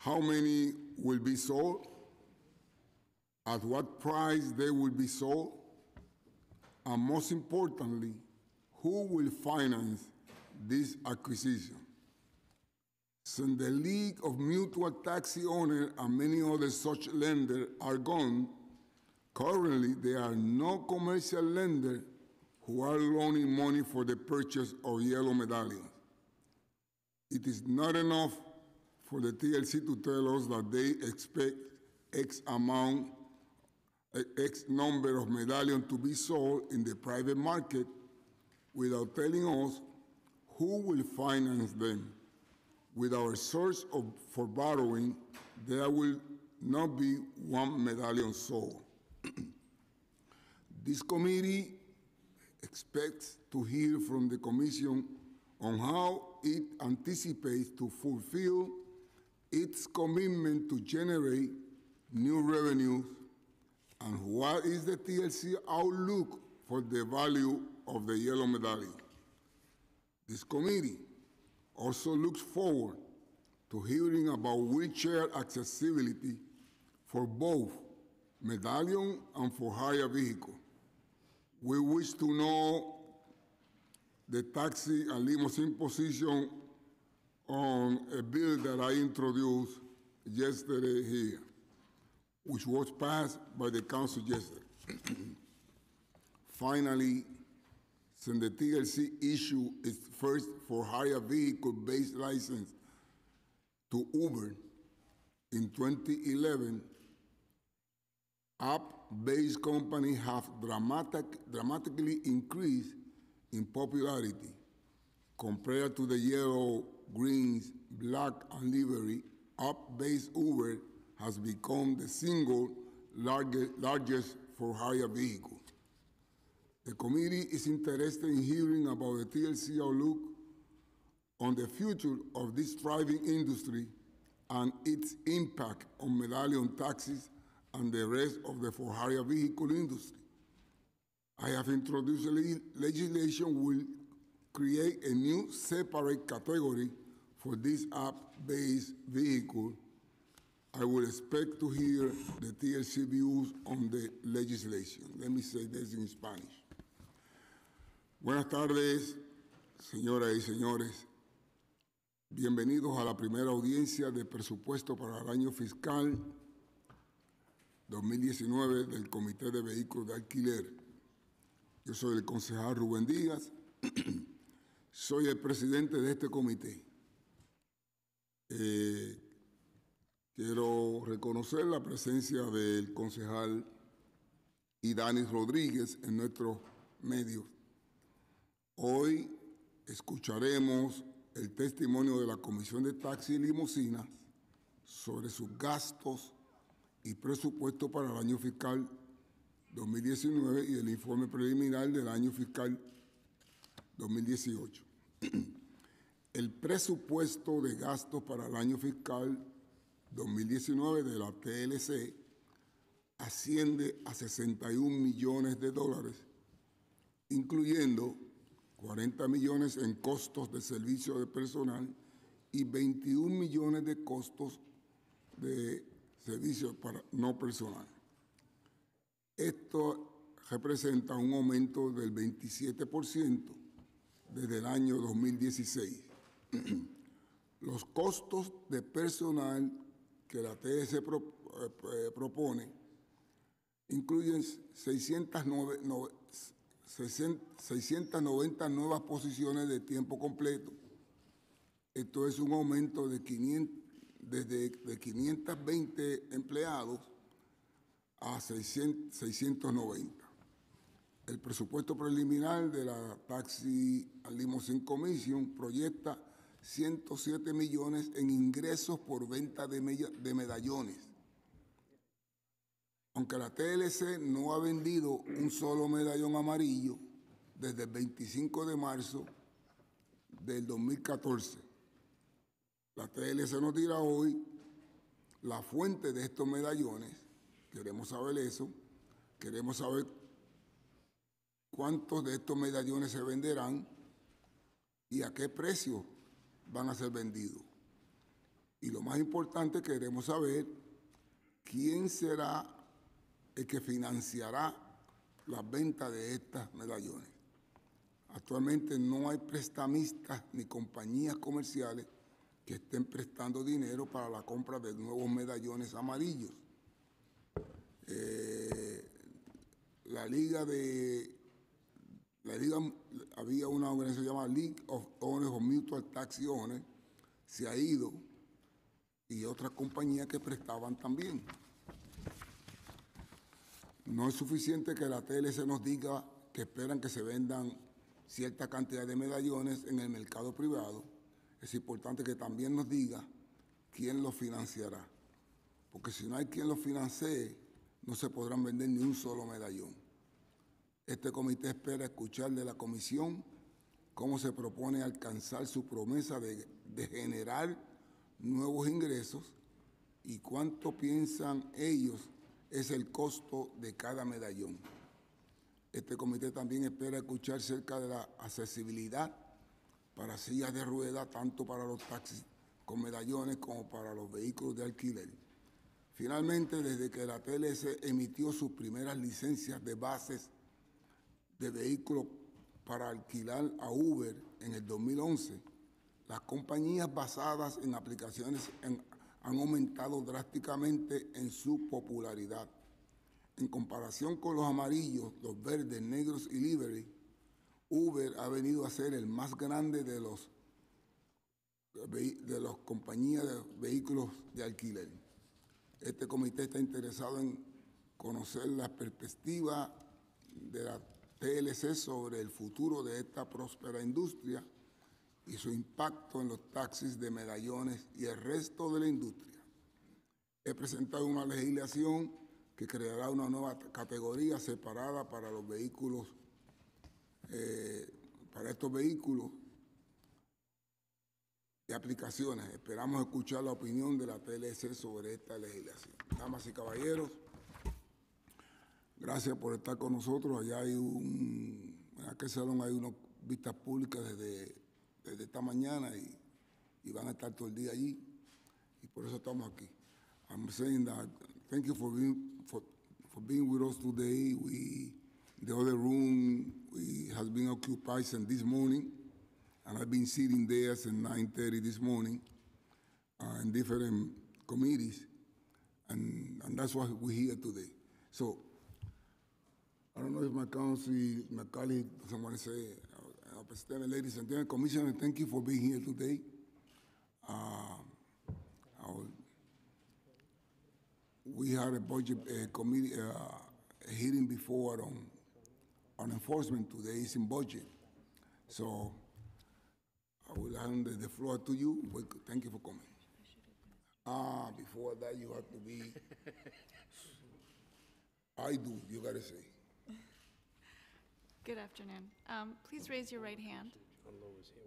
how many will be sold, at what price they will be sold, and most importantly, who will finance this acquisition. Since the League of Mutual Taxi Owners and many other such lenders are gone, currently there are no commercial lenders who are loaning money for the purchase of yellow medallions. It is not enough for the TLC to tell us that they expect X amount, X number of medallions to be sold in the private market without telling us who will finance them. With our source of, for borrowing, there will not be one medallion sold. this committee expects to hear from the Commission on how it anticipates to fulfill its commitment to generate new revenues and what is the TLC outlook for the value of the yellow medallion. This committee also looks forward to hearing about wheelchair accessibility for both medallion and for hire vehicle. We wish to know the taxi and limousine position on a bill that I introduced yesterday here, which was passed by the council yesterday. Finally, since the TLC issue its first for hire vehicle-based license to Uber in 2011, app-based companies have dramatic, dramatically increased in popularity compared to the yellow, greens, black, and livery. App-based Uber has become the single largest, largest for hire vehicle. The committee is interested in hearing about the TLC outlook on the future of this thriving industry and its impact on medallion taxis and the rest of the for-hire vehicle industry. I have introduced legislation will create a new separate category for this app-based vehicle. I will expect to hear the TLC views on the legislation. Let me say this in Spanish. Buenas tardes, señoras y señores. Bienvenidos a la primera audiencia de presupuesto para el año fiscal 2019 del Comité de Vehículos de Alquiler. Yo soy el concejal Rubén Díaz, soy el presidente de este comité. Eh, quiero reconocer la presencia del concejal Idanis Rodríguez en nuestros medios. Hoy escucharemos el testimonio de la Comisión de Taxi y Limusinas sobre sus gastos y presupuesto para el año fiscal 2019 y el informe preliminar del año fiscal 2018. El presupuesto de gastos para el año fiscal 2019 de la TLC asciende a 61 millones de dólares, incluyendo 40 millones en costos de servicio de personal y 21 millones de costos de servicios para no personal. Esto representa un aumento del 27% desde el año 2016. Los costos de personal que la TS pro, eh, propone incluyen 609, 690 nuevas posiciones de tiempo completo. Esto es un aumento de 500, desde de 520 empleados a 600, 690. El presupuesto preliminar de la Taxi Limousine Commission proyecta 107 millones en ingresos por venta de, de medallones. Aunque la TLC no ha vendido un solo medallón amarillo desde el 25 de marzo del 2014, la TLC nos dirá hoy la fuente de estos medallones. Queremos saber eso. Queremos saber cuántos de estos medallones se venderán y a qué precio van a ser vendidos. Y lo más importante, queremos saber quién será el que financiará la venta de estas medallones. Actualmente no hay prestamistas ni compañías comerciales que estén prestando dinero para la compra de nuevos medallones amarillos. Eh, la liga de la liga había una organización llamada League of Owners of Mutual Taxi se ha ido y otras compañías que prestaban también. No es suficiente que la TLC nos diga que esperan que se vendan cierta cantidad de medallones en el mercado privado. Es importante que también nos diga quién los financiará. Porque si no hay quien los financie, no se podrán vender ni un solo medallón. Este comité espera escuchar de la comisión cómo se propone alcanzar su promesa de, generar nuevos ingresos y cuánto piensan ellos es el costo de cada medallón. Este comité también espera escuchar cerca de la accesibilidad para sillas de rueda, tanto para los taxis con medallones como para los vehículos de alquiler. Finalmente, desde que la TLC emitió sus primeras licencias de bases de vehículos para alquilar a Uber en el 2011, las compañías basadas en aplicaciones han aumentado drásticamente en su popularidad. En comparación con los amarillos, los verdes, negros y livery, Uber ha venido a ser el más grande de los de las compañías de vehículos de alquiler. Este comité está interesado en conocer la perspectiva de la TLC sobre el futuro de esta próspera industria y su impacto en los taxis de medallones y el resto de la industria. He presentado una legislación que creará una nueva categoría separada para los vehículos, eh, para estos vehículos y aplicaciones. Esperamos escuchar la opinión de la TLC sobre esta legislación. Damas y caballeros, gracias por estar con nosotros. Allá hay un, en aquel salón hay unas vistas públicas desde, desde esta mañana y, y, van a estar todo el día allí. Y por eso estamos aquí. I'm saying that thank you for being, for, for being with us today. We, the other room we, has been occupied since this morning. and I've been sitting there since 9.30 this morning uh, in different committees, and, and that's why we're here today. So I don't know if my council, my colleague, someone say, uh, ladies and gentlemen, Commissioner, thank you for being here today. Uh, we had a budget uh, committee uh, hearing before on, on enforcement today. It's in budget. So I will hand the floor to you. Thank you for coming. Ah, before that, you have to be. I do, you gotta say. Good afternoon. Um, Please raise your right hand.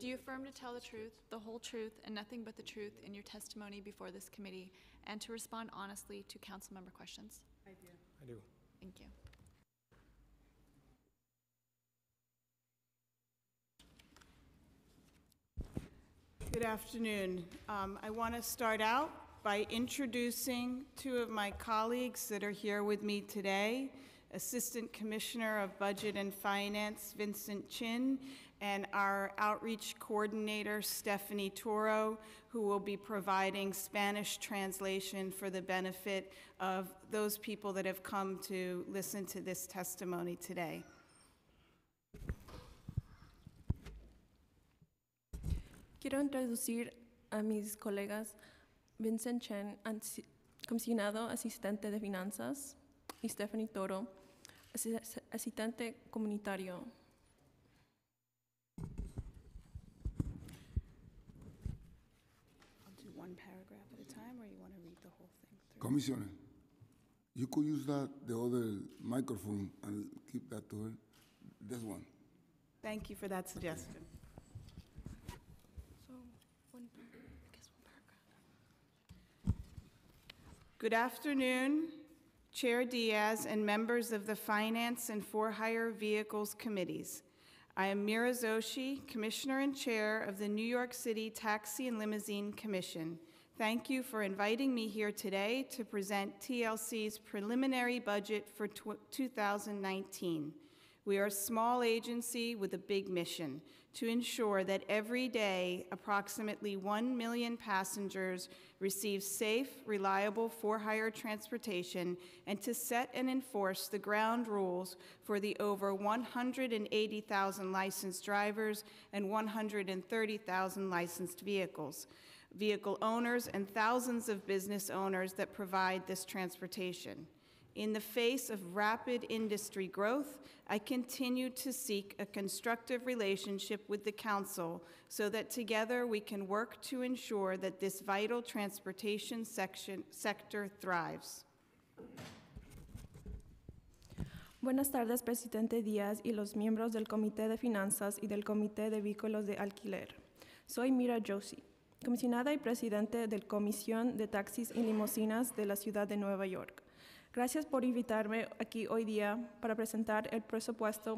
Do you affirm to tell the truth, the whole truth, and nothing but the truth in your testimony before this committee, and to respond honestly to council member questions? I do. I do. Thank you. Good afternoon. Um, I want to start out by introducing two of my colleagues that are here with me today. Assistant Commissioner of Budget and Finance, Vincent Chin, and our outreach coordinator, Stephanie Toro, who will be providing Spanish translation for the benefit of those people that have come to listen to this testimony today. Quiero introducir a mis colegas Vincent Chen, comisionado asistente de finanzas, y Stephanie Toro, asistente comunitario. I'll do one paragraph at a time, or you want to read the whole thing through? Commissioner, you could use that, the other microphone, and keep that to her. This one. Thank you for that suggestion. So, one, I guess one paragraph. Good afternoon, Chair Diaz and members of the Finance and For-Hire Vehicles Committees. I am Meera Joshi, Commissioner and Chair of the New York City Taxi and Limousine Commission. Thank you for inviting me here today to present TLC's preliminary budget for tw- 2019. We are a small agency with a big mission to ensure that every day approximately 1 million passengers receive safe, reliable for-hire transportation and to set and enforce the ground rules for the over 180,000 licensed drivers and 130,000 licensed vehicles, vehicle owners and thousands of business owners that provide this transportation. In the face of rapid industry growth, I continue to seek a constructive relationship with the Council so that together we can work to ensure that this vital transportation section, sector thrives. Buenas tardes, presidente Díaz y los miembros del Comité de Finanzas y del Comité de Vehículos de Alquiler. Soy Meera Joshi, comisionada y presidente de la Comisión de Taxis y Limusinas de la Ciudad de Nueva York. Gracias por invitarme aquí hoy día para presentar el presupuesto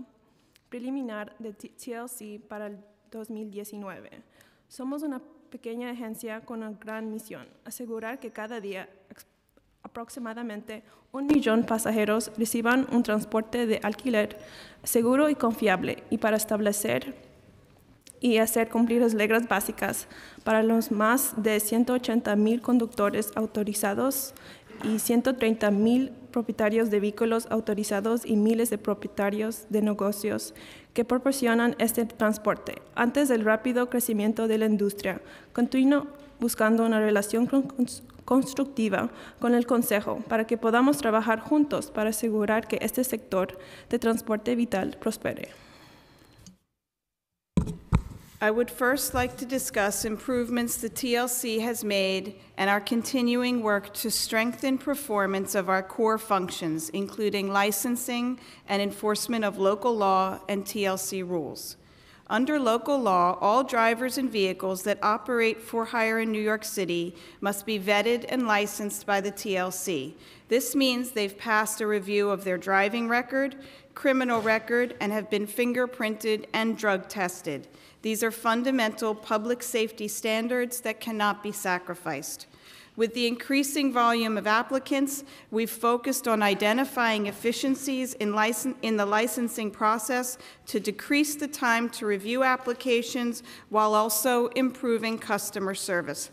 preliminar de TLC para el 2019. Somos una pequeña agencia con una gran misión, asegurar que cada día aproximadamente un millón de pasajeros reciban un transporte de alquiler seguro y confiable y para establecer y hacer cumplir las reglas básicas para los más de 180 mil conductores autorizados y 130 mil propietarios de vehículos autorizados y miles de propietarios de negocios que proporcionan este transporte. Antes del rápido crecimiento de la industria, continúo buscando una relación con- cons- constructiva con el Consejo para que podamos trabajar juntos para asegurar que este sector de transporte vital prospere. I would first like to discuss improvements the TLC has made and our continuing work to strengthen performance of our core functions, including licensing and enforcement of local law and TLC rules. Under local law, all drivers and vehicles that operate for hire in New York City must be vetted and licensed by the TLC. This means they've passed a review of their driving record, criminal record, and have been fingerprinted and drug tested. These are fundamental public safety standards that cannot be sacrificed. With the increasing volume of applicants, we've focused on identifying efficiencies in, licen- in the licensing process to decrease the time to review applications while also improving customer service.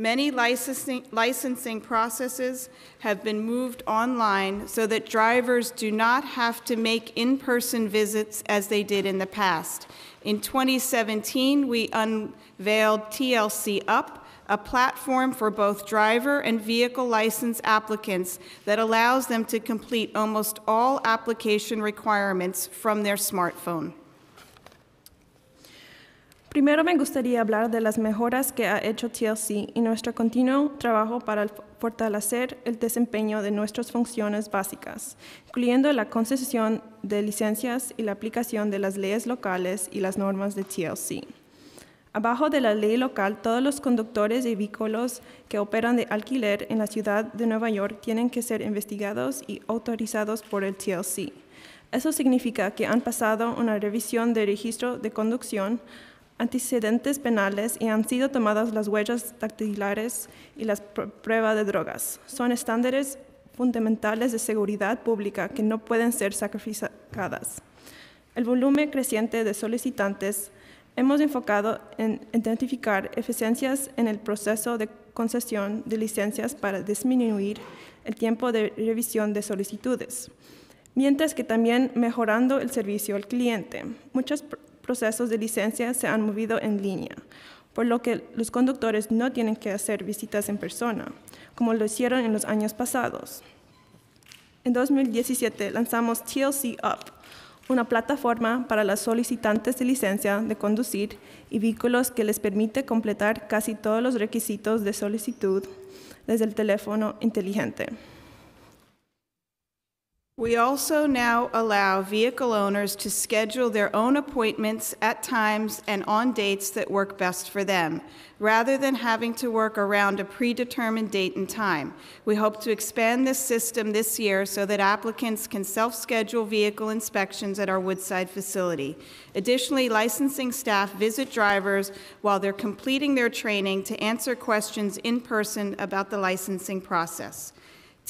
Many licensing, licensing processes have been moved online so that drivers do not have to make in-person visits as they did in the past. In 2017, we unveiled TLC Up, a platform for both driver and vehicle license applicants that allows them to complete almost all application requirements from their smartphone. Primero me gustaría hablar de las mejoras que ha hecho TLC y nuestro continuo trabajo para fortalecer el desempeño de nuestras funciones básicas, incluyendo la concesión de licencias y la aplicación de las leyes locales y las normas de TLC. Abajo de la ley local, todos los conductores de vehículos que operan de alquiler en la ciudad de Nueva York tienen que ser investigados y autorizados por el TLC. Eso significa que han pasado una revisión de registro de conducción, antecedentes penales y han sido tomadas las huellas dactilares y las pr- pruebas de drogas. Son estándares fundamentales de seguridad pública que no pueden ser sacrificadas. El volumen creciente de solicitantes hemos enfocado en identificar eficiencias en el proceso de concesión de licencias para disminuir el tiempo de revisión de solicitudes, mientras que también mejorando el servicio al cliente. Muchos pr- procesos de licencia se han movido en línea, por lo que los conductores no tienen que hacer visitas en persona, como lo hicieron en los años pasados. En 2017 lanzamos TLC Up, una plataforma para las solicitantes de licencia de conducir y vehículos que les permite completar casi todos los requisitos de solicitud desde el teléfono inteligente. We also now allow vehicle owners to schedule their own appointments at times and on dates that work best for them, rather than having to work around a predetermined date and time. We hope to expand this system this year so that applicants can self-schedule vehicle inspections at our Woodside facility. Additionally, licensing staff visit drivers while they're completing their training to answer questions in person about the licensing process.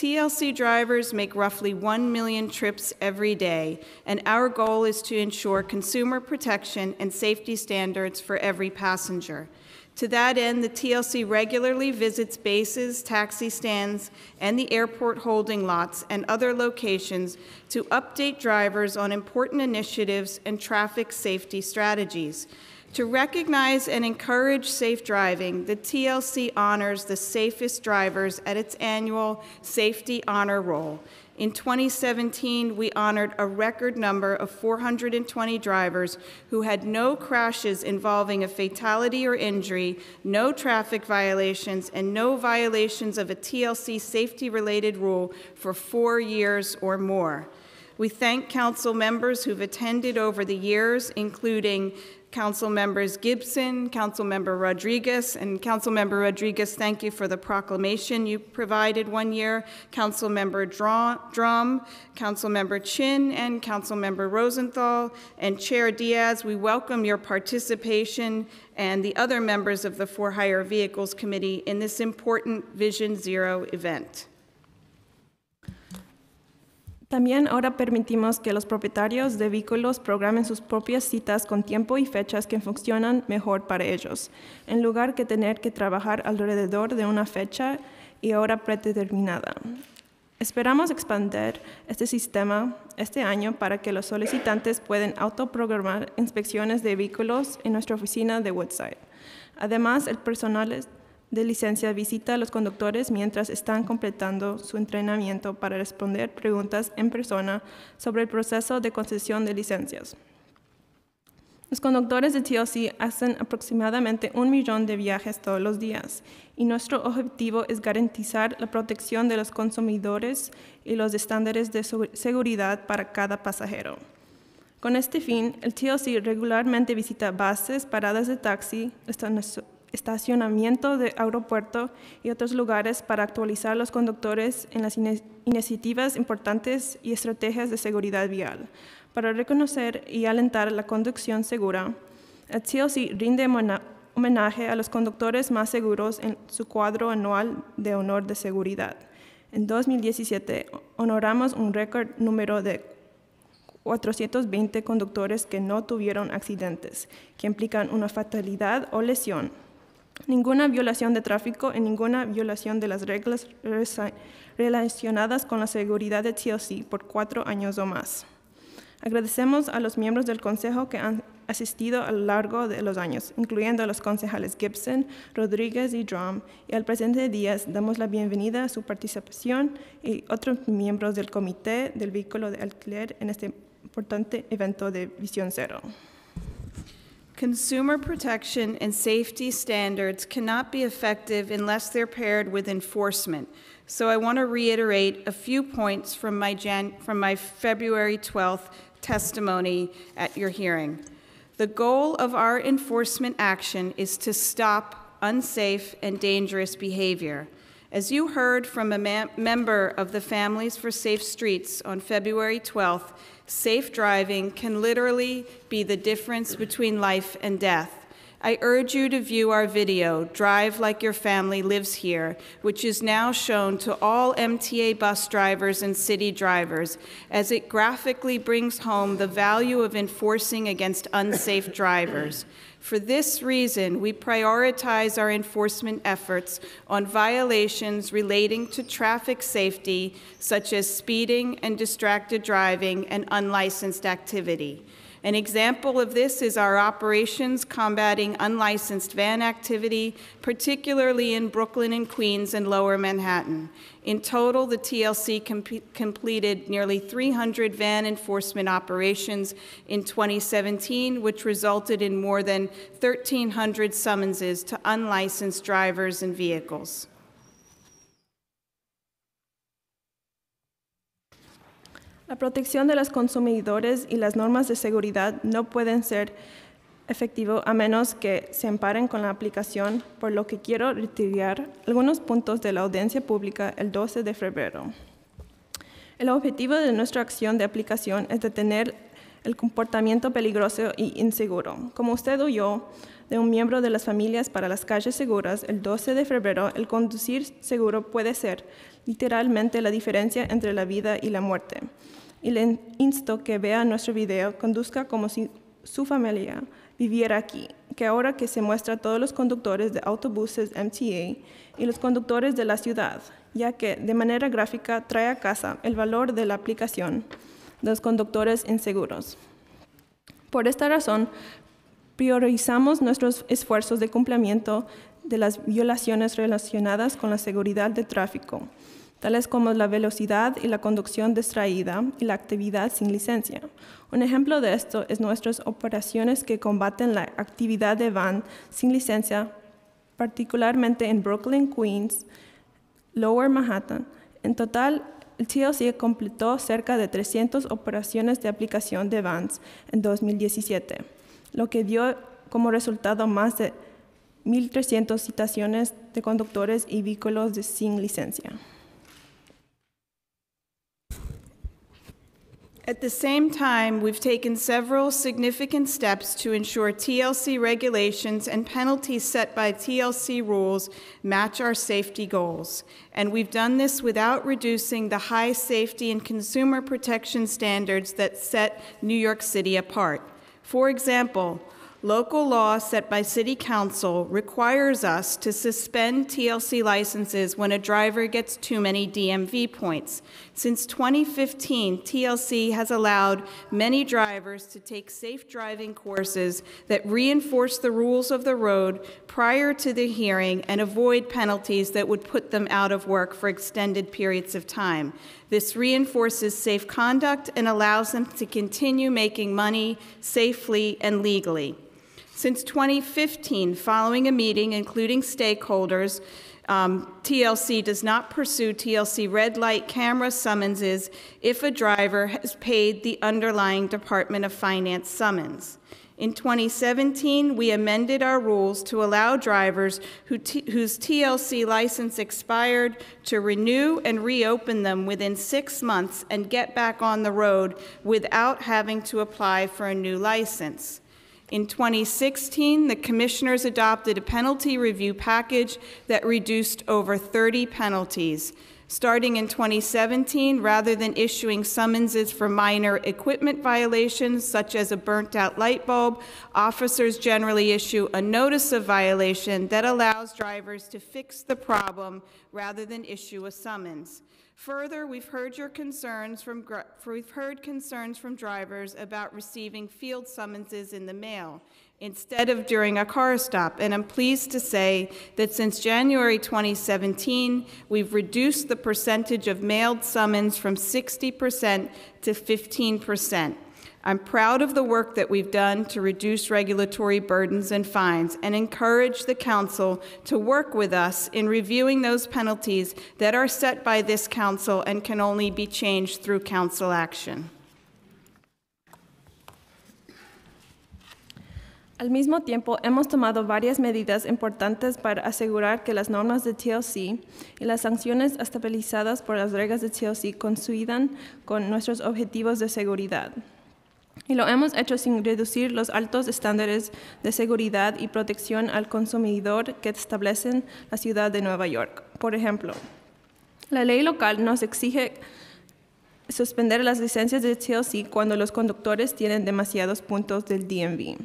TLC drivers make roughly 1 million trips every day, and our goal is to ensure consumer protection and safety standards for every passenger. To that end, the TLC regularly visits bases, taxi stands, and the airport holding lots and other locations to update drivers on important initiatives and traffic safety strategies. To recognize and encourage safe driving, the TLC honors the safest drivers at its annual Safety Honor Roll. In 2017, we honored a record number of 420 drivers who had no crashes involving a fatality or injury, no traffic violations, and no violations of a TLC safety related rule for four years or more. We thank council members who've attended over the years, including Council members Gibson, Council member Rodriguez, and Council member Rodriguez, thank you for the proclamation you provided one year. Council member Dromm, Council member Chin, and Council member Rosenthal, and Chair Diaz, we welcome your participation and the other members of the For Hire Vehicles Committee in this important Vision Zero event. También ahora permitimos que los propietarios de vehículos programen sus propias citas con tiempo y fechas que funcionan mejor para ellos, en lugar de tener que trabajar alrededor de una fecha y hora predeterminada. Esperamos expandir este sistema este año para que los solicitantes puedan autoprogramar inspecciones de vehículos en nuestra oficina de Woodside. Además, el personal de licencia visita a los conductores mientras están completando su entrenamiento para responder preguntas en persona sobre el proceso de concesión de licencias. Los conductores de TLC hacen aproximadamente un millón de viajes todos los días y nuestro objetivo es garantizar la protección de los consumidores y los estándares de seguridad para cada pasajero. Con este fin, el TLC regularmente visita bases, paradas de taxi, estacionamiento de aeropuerto y otros lugares para actualizar a los conductores en las iniciativas importantes y estrategias de seguridad vial. Para reconocer y alentar la conducción segura, el TLC rinde homenaje a los conductores más seguros en su cuadro anual de honor de seguridad. En 2017 honoramos un récord número de 420 conductores que no tuvieron accidentes, que implican una fatalidad o lesión ninguna violación de tráfico y ninguna violación de las reglas relacionadas con la seguridad de TLC por cuatro años o más. Agradecemos a los miembros del Consejo que han asistido a lo largo de los años, incluyendo a los concejales Gibson, Rodríguez y Drum, y al presidente Díaz damos la bienvenida a su participación y otros miembros del Comité del Vehículo de Alquiler en este importante evento de Visión Cero. Consumer protection and safety standards cannot be effective unless they're paired with enforcement. So I want to reiterate a few points from my, Jan from my February 12th testimony at your hearing. The goal of our enforcement action is to stop unsafe and dangerous behavior. As you heard from a member of the Families for Safe Streets on February 12th, Safe driving can literally be the difference between life and death. I urge you to view our video, Drive Like Your Family Lives Here, which is now shown to all MTA bus drivers and city drivers, as it graphically brings home the value of enforcing against unsafe drivers. For this reason, we prioritize our enforcement efforts on violations relating to traffic safety, such as speeding and distracted driving and unlicensed activity. An example of this is our operations combating unlicensed van activity, particularly in Brooklyn and Queens and lower Manhattan. In total, the TLC com completed nearly 300 van enforcement operations in 2017, which resulted in more than 1,300 summonses to unlicensed drivers and vehicles. La protección de los consumidores y las normas de seguridad no pueden ser efectivo a menos que se amparen con la aplicación, por lo que quiero retirar algunos puntos de la audiencia pública el 12 de febrero. El objetivo de nuestra acción de aplicación es detener el comportamiento peligroso y inseguro. Como usted oyó de un miembro de las familias para las calles seguras, el 12 de febrero, el conducir seguro puede ser literalmente la diferencia entre la vida y la muerte. Y le insto que vea nuestro video, conduzca como si su familia viviera aquí, que ahora que se muestra a todos los conductores de autobuses MTA y los conductores de la ciudad, ya que de manera gráfica trae a casa el valor de la aplicación de los conductores inseguros. Por esta razón, priorizamos nuestros esfuerzos de cumplimiento de las violaciones relacionadas con la seguridad de tráfico, tales como la velocidad y la conducción distraída y la actividad sin licencia. Un ejemplo de esto es nuestras operaciones que combaten la actividad de van sin licencia, particularmente en Brooklyn, Queens, Lower Manhattan. En total, el TLC completó cerca de 300 operaciones de aplicación de vans en 2017, lo que dio como resultado más de 1.300 citaciones de conductores y vehículos de sin licencia. At the same time, we've taken several significant steps to ensure TLC regulations and penalties set by TLC rules match our safety goals. And we've done this without reducing the high safety and consumer protection standards that set New York City apart. For example, Local law set by City Council requires us to suspend TLC licenses when a driver gets too many DMV points. Since 2015, TLC has allowed many drivers to take safe driving courses that reinforce the rules of the road prior to the hearing and avoid penalties that would put them out of work for extended periods of time. This reinforces safe conduct and allows them to continue making money safely and legally. Since 2015, following a meeting including stakeholders, um, TLC does not pursue TLC red light camera summonses if a driver has paid the underlying Department of Finance summons. In 2017, we amended our rules to allow drivers who whose TLC license expired to renew and reopen them within six months and get back on the road without having to apply for a new license. In 2016, the commissioners adopted a penalty review package that reduced over 30 penalties. Starting in 2017, rather than issuing summonses for minor equipment violations, such as a burnt out light bulb, officers generally issue a notice of violation that allows drivers to fix the problem rather than issue a summons. Further, we've heard your concerns from we've heard concerns from drivers about receiving field summonses in the mail instead of during a car stop. And I'm pleased to say that since January 2017, we've reduced the percentage of mailed summons from 60% to 15%. I'm proud of the work that we've done to reduce regulatory burdens and fines and encourage the Council to work with us in reviewing those penalties that are set by this Council and can only be changed through Council action. Al mismo tiempo, hemos tomado varias medidas importantes para asegurar que las normas de TLC y las sanciones estabilizadas por las reglas de TLC coincidan con nuestros objetivos de seguridad. Y lo hemos hecho sin reducir los altos estándares de seguridad y protección al consumidor que establecen la ciudad de Nueva York. Por ejemplo, la ley local nos exige suspender las licencias de TLC cuando los conductores tienen demasiados puntos del DMV.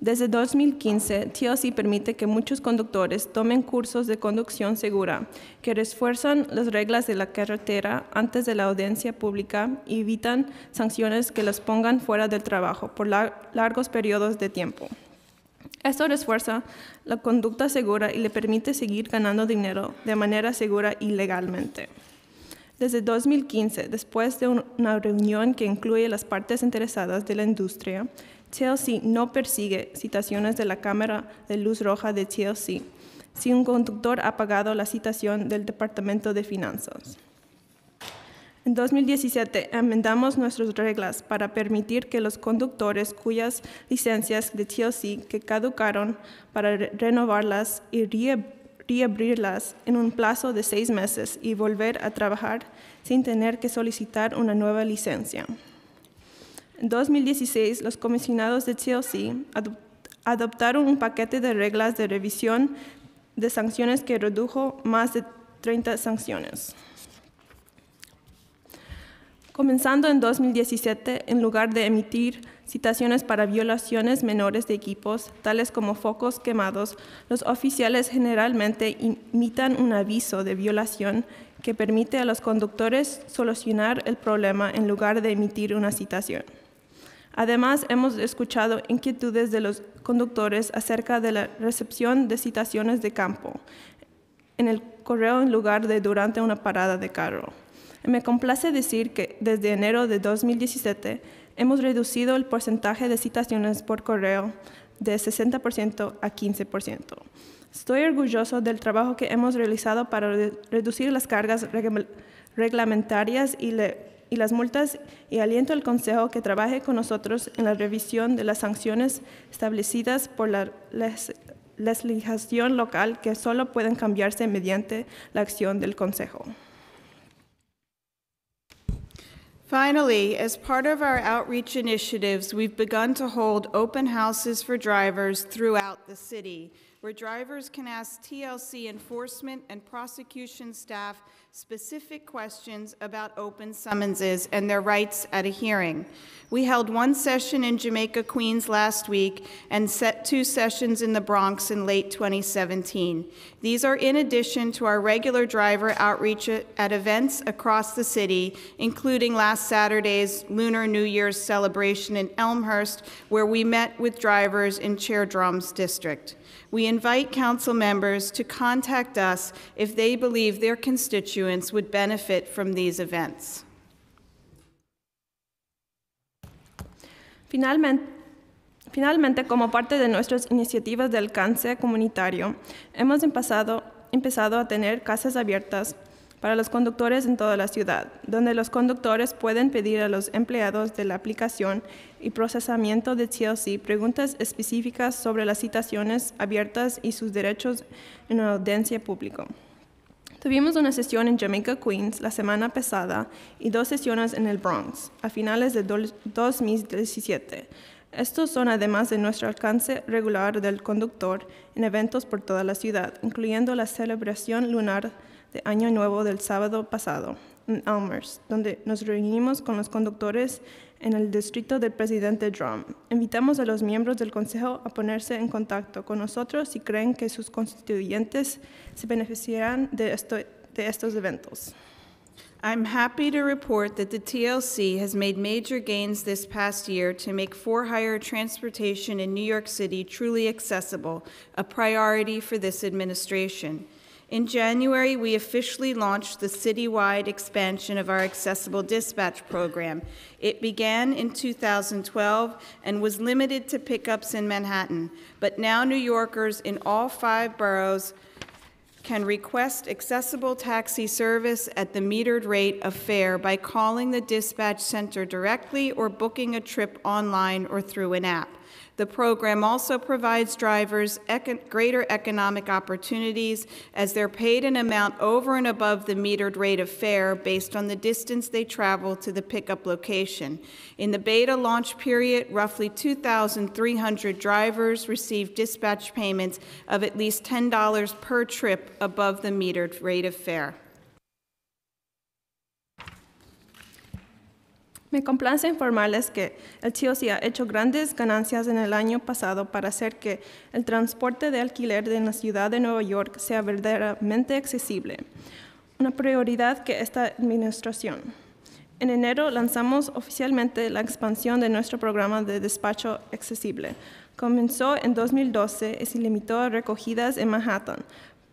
Desde 2015, TLC permite que muchos conductores tomen cursos de conducción segura que refuerzan las reglas de la carretera antes de la audiencia pública y evitan sanciones que los pongan fuera del trabajo por largos periodos de tiempo. Esto refuerza la conducta segura y le permite seguir ganando dinero de manera segura y legalmente. Desde 2015, después de una reunión que incluye las partes interesadas de la industria, TLC no persigue citaciones de la cámara de luz roja de TLC si un conductor ha pagado la citación del Departamento de Finanzas. En 2017 enmendamos nuestras reglas para permitir que los conductores cuyas licencias de TLC que caducaron para re- renovarlas y rea- reabrirlas en un plazo de seis meses y volver a trabajar sin tener que solicitar una nueva licencia. En 2016, los comisionados de TLC adop- adoptaron un paquete de reglas de revisión de sanciones que redujo más de 30 sanciones. Comenzando en 2017, en lugar de emitir citaciones para violaciones menores de equipos, tales como focos quemados, los oficiales generalmente imitan un aviso de violación que permite a los conductores solucionar el problema en lugar de emitir una citación. Además, hemos escuchado inquietudes de los conductores acerca de la recepción de citaciones de campo en el correo en lugar de durante una parada de carro. Me complace decir que desde enero de 2017 hemos reducido el porcentaje de citaciones por correo de 60% a 15%. Estoy orgulloso del trabajo que hemos realizado para re- reducir las cargas regla- reglamentarias y, le- y las multas y aliento al Consejo que trabaje con nosotros en la revisión de las sanciones establecidas por la legislación local que solo pueden cambiarse mediante la acción del Consejo. Finally, as part of our outreach initiatives, we've begun to hold open houses for drivers throughout the city, where drivers can ask TLC enforcement and prosecution staff specific questions about open summonses and their rights at a hearing. We held one session in Jamaica, Queens last week and set two sessions in the Bronx in late 2017. These are in addition to our regular driver outreach at events across the city, including last Saturday's Lunar New Year's celebration in Elmhurst, where we met with drivers in Chair Dromm's district. We invite council members to contact us if they believe their constituents would benefit from these events. Finalmente, finalmente, como parte de nuestras iniciativas de alcance comunitario, hemos empezado, empezado a tener casas abiertas para los conductores en toda la ciudad, donde los conductores pueden pedir a los empleados de la aplicación y procesamiento de TLC preguntas específicas sobre las citaciones abiertas y sus derechos en audiencia pública. Tuvimos una sesión en Jamaica, Queens la semana pasada y dos sesiones en el Bronx a finales de dol- 2017. Estos son además de nuestro alcance regular del conductor en eventos por toda la ciudad, incluyendo la celebración lunar de Año Nuevo del sábado pasado en Elmhurst, donde nos reunimos con los conductores en el distrito del presidente Drum. Invitamos a los miembros del Consejo a ponerse en contacto con nosotros si creen que sus constituyentes se beneficiarán de, esto- de estos eventos. I'm happy to report that the TLC has made major gains this past year to make for-hire transportation in New York City truly accessible, a priority for this administration. In January, we officially launched the citywide expansion of our accessible dispatch program. It began in 2012 and was limited to pickups in Manhattan, but now New Yorkers in all five boroughs can request accessible taxi service at the metered rate of fare by calling the dispatch center directly or booking a trip online or through an app. The program also provides drivers greater economic opportunities as they're paid an amount over and above the metered rate of fare based on the distance they travel to the pickup location. In the beta launch period, roughly 2,300 drivers received dispatch payments of at least $10 per trip above the metered rate of fare. Me complace informarles que el TLC ha hecho grandes ganancias en el año pasado para hacer que el transporte de alquiler de la ciudad de Nueva York sea verdaderamente accesible, una prioridad que esta administración. En enero lanzamos oficialmente la expansión de nuestro programa de despacho accesible. Comenzó en 2012 y se limitó a recogidas en Manhattan,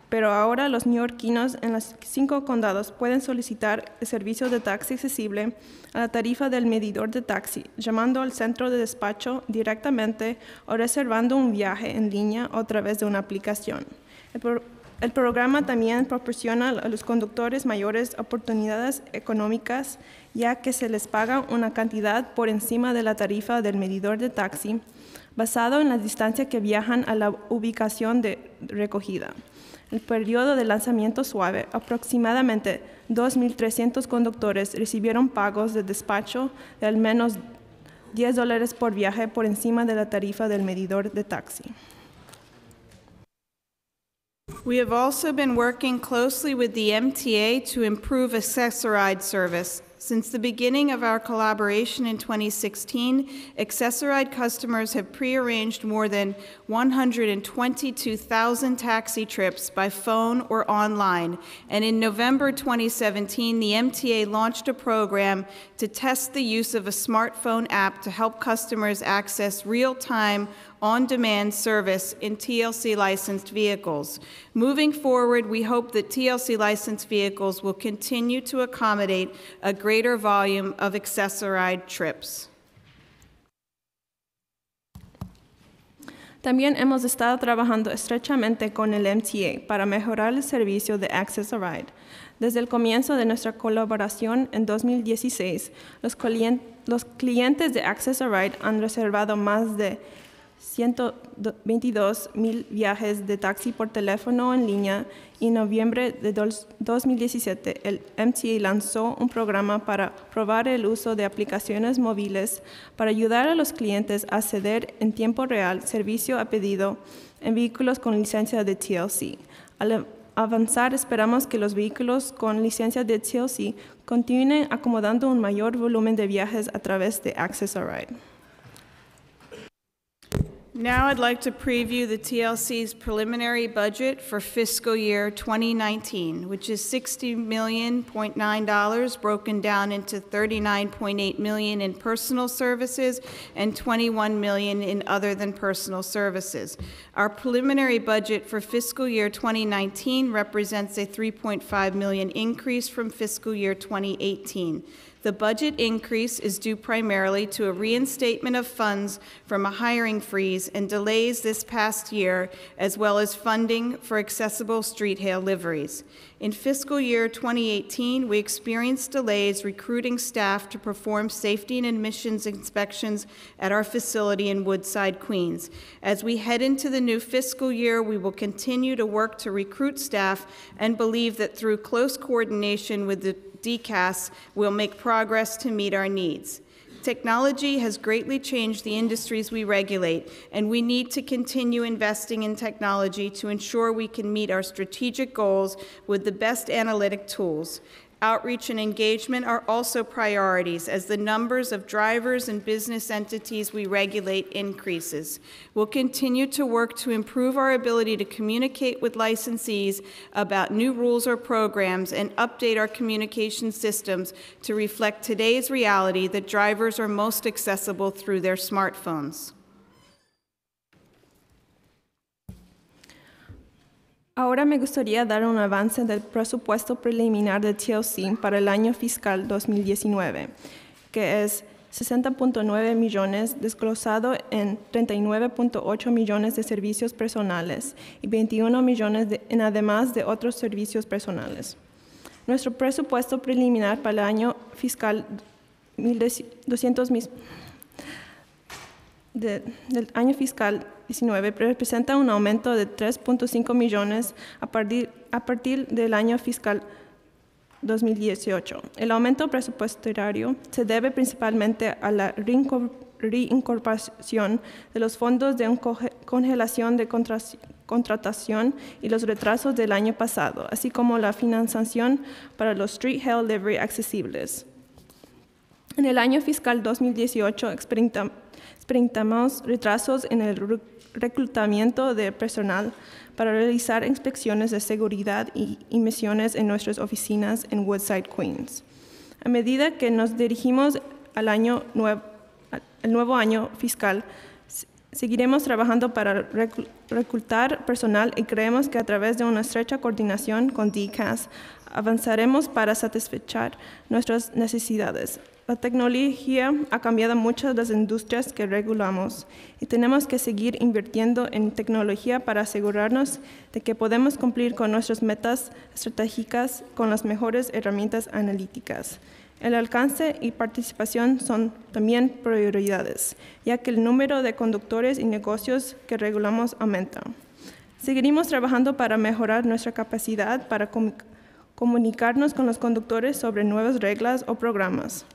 pero ahora los neoyorquinos en los cinco condados pueden solicitar el servicio de taxi accesible a la tarifa del medidor de taxi, llamando al centro de despacho directamente o reservando un viaje en línea o a través de una aplicación. El, El programa también proporciona a los conductores mayores oportunidades económicas, ya que se les paga una cantidad por encima de la tarifa del medidor de taxi, basado en la distancia que viajan a la ubicación de recogida. El periodo de lanzamiento suave, aproximadamente 2.300 conductores recibieron pagos de despacho de al menos 10 dólares por viaje por encima de la tarifa del medidor de taxi. We have also been working closely with the MTA to improve Accessoride service. Since the beginning of our collaboration in 2016, Access-A-Ride customers have prearranged more than 122,000 taxi trips by phone or online. And in November 2017, the MTA launched a program to test the use of a smartphone app to help customers access real-time on-demand service in TLC licensed vehicles. Moving forward, we hope that TLC licensed vehicles will continue to accommodate a greater volume of Access-A-Ride trips. También hemos estado trabajando estrechamente con el MTA para mejorar el servicio de Access a Ride. Desde el comienzo de nuestra colaboración en 2016, los, los clientes de Access a Ride han reservado más de 122 mil viajes de taxi por teléfono en línea y en noviembre de dos- 2017 el MTA lanzó un programa para probar el uso de aplicaciones móviles para ayudar a los clientes a acceder en tiempo real servicio a pedido en vehículos con licencia de TLC. Al avanzar esperamos que los vehículos con licencia de TLC continúen acomodando un mayor volumen de viajes a través de Access Ride. Now I'd like to preview the TLC's preliminary budget for fiscal year 2019, which is $60 million.9 broken down into 39.8 million in personal services and 21 million in other than personal services. Our preliminary budget for fiscal year 2019 represents a 3.5 million increase from fiscal year 2018. The budget increase is due primarily to a reinstatement of funds from a hiring freeze and delays this past year, as well as funding for accessible street hail liveries. In fiscal year 2018, we experienced delays recruiting staff to perform safety and emissions inspections at our facility in Woodside, Queens. As we head into the new fiscal year, we will continue to work to recruit staff and believe that through close coordination with the DCAS, we'll make progress to meet our needs. Technology has greatly changed the industries we regulate, and we need to continue investing in technology to ensure we can meet our strategic goals with the best analytic tools. Outreach and engagement are also priorities as the numbers of drivers and business entities we regulate increases. We'll continue to work to improve our ability to communicate with licensees about new rules or programs and update our communication systems to reflect today's reality that drivers are most accessible through their smartphones. Ahora me gustaría dar un avance del presupuesto preliminar de TLC para el año fiscal 2019, que es 60.9 millones desglosado en 39.8 millones de servicios personales y 21 millones en además de otros servicios personales. Nuestro presupuesto preliminar para el año fiscal 1200 mis- de- del año fiscal 19 representa un aumento de 3.5 millones a partir, a partir del año fiscal 2018. El aumento presupuestario se debe principalmente a la reincor- reincorporación de los fondos de congelación de contratación y los retrasos del año pasado, así como la financiación para los Street Hail Livery accesibles. En el año fiscal 2018 experimenta- experimentamos retrasos en el re- reclutamiento de personal para realizar inspecciones de seguridad y, misiones en nuestras oficinas en Woodside, Queens. A medida que nos dirigimos al año nuevo, año fiscal, seguiremos trabajando para reclu- reclutar personal y creemos que a través de una estrecha coordinación con DCAS avanzaremos para satisfacer nuestras necesidades. La tecnología ha cambiado muchas de las industrias que regulamos y tenemos que seguir invirtiendo en tecnología para asegurarnos de que podemos cumplir con nuestras metas estratégicas con las mejores herramientas analíticas. El alcance y participación son también prioridades, ya que el número de conductores y negocios que regulamos aumenta. Seguiremos trabajando para mejorar nuestra capacidad para comu- comunicarnos con los conductores sobre nuevas reglas o programas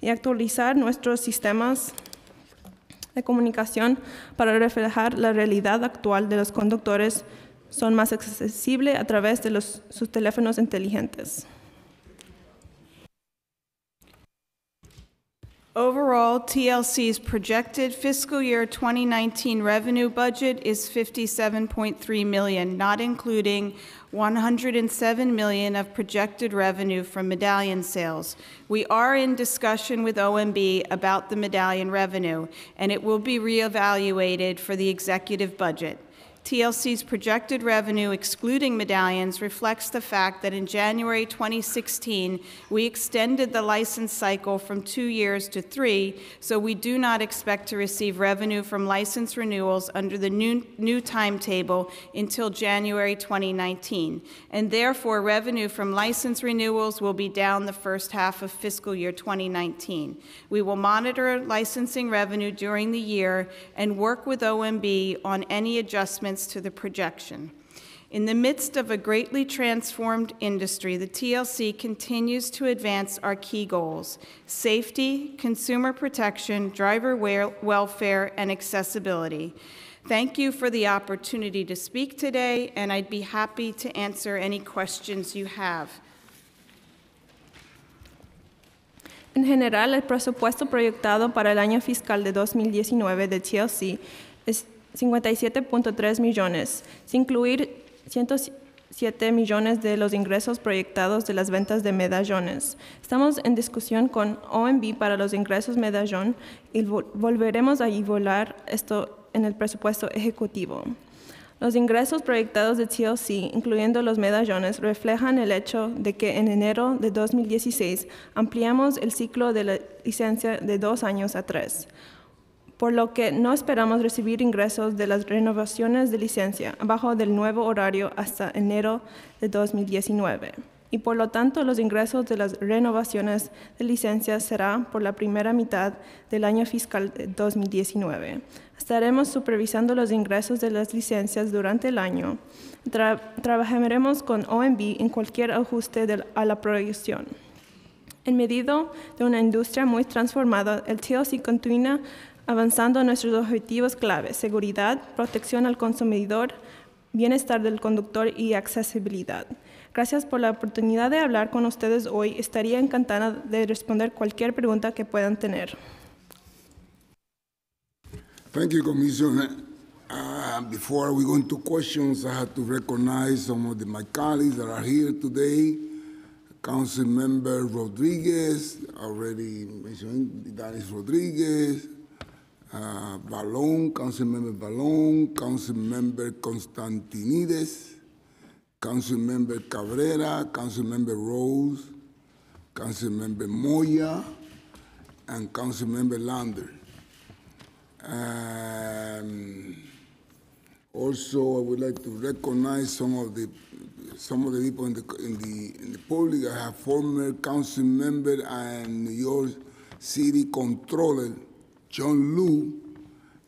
y actualizar nuestros sistemas de comunicación para reflejar la realidad actual de los conductores son más accesibles a través de los- sus teléfonos inteligentes. Overall, TLC's projected fiscal year 2019 revenue budget is 57.3 million, not including 107 million of projected revenue from medallion sales. We are in discussion with OMB about the medallion revenue, and it will be reevaluated for the executive budget. TLC's projected revenue excluding medallions reflects the fact that in January 2016, we extended the license cycle from two years to three, so we do not expect to receive revenue from license renewals under the new, new timetable until January 2019. And therefore, revenue from license renewals will be down the first half of fiscal year 2019. We will monitor licensing revenue during the year and work with OMB on any adjustments to the projection. In the midst of a greatly transformed industry, the TLC continues to advance our key goals safety, consumer protection, driver welfare, and accessibility. Thank you for the opportunity to speak today, and I'd be happy to answer any questions you have. En general, el presupuesto proyectado para el año fiscal de 2019 de TLC 57.3 millones, sin incluir 107 millones de los ingresos proyectados de las ventas de medallones. Estamos en discusión con OMB para los ingresos medallón y vol- volveremos a evaluar esto en el presupuesto ejecutivo. Los ingresos proyectados de TLC, incluyendo los medallones, reflejan el hecho de que en enero de 2016 ampliamos el ciclo de la licencia de dos años a tres, por lo que no esperamos recibir ingresos de las renovaciones de licencia abajo del nuevo horario hasta enero de 2019. Y por lo tanto, los ingresos de las renovaciones de licencia será por la primera mitad del año fiscal de 2019. Estaremos supervisando los ingresos de las licencias durante el año. Tra- trabajaremos con OMB en cualquier ajuste del- a la proyección. En medio de una industria muy transformada, el TLC continúa avanzando nuestros objetivos claves, seguridad, protección al consumidor, bienestar del conductor y accesibilidad. Gracias por la oportunidad de hablar con ustedes hoy. Estaría encantada de responder cualquier pregunta que puedan tener. Thank you, Commissioner. Uh, Before we go into questions, I have to recognize some of the- my colleagues that are here today. Councilmember Rodriguez, already mentioned, Danis Rodriguez, uh, Vallone, Councilmember Vallone, Councilmember Constantinides, Councilmember Cabrera, Councilmember Rose, Councilmember Moya, and Councilmember Lander. Um, also, I would like to recognize some of the some of the people in the in the in the public. I have former council member and New York City Controller John Liu.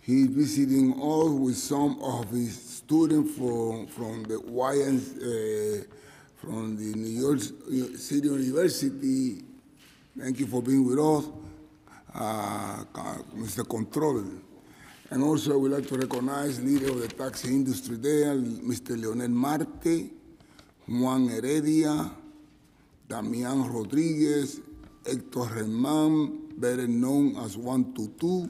He's visiting us with some of his students from from the YNS, uh, from the New York City University. Thank you for being with us, uh, Mr. Controller. And also, I would like to recognize leader of the taxi industry there, Mr. Leonel Marte, Juan Heredia, Damián Rodriguez, Héctor Remán, better known as 122,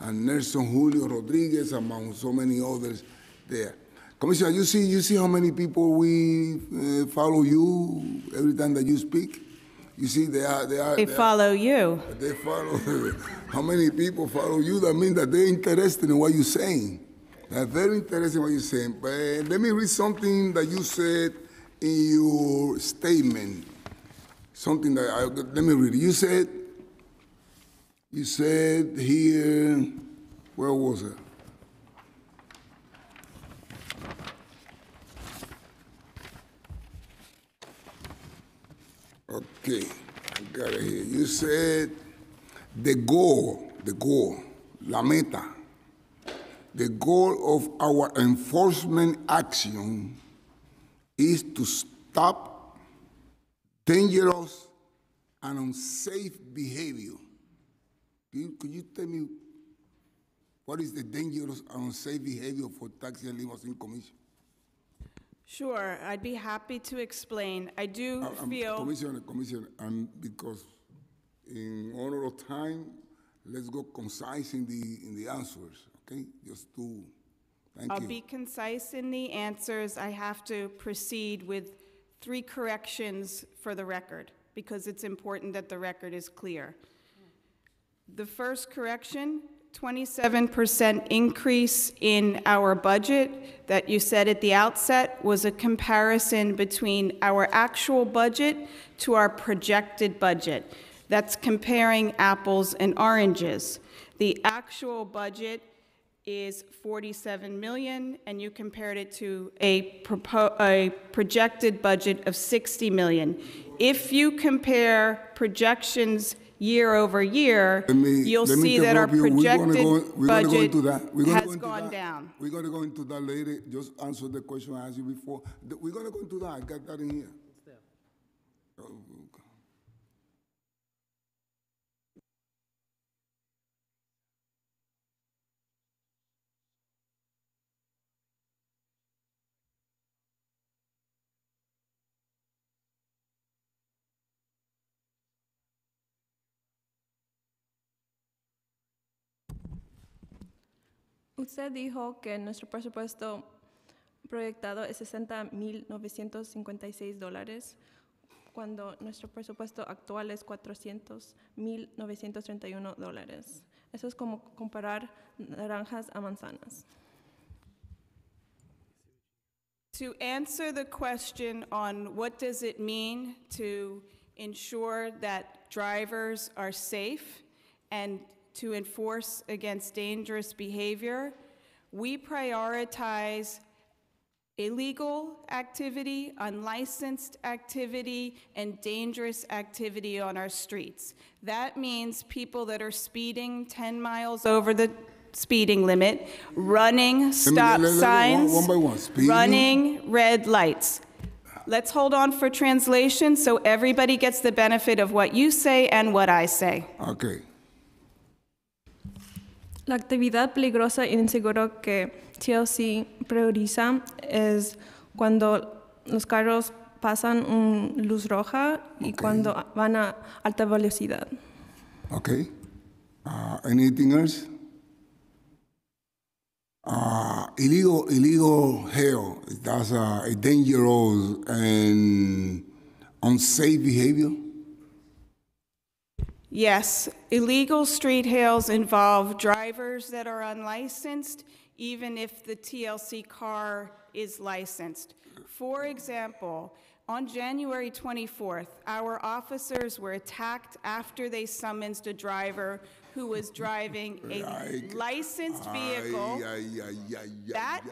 and Nelson Julio Rodriguez, among so many others there. Commissioner, you see, you see how many people we uh, follow you every time that you speak? You see, they are, they are. They they are- follow you. they follow. How many people follow you? That means that they're interested in what you're saying. They're very interested in what you're saying. But let me read something that you said in your statement. Something that I, let me read. You said You said here, where was it? Okay, I got it here. You said the goal, the goal, la meta, the goal of our enforcement action is to stop dangerous and unsafe behavior. Could you, could you tell me what is the dangerous and unsafe behavior for taxi and limousine commission? Sure, I'd be happy to explain. I do um, feel, Commissioner, Commissioner, and because in honor of time, let's go concise in the, in the answers, okay? Just to, thank you. I'll you. be concise in the answers. I have to proceed with three corrections for the record, because it's important that the record is clear. The first correction, 27% increase in our budget that you said at the outset was a comparison between our actual budget to our projected budget. That's comparing apples and oranges. The actual budget is 47 million, and you compared it to a a projected budget of 60 million. If you compare projections year over year, me- you'll see that our interrupt you. We're gonna projected go- we're gonna go budget. We're gonna go has into gone that. down. We're gonna go into that later, just answer the question I asked you before. We're gonna go into that, I got that in here. Usted dijo que nuestro presupuesto proyectado es 60.956 dólares, cuando nuestro presupuesto actual es 400.931 dólares. Eso es como comparar naranjas a manzanas. To answer the question on what does it mean to ensure that drivers are safe and to enforce against dangerous behavior, we prioritize illegal activity, unlicensed activity, and dangerous activity on our streets. That means people that are speeding 10 miles over the speeding limit, running stop let- let- let- signs, one by one. Speeding. running red lights. Let's hold on for translation so everybody gets the benefit of what you say and what I say. Okay, La actividad peligrosa e insegura que TLC prioriza es cuando los carros pasan una luz roja y Ok. cuando van a alta velocidad. okay. Uh, anything else? Uh, illegal, illegal hail, that's a dangerous and unsafe behavior? Yes, illegal street hails involve drivers that are unlicensed, even if the TLC car is licensed. For example, on January 24th, our officers were attacked after they summoned a driver who was driving a Like, licensed vehicle. That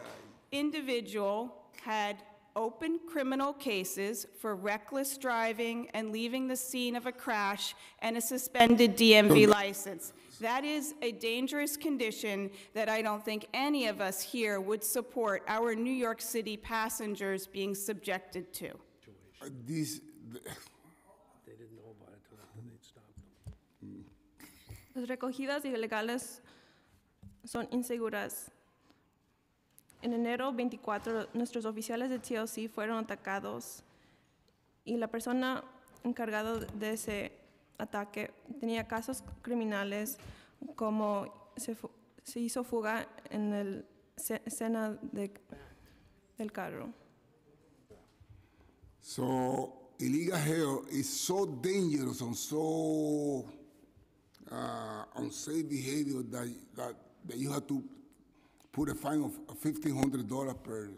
individual had open criminal cases for reckless driving and leaving the scene of a crash and a suspended DMV license. That is a dangerous condition that I don't think any of us here would support our New York City passengers being subjected to. Uh, This, Las recogidas ilegales son inseguras. En enero 24, nuestros oficiales de TLC fueron atacados y la persona encargada de ese ataque tenía casos criminales como se, se hizo fuga en el ce- escena de- del carro. So illegal hail is so dangerous and so uh, unsafe behavior that, that, that you have to put a fine of fifteen hundred dollars per, uh.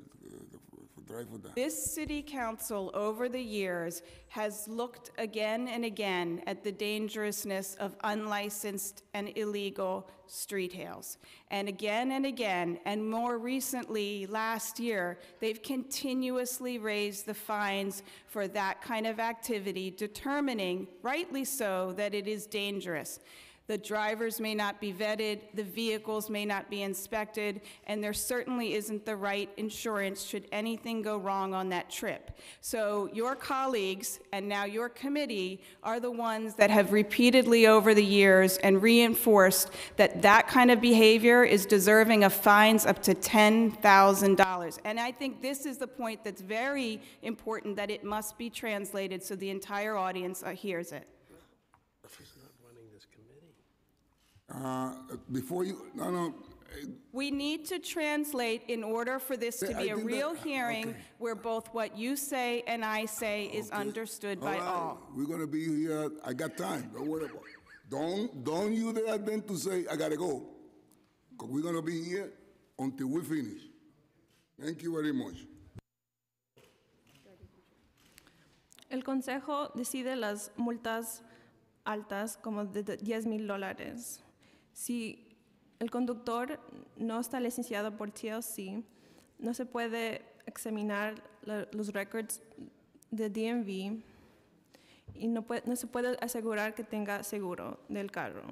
This city council, over the years, has looked again and again at the dangerousness of unlicensed and illegal street hails. And again and again, and more recently, last year, they've continuously raised the fines for that kind of activity, determining, rightly so, that it is dangerous. The drivers may not be vetted, the vehicles may not be inspected, and there certainly isn't the right insurance should anything go wrong on that trip. So your colleagues, and now your committee, are the ones that have repeatedly over the years and reinforced that that kind of behavior is deserving of fines up to $10,000. And I think this is the point that's very important, that it must be translated so the entire audience hears it. Uh, before you, no, no, We need to translate in order for this to be a think that- real hearing okay. where both what you say and I say is understood by right, all. We're gonna be here, I got time, don't worry about it. Don't, don't you dare then to say, I gotta go. Cause we're gonna be here until we finish. Thank you very much. El consejo decide las multas altas como de de 10 mil dólares. Si el conductor no está licenciado por TLC, no se puede examinar la- los records de DMV y no, puede- no se puede asegurar que tenga seguro del carro.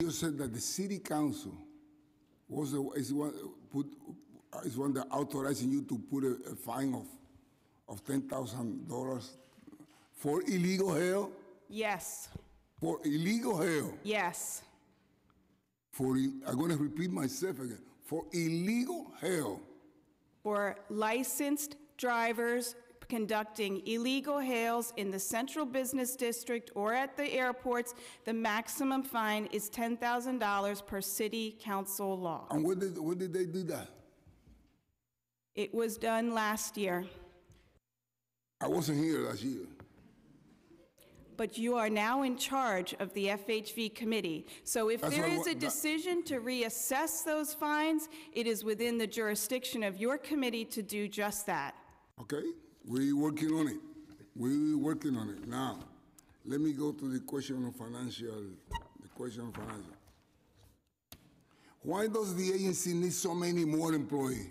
You said that the city council was the, is one, put, is one that authorizing you to put a, a fine of, of ten thousand dollars for illegal hail, Yes, for illegal hail, yes, for, I'm gonna repeat myself again, for illegal hail. for licensed drivers conducting illegal hails in the central business district or at the airports, the maximum fine is $10,000 per city council law. And when did, when did they do that? It was done last year. I wasn't here last year. But you are now in charge of the FHV committee. So if That's there what I is wa- a that- decision to reassess those fines, it is within the jurisdiction of your committee to do just that. Okay, we're working on it. We're working on it. Now, let me go to the question of financial, the question of financial. Why does the agency need so many more employees?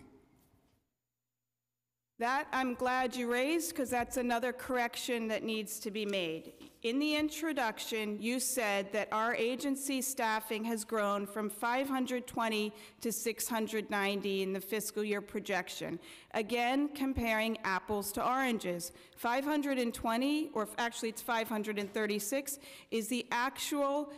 That I'm glad you raised, because that's another correction that needs to be made. In the introduction, you said that our agency staffing has grown from 520 to 690 in the fiscal year projection. Again, comparing apples to oranges. 520, or actually it's 536, is the actual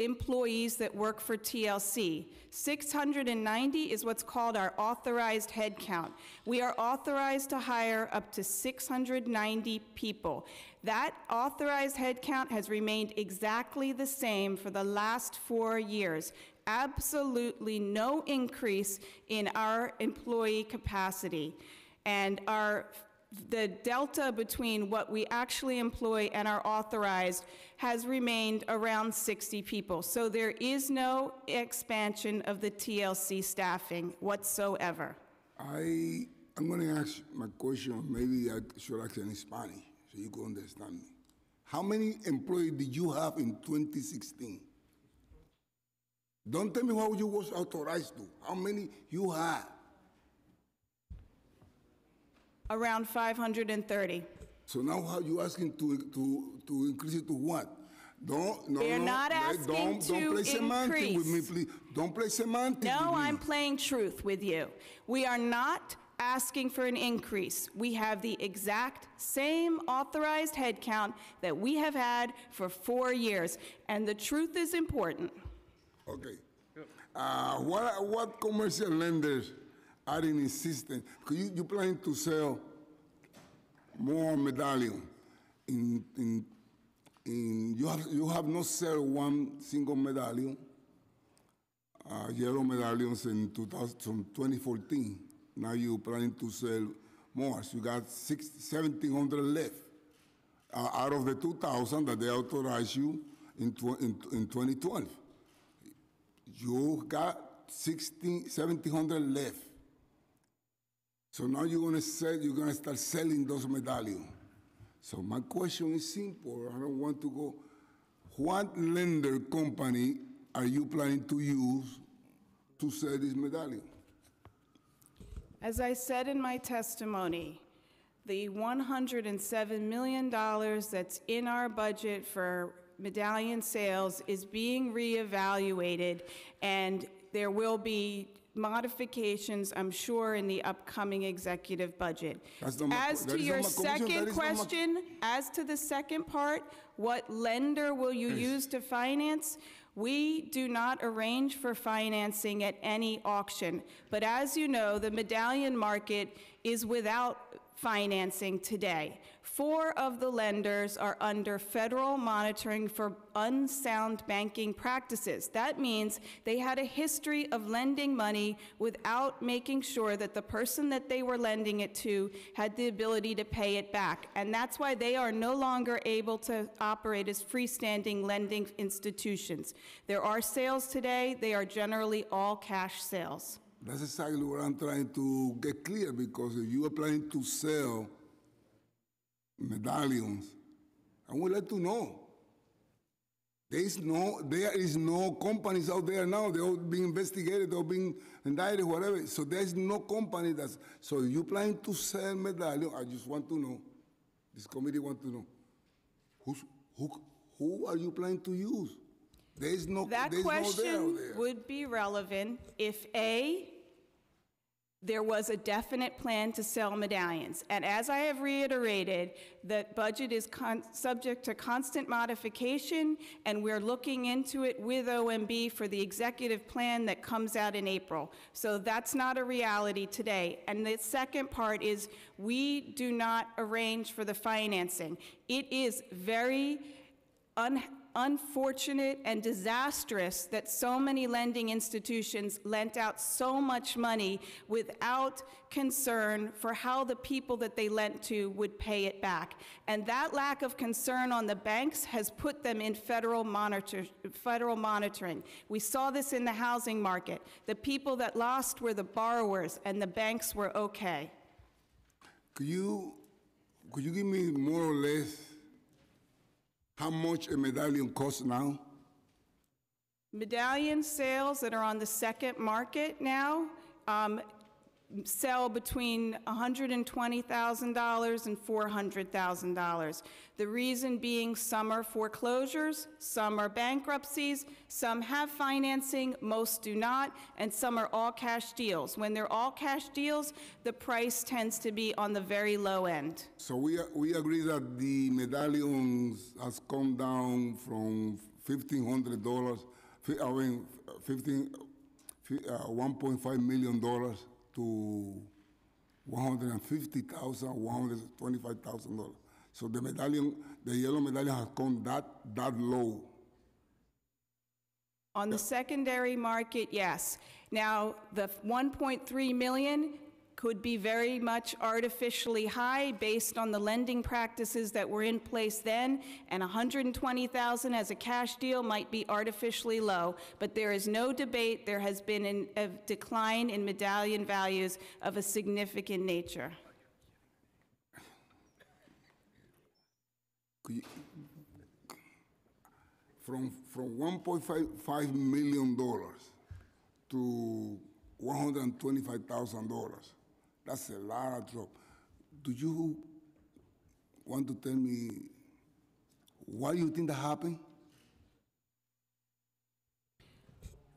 employees that work for TLC. 690 is what's called our authorized headcount. We are authorized to hire up to 690 people. That authorized headcount has remained exactly the same for the last four years. Absolutely no increase in our employee capacity. And our the delta between what we actually employ and are authorized has remained around 60 people. So there is no expansion of the TLC staffing whatsoever. I, I'm gonna ask my question, maybe I should ask in Spanish, so you can understand me. How many employees did you have in 2016? Don't tell me what you was authorized to. How many you had? Around 530. So now how you asking to, to, to increase it to what? Don't, no, We are no, not asking don't, to don't play semantic with me, please. Don't play semantic No. I'm playing truth with you. We are not asking for an increase. We have the exact same authorized headcount that we have had for four years, and the truth is important. Okay. Uh, what, what commercial lenders are in existence? Because you, you planning to sell more medallion in, in, in, you have, you have not sell one single medallion, uh, yellow medallions in 2000, 2014. Now you planning to sell more. So you got six, 1,700 left uh, out of the 2,000 that they authorized you in, tw- in, in 2012. You got 16, 1700 left. So now you're gonna sell, you're gonna start selling those medallions. So my question is simple, I don't want to go, what lender company are you planning to use to sell this medallion? As I said in my testimony, the $107 million that's in our budget for medallion sales is being reevaluated, and there will be modifications, I'm sure, in the upcoming executive budget. That's not my- As that to is your not my- Commissioner, that second is not my- question, as to the second part, what lender will you use to finance? We do not arrange for financing at any auction. But as you know, the medallion market is without financing today. Four of the lenders are under federal monitoring for unsound banking practices. That means they had a history of lending money without making sure that the person that they were lending it to had the ability to pay it back. And that's why they are no longer able to operate as freestanding lending institutions. There are sales today, they are generally all cash sales. That's exactly what I'm trying to get clear, because if you are planning to sell medallions, I would like to know. There is no, there is no companies out there now, they're all being investigated, they're being indicted, whatever. So there's no company that's, so you planning to sell medallion, I just want to know, this committee want to know, who's, who, who are you planning to use? There is no, That no there question there. would be relevant if, A, there was a definite plan to sell medallions. And as I have reiterated, that budget is subject to constant modification, and we're looking into it with OMB for the executive plan that comes out in April. So that's not a reality today. And the second part is, we do not arrange for the financing. It is very un- unfortunate and disastrous that so many lending institutions lent out so much money without concern for how the people that they lent to would pay it back. And that lack of concern on the banks has put them in federal monitor, federal monitoring. We saw this in the housing market. The people that lost were the borrowers and the banks were okay. Could you, could you give me more or less how much a medallion costs now? Medallion sales that are on the second market now um, sell between $120,000 and $400,000. The reason being some are foreclosures, some are bankruptcies, some have financing, most do not, and some are all cash deals. When they're all cash deals, the price tends to be on the very low end. So we, we agree that the medallions has come down from fifteen hundred dollars, I mean, fifteen, uh, one point five million dollars to one hundred and fifty thousand, one hundred twenty-five thousand dollars. So the medallion, the yellow medallion has come that, that low. On the secondary market, yes. Now, the 1.3 million could be very much artificially high based on the lending practices that were in place then, and 120,000 as a cash deal might be artificially low, but there is no debate there has been an, a decline in medallion values of a significant nature. From, from $1.5 million to $125,000 that's a lot of drop. Do you want to tell me why you think that happened?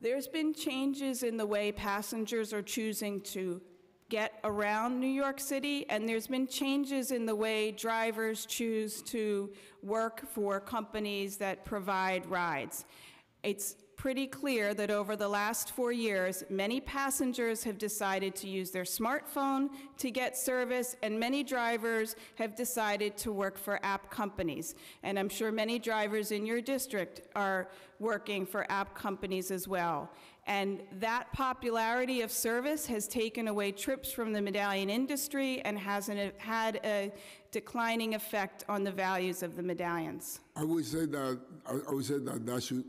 There's been changes in the way passengers are choosing to get around New York City, and there's been changes in the way drivers choose to work for companies that provide rides. It's pretty clear that over the last four years, many passengers have decided to use their smartphone to get service, and many drivers have decided to work for app companies. And I'm sure many drivers in your district are working for app companies as well. And that popularity of service has taken away trips from the medallion industry and has an, had a declining effect on the values of the medallions. I would say that, I, would say that that should,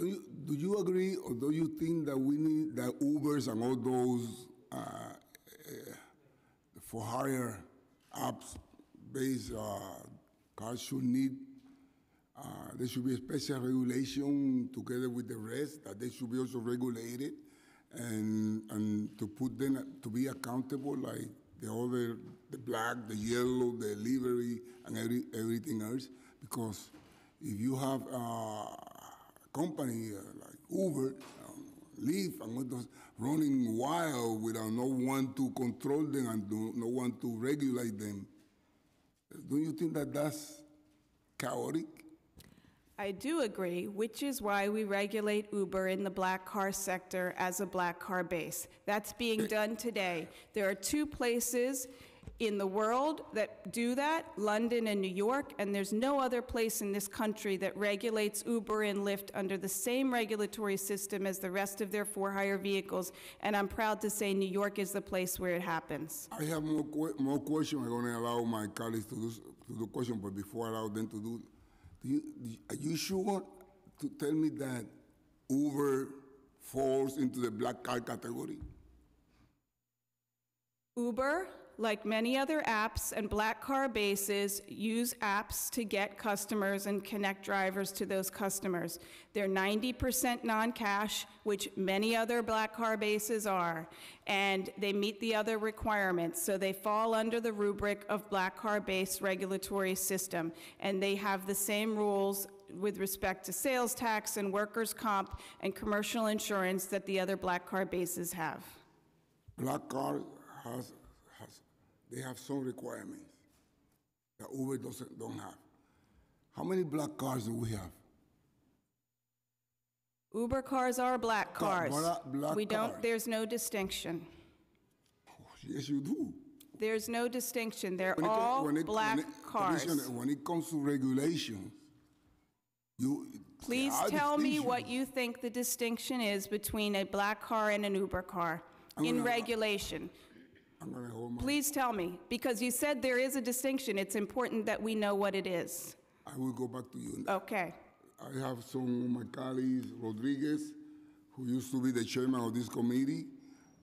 Do you, do you agree or do you think that we need that Ubers and all those uh, uh, for hire apps based uh, cars should need uh, there should be a special regulation together with the rest that they should be also regulated and and to put them to be accountable like the other the black the yellow the livery and every, everything else. Because if you have a company uh, like Uber um, Lyft and all those running wild without no one to control them and do, no one to regulate them don't you think that that's chaotic I do agree, which is why we regulate Uber in the black car sector as a black car base. That's being done today. There are two places in the world that do that, London and New York, and there's no other place in this country that regulates Uber and Lyft under the same regulatory system as the rest of their for-hire vehicles, and I'm proud to say New York is the place where it happens. I have more, que- more questions. I'm going to allow my colleagues to do, to do questions, but before I allow them to do, do you, do you- are you sure to tell me that Uber falls into the black car category? Uber, like many other apps and black car bases, use apps to get customers and connect drivers to those customers. They're 90% non-cash, which many other black car bases are, and they meet the other requirements, so they fall under the rubric of black car-based regulatory system, and they have the same rules with respect to sales tax and workers' comp and commercial insurance that the other black car bases have. Black car has, they have some requirements that Uber doesn't, don't have. How many black cars do we have? Uber cars are black cars. bla- black We don't, cars. there's no distinction. Oh, yes, you do. There's no distinction. They're When it all when it- black it- cars. When it comes to regulations, you. Please tell me what you think the distinction is between a black car and an Uber car in gonna- regulation. I'm gonna hold my, Please tell me, because you said there is a distinction. It's important that we know what it is. I will go back to you. Okay. I have some of my colleagues, Rodriguez, who used to be the chairman of this committee.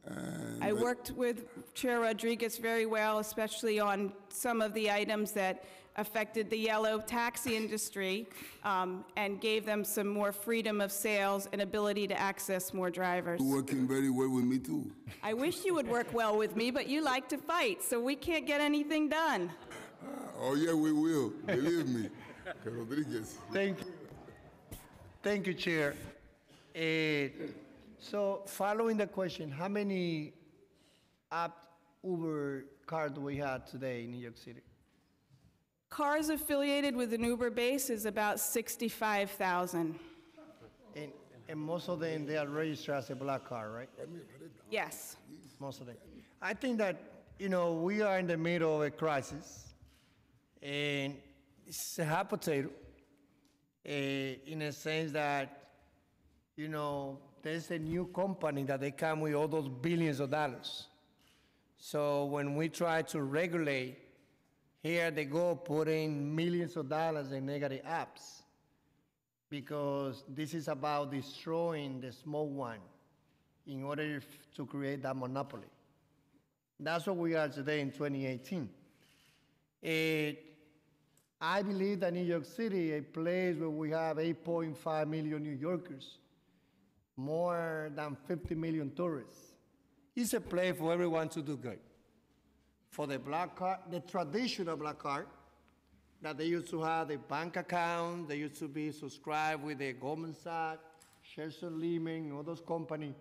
And I worked with Chair Rodriguez very well, especially on some of the items that affected the yellow taxi industry, um, and gave them some more freedom of sales and ability to access more drivers. You're Working very well with me too. I wish you would work well with me, but you like to fight, so we can't get anything done. Oh, yeah, we will, believe me. Rodriguez. Thank you. Thank you, Chair. Eh, So following the question, how many app Uber cars do we have today in New York City? Cars affiliated with an Uber base is about 65,000. And, and most of them, they are registered as a black car, right? Yes. Most of them. I think that, you know, we are in the middle of a crisis, and it's a hot potato, eh, in a sense that, you know, there's a new company that they come with all those billions of dollars. So when we try to regulate, here they go putting millions of dollars in negative apps because this is about destroying the small one in order to create that monopoly. That's what we are today in 2018. It, I believe that New York City, a place where we have 8.5 million New Yorkers, more than 50 million tourists, It's a place for everyone to do good. For the black card, the traditional black card, that they used to have a bank account, they used to be subscribed with the Goldman Sachs, Shearson Lehman, all those companies,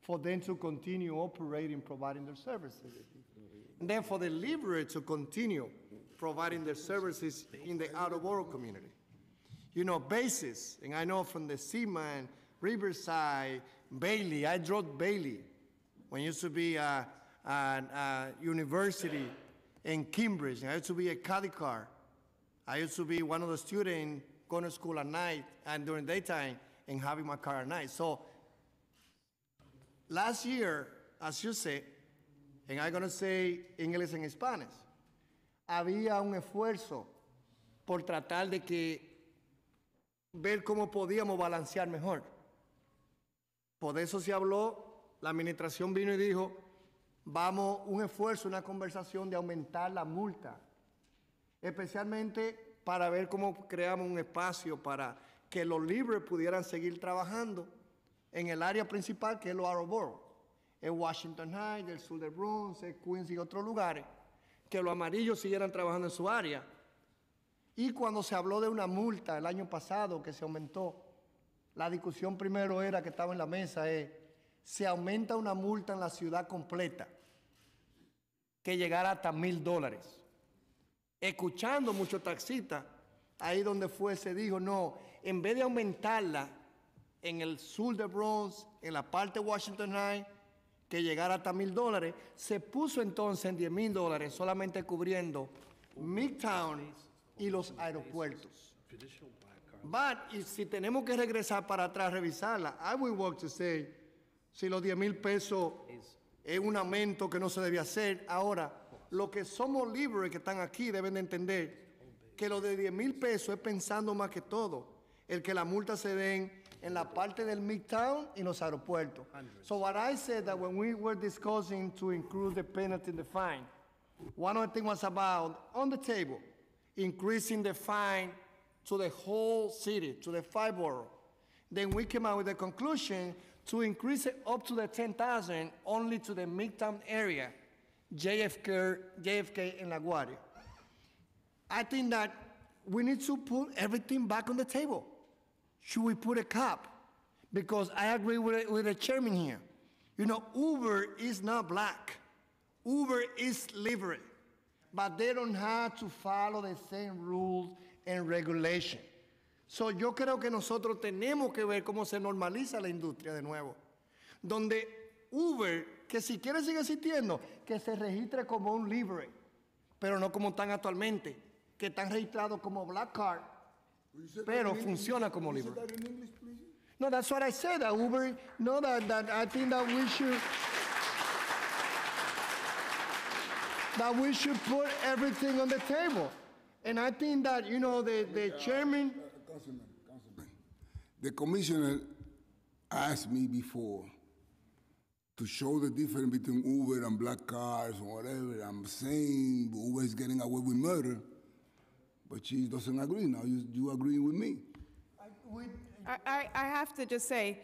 for them to continue operating, providing their services. And then for the Libre to continue providing their services in the out-of-borough community. You know, basis, and I know from the Seaman, Riverside, Bailey, I drove Bailey, when it used to be a, a, a university in Cambridge, I used to be a caddy car. I used to be one of the students going to school at night and during daytime and having my car at night. So last year, as you say, and I'm going to say English and Spanish, había un esfuerzo por tratar de que ver cómo podíamos balancear mejor. Por eso se habló, la administración vino y dijo, vamos, un esfuerzo, una conversación de aumentar la multa, especialmente para ver cómo creamos un espacio para que los libres pudieran seguir trabajando en el área principal que es los Arrowboro, en Washington Heights, el sur del Bronx, el Queens y otros lugares, que los amarillos siguieran trabajando en su área. Y cuando se habló de una multa el año pasado que se aumentó, la discusión primero era que estaba en la mesa es, se aumenta una multa en la ciudad completa que llegara hasta mil dólares. Escuchando muchos taxistas, ahí donde fue se dijo, no, en vez de aumentarla en el sur de Bronx, en la parte de Washington Heights, que llegara hasta mil dólares, se puso entonces en 10 mil dólares, solamente cubriendo Midtown y los aeropuertos. But, y si tenemos que regresar para atrás, revisarla, I will work to say, si los 10 mil pesos es un aumento que no se debe hacer. Ahora, los que somos libres que están aquí deben de entender que lo de 10 mil pesos es pensando más que todo, el que la multa se den en la parte del Midtown y los aeropuertos. So what I said that when we were discussing to increase the penalty and the fine, one of the things was about, on the table, increasing the fine to the whole city, to the five borough. Then we came out with the conclusion to increase it up to the 10,000 only to the Midtown area, JFK, JFK and LaGuardia. I think that we need to put everything back on the table. Should we put a cap? Because I agree with, with the chairman here. You know, Uber is not black. Uber is libre. But they don't have to follow the same rules and regulation. So yo creo que nosotros tenemos que ver cómo se normaliza la industria de nuevo. Donde Uber, que si quiere sigue existiendo, que se registre como un libre, pero no como están actualmente, que están registrados como black card, pero funciona como libre. No, that's what I said. That Uber, no, that, that I think that we should. That we should put everything on the table. And I think that, you know, the, the chairman, uh, uh, Councilman, Councilman. The commissioner asked me before to show the difference between Uber and black cars or whatever. I'm saying Uber is getting away with murder, but she doesn't agree. Now you, you agree with me. I, I, I have to just say,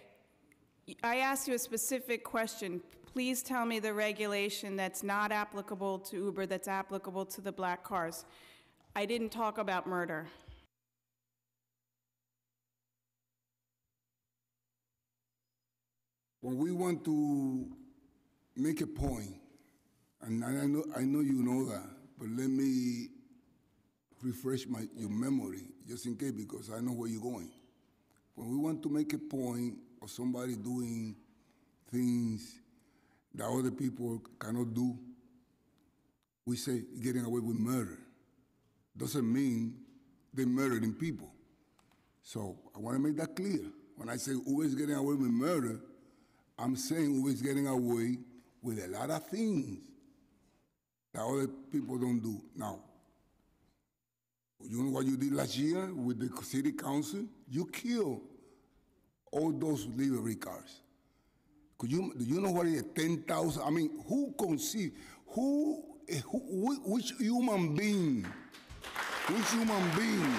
I asked you a specific question. Please tell me the regulation that's not applicable to Uber, that's applicable to the black cars. I didn't talk about murder. When we want to make a point, and I know, I know you know that, but let me refresh my, your memory, just in case, because I know where you're going. When we want to make a point of somebody doing things that other people cannot do, we say getting away with murder. Doesn't mean they're murdering people. So I want to make that clear. When I say who is getting away with murder, I'm saying who is getting away with a lot of things that other people don't do. Now, you know what you did last year with the city council? You killed all those livery cars. Could you, do you know what is 10,000? I mean, who conceive, who, who, which human being, which human being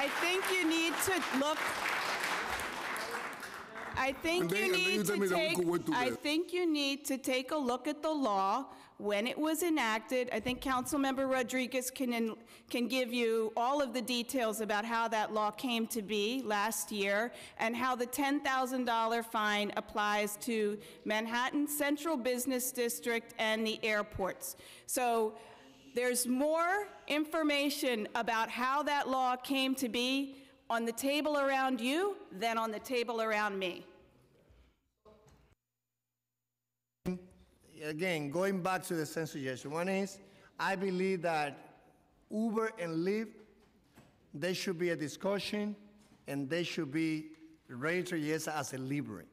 I think you need to look, I think you and then you need to me that we take, I think you need to take a look at the law when it was enacted. I think Councilmember Rodriguez can, en- can give you all of the details about how that law came to be last year and how the $10,000 fine applies to Manhattan Central Business District and the airports. So there's more information about how that law came to be on the table around you than on the table around me. again, going back to the same suggestion, one is, I believe that Uber and Lyft, there should be a discussion, and they should be registered, yes, as a libre.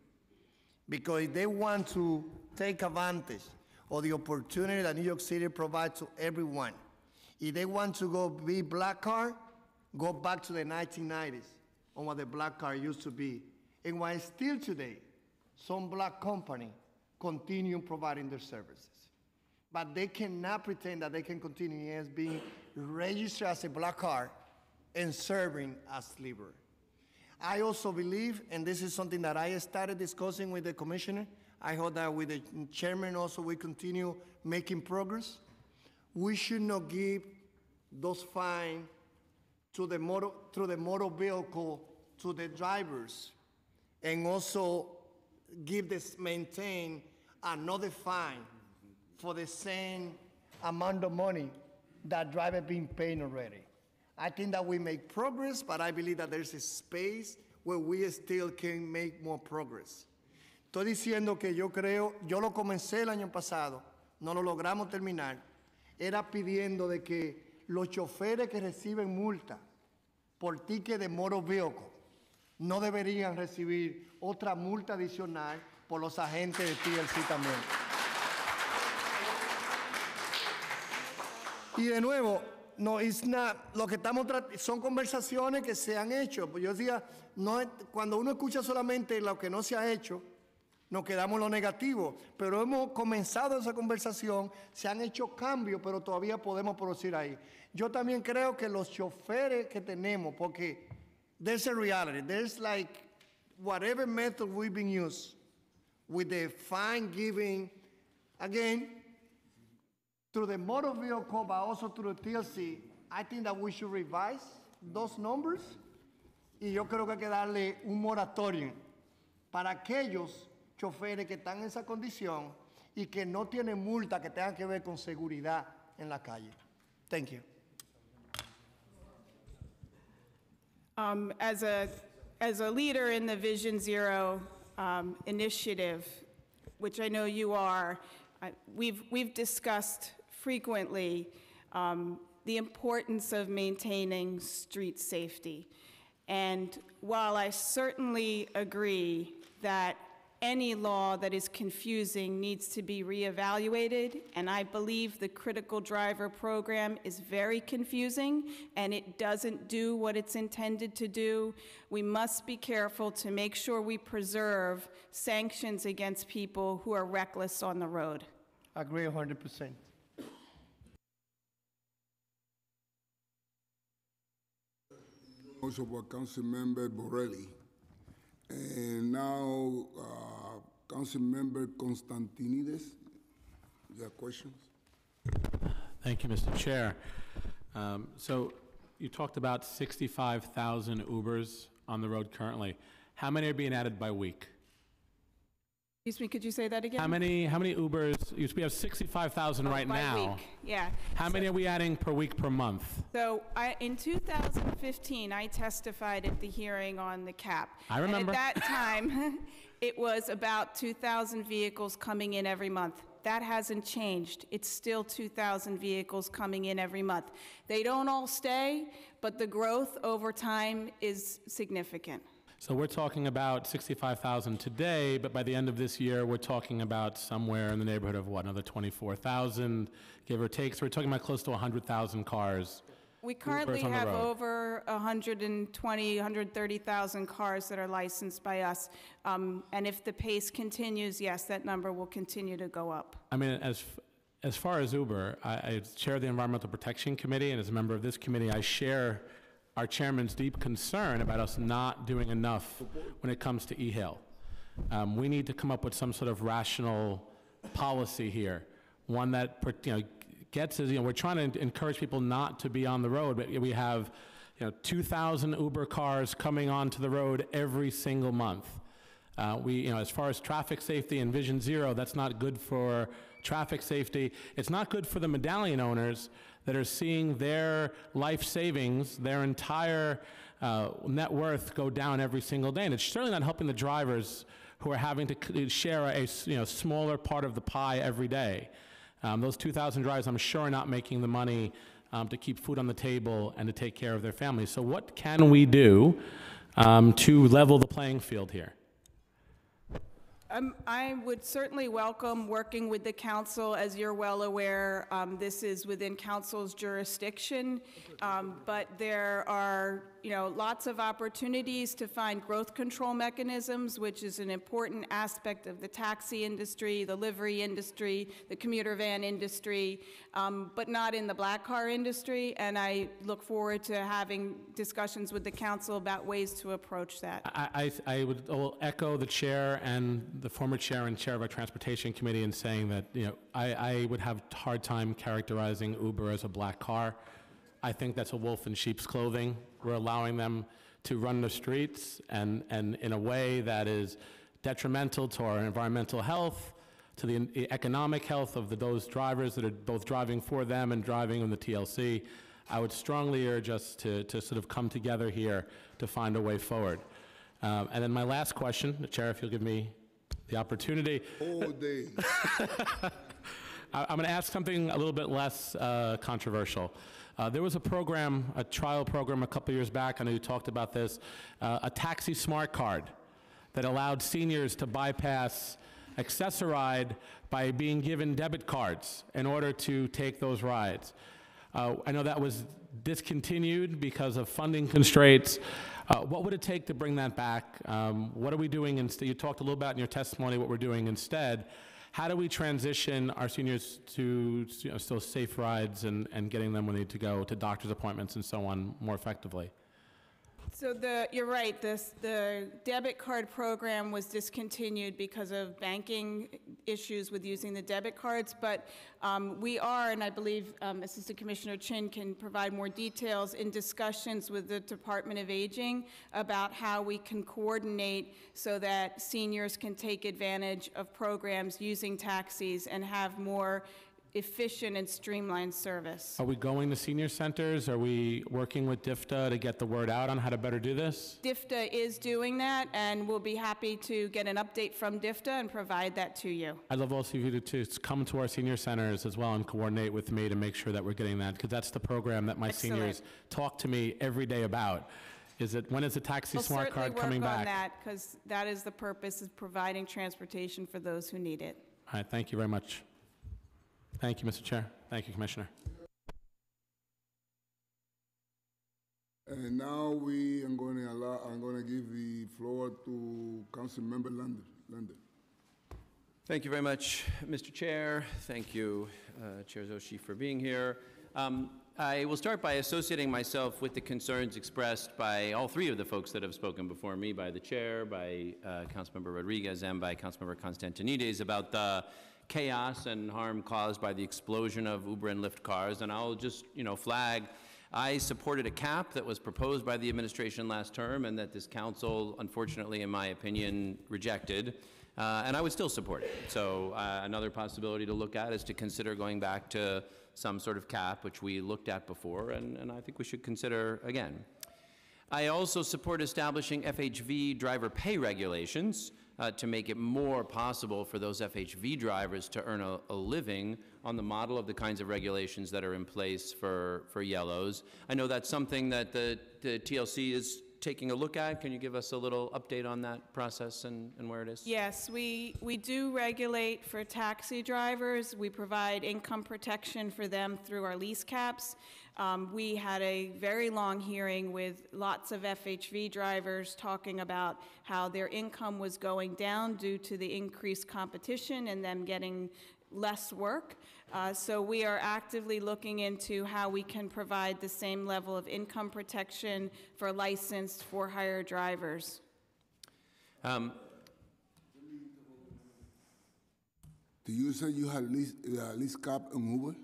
Because if they want to take advantage of the opportunity that New York City provides to everyone, if they want to go be black car, go back to the 1990s on what the black car used to be. And why still today, some black company continue providing their services. But they cannot pretend that they can continue as being registered as a black car and serving as labor. I also believe, and this is something that I started discussing with the commissioner, I hope that with the chairman also we continue making progress. We should not give those fines to the motor, through the motor vehicle to the drivers and also give this, maintain another fine for the same amount of money that driver been paying already. I think that we make progress, but I believe that there's a space where we still can make more progress. Estoy diciendo que yo creo, yo lo comencé el año pasado, no lo logramos terminar, era pidiendo de que los choferes que reciben multa por ticket de motor vehicle no deberían recibir otra multa adicional por los agentes de TLC también. Y de nuevo, no not, lo que estamos son conversaciones que se han hecho. Yo decía, es- cuando uno escucha solamente lo que no se ha hecho, nos quedamos lo negativo. Pero hemos comenzado esa conversación, se han hecho cambios, pero todavía podemos producir ahí. Yo también creo que los choferes que tenemos, porque there's a reality, there's like whatever method we've been used with the fine giving, again, through the motor vehicle, but also through the TLC, I think that we should revise those numbers. Y yo creo que hay que darle un moratorio para aquellos choferes que están en esa condición y que no tienen multa que tengan que ver con seguridad en la calle. Thank you. Um, As a, as a leader in the Vision Zero um, initiative, which I know you are, I- we've, we've discussed frequently um, the importance of maintaining street safety. And while I certainly agree that any law that is confusing needs to be reevaluated, and I believe the critical driver program is very confusing, and it doesn't do what it's intended to do. We must be careful to make sure we preserve sanctions against people who are reckless on the road. I agree 100%. Also for Councilmember Borelli. And now, uh, Councilmember Constantinides, you have questions? Thank you, Mr. Chair. Um, So you talked about 65,000 Ubers on the road currently. How many are being added by week? Excuse me, could you say that again? How many, how many Ubers, you- we have 65,000 Oh, right by now. week, Yeah. How many are we adding per week, per month? So I, in 2015, I testified at the hearing on the cap. I remember. And at that time, it was about 2,000 vehicles coming in every month. That hasn't changed. It's still 2,000 vehicles coming in every month. They don't all stay, but the growth over time is significant. So we're talking about 65,000 today, but by the end of this year, we're talking about somewhere in the neighborhood of, what, another 24,000, give or take? So we're talking about close to 100,000 cars. We currently on the have road. over 120, 130,000 cars that are licensed by us. Um, And if the pace continues, yes, that number will continue to go up. I mean, as, f- as far as Uber, I, I chair the Environmental Protection Committee, and as a member of this committee, I share our chairman's deep concern about us not doing enough when it comes to e-hail. Um, we need to come up with some sort of rational policy here, one that, you know, gets us, you know, we're trying to encourage people not to be on the road, but we have, you know, 2,000 Uber cars coming onto the road every single month. Uh, We, you know, as far as traffic safety and Vision Zero, that's not good for traffic safety. It's not good for the medallion owners that are seeing their life savings, their entire uh, net worth go down every single day. And it's certainly not helping the drivers who are having to share a you know, smaller part of the pie every day. Um, Those 2,000 drivers, I'm sure, are not making the money um, to keep food on the table and to take care of their families. So what can we do um, to level the playing field here? Um, I would certainly welcome working with the council. As you're well aware, um, this is within council's jurisdiction. Um, But there are, you know, lots of opportunities to find growth control mechanisms, which is an important aspect of the taxi industry, the livery industry, the commuter van industry, um, but not in the black car industry. And I look forward to having discussions with the council about ways to approach that. I, I I would echo the chair and the former chair and chair of our transportation committee in saying that, you know, I, I would have hard time characterizing Uber as a black car. I think that's a wolf in sheep's clothing. We're allowing them to run the streets and, and in a way that is detrimental to our environmental health, to the economic health of the, those drivers that are both driving for them and driving on the TLC. I would strongly urge us to, to sort of come together here to find a way forward. Um, and then my last question, the chair, if you'll give me the opportunity, All day. I- I'm going to ask something a little bit less uh, controversial. Uh, There was a program, a trial program a couple years back, I know you talked about this, uh, a taxi smart card that allowed seniors to bypass Access-A-Ride by being given debit cards in order to take those rides. Uh, I know that was discontinued because of funding constraints. Uh, What would it take to bring that back? Um, What are we doing instead? You talked a little about in your testimony what we're doing instead. How do we transition our seniors to, you know, still safe rides and, and getting them when they need to go to doctor's appointments and so on more effectively? So the, you're right, this, the debit card program was discontinued because of banking issues with using the debit cards, but um, we are, and I believe um, Assistant Commissioner Chin can provide more details, in discussions with the Department of Aging about how we can coordinate so that seniors can take advantage of programs using taxis and have more efficient and streamlined service. Are we going to senior centers? Are we working with DFTA to get the word out on how to better do this? DFTA is doing that, and we'll be happy to get an update from DFTA and provide that to you. I'd love also you to, to come to our senior centers as well and coordinate with me to make sure that we're getting that, because that's the program that my Excellent. seniors talk to me every day about. Is it, when is the taxi smart card coming We'll certainly work on back? that, because that is the purpose, is providing transportation for those who need it. All right, thank you very much. Thank you, Mr. Chair. Thank you, Commissioner. And now we are going to allow, I'm going to give the floor to Councilmember Lander. Lander. Thank you very much, Mr. Chair. Thank you, uh, Chair Joshi, for being here. Um, I will start by associating myself with the concerns expressed by all three of the folks that have spoken before me, by the Chair, by uh, Councilmember Rodriguez, and by Councilmember Constantinides about the chaos and harm caused by the explosion of Uber and Lyft cars. And I'll just, you know, flag I supported a cap that was proposed by the administration last term and that this council, unfortunately, in my opinion, rejected. Uh, and I would still support it. So uh, another possibility to look at is to consider going back to some sort of cap, which we looked at before, and, and I think we should consider again. I also support establishing FHV driver pay regulations uh, to make it more possible for those FHV drivers to earn a, a living on the model of the kinds of regulations that are in place for, for yellows. I know that's something that the, the TLC is taking a look at. Can you give us a little update on that process and, and where it is? Yes, we, we do regulate for taxi drivers. We provide income protection for them through our lease caps. Um, We had a very long hearing with lots of FHV drivers talking about how their income was going down due to the increased competition and them getting less work. Uh, So we are actively looking into how we can provide the same level of income protection for licensed for-hire drivers. Um, Do you say you have least, uh, least cap in Uber?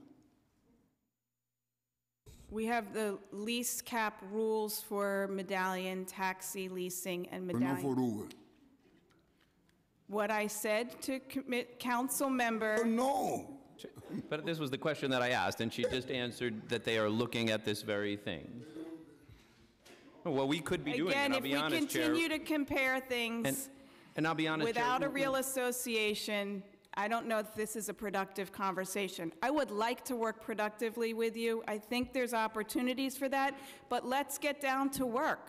We have the lease cap rules for medallion, taxi leasing, and But not medallion. Uber? What I said to commit, council Oh, member, no. But this was the question that I asked, and she just answered that they are looking at this very thing. Well, we could be doing it, again, I'll if be we honest, Chair. continue to compare things and I'll be honest, Chair, without a we- real association, I don't know if this is a productive conversation. I would like to work productively with you. I think there's opportunities for that, but let's get down to work.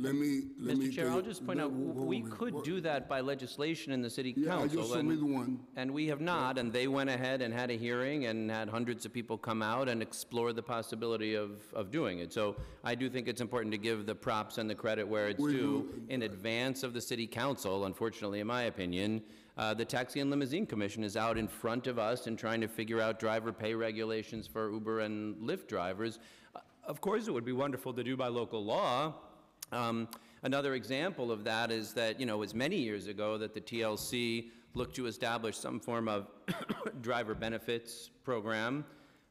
let me, let me. Mr. Chair, I'll just point out, we could What- do that by legislation in the city Yeah, I council. just and- submitted one. And we have not, and they went ahead and had a hearing and had hundreds of people come out and explore the possibility of, of doing it. So I do think it's important to give the props and the credit where it's We due. do. In advance of the city council, unfortunately, in my opinion, uh, the Taxi and Limousine Commission is out in front of us and trying to figure out driver pay regulations for Uber and Lyft drivers. Uh, Of course, it would be wonderful to do by local law, um, Another example of that is that, you know, it was many years ago that the TLC looked to establish some form of driver benefits program.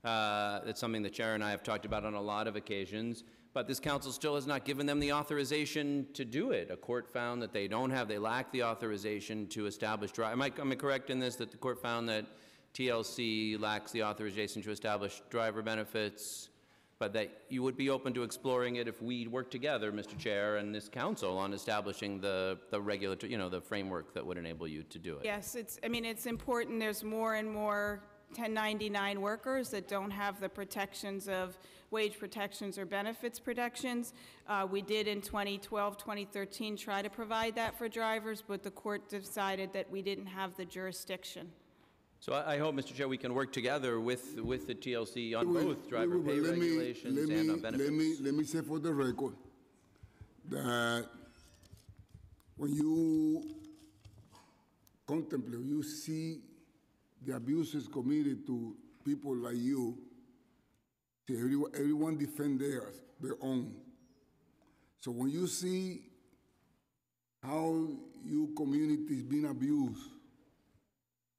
Uh, That's something the chair and I have talked about on a lot of occasions, but this council still has not given them the authorization to do it. A court found that they don't have, they lack the authorization to establish, dri- am I, am I correct in this, that the court found that TLC lacks the authorization to establish driver benefits? but that you would be open to exploring it if we work together, Mr. Chair, and this council on establishing the, the regulatory, you know, the framework that would enable you to do it. Yes, it's, I mean, it's important, there's more and more 1099 workers that don't have the protections of wage protections or benefits protections. Uh, We did in 2012, 2013, try to provide that for drivers, but the court decided that we didn't have the jurisdiction. So I, I hope, Mr. Chair, we can work together with, with the TLC on Wait, both driver wait, pay let me- regulations let and me- on Let me, benefits. let me say for the record that when you contemplate, you see the abuses committed to people like you, everyone, everyone defend theirs, their own. So when you see how your community is being abused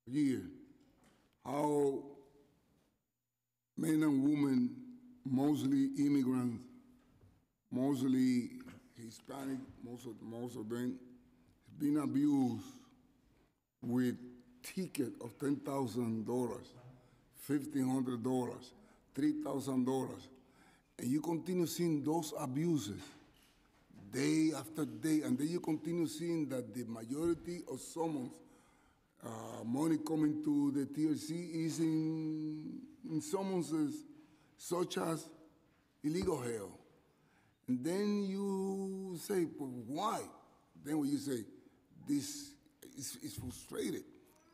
here, how men and women, mostly immigrants, mostly Hispanic, most of, most of them, being abused with ticket of ten thousand dollars, fifteen hundred dollars, three thousand dollars, and you continue seeing those abuses day after day, and then you continue seeing that the majority of someone's uh, money coming to the TLC is in, in summonses such as illegal hell. And then you say, well, why? Then when you say, this is, is frustrated.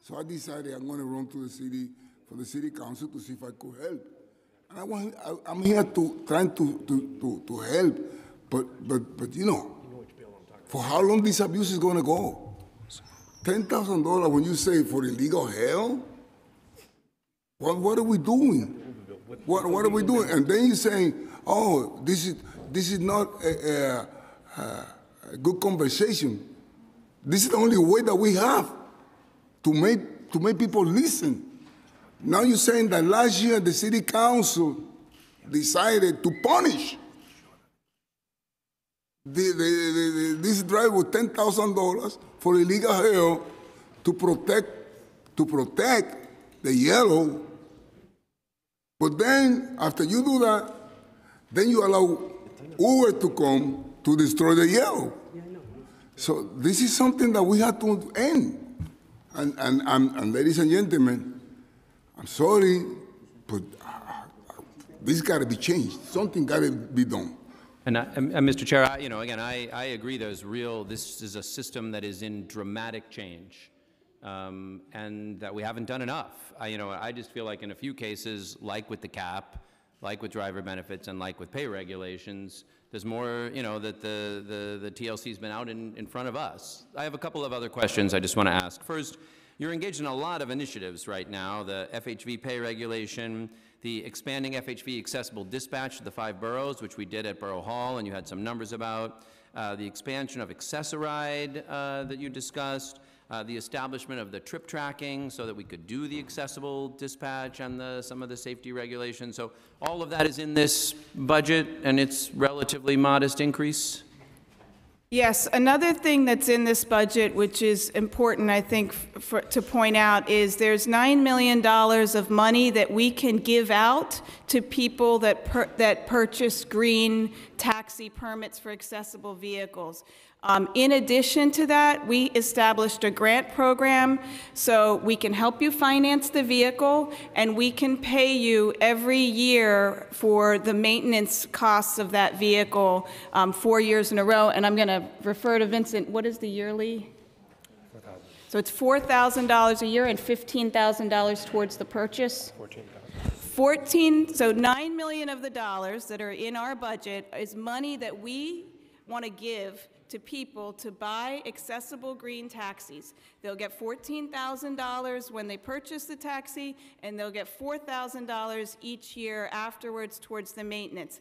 So I decided I'm going to run to the city, for the city council to see if I could help. And I want, I, I'm here to, trying to, to, to, to help, but, but, but you know, for how long this abuse is going to go? ten thousand dollars when you say for illegal hell? What what are we doing? What what are we doing? And then you're saying, oh, this is this is not a, a, a good conversation. This is the only way that we have to make to make people listen. Now you're saying that last year the city council decided to punish the, the, the, this driver with ten thousand dollars for illegal hell to protect to protect the yellow. But then after you do that, then you allow Uber to come to destroy the yellow. So this is something that we have to end. And, and, and, and ladies and gentlemen, I'm sorry, but uh, this got to be changed. Something got to be done. And, I- and, Mr. Chair, I, you know, again, I, I agree there's real, this is a system that is in dramatic change. Um, and that we haven't done enough. I, you know, I just feel like in a few cases, like with the cap, like with driver benefits and like with pay regulations, there's more, you know, that the, the, the TLC's been out in, in front of us. I have a couple of other questions I just want to ask. First, you're engaged in a lot of initiatives right now, the FHV pay regulation, the expanding FHV accessible dispatch to the five boroughs, which we did at Borough Hall, and you had some numbers about, uh, the expansion of Access-A-Ride uh, that you discussed, uh, the establishment of the trip tracking so that we could do the accessible dispatch and the, some of the safety regulations. So all of that is in this budget, and it's relatively modest increase? Yes, another thing that's in this budget, which is important, I think, for, to point out, is there's $9 million of money that we can give out to people that, that purchase green taxi permits for accessible vehicles. Um, in addition to that, we established a grant program so we can help you finance the vehicle and we can pay you every year for the maintenance costs of that vehicle um, four years in a row. And I'm going to refer to Vincent. What is the yearly? So it's $4,000 a year and $15,000 towards the purchase? 14, so 9 million of the dollars that are in our budget is money that we want to give to people to buy accessible green taxis. They'll get $14,000 when they purchase the taxi, and they'll get $4,000 each year afterwards towards the maintenance.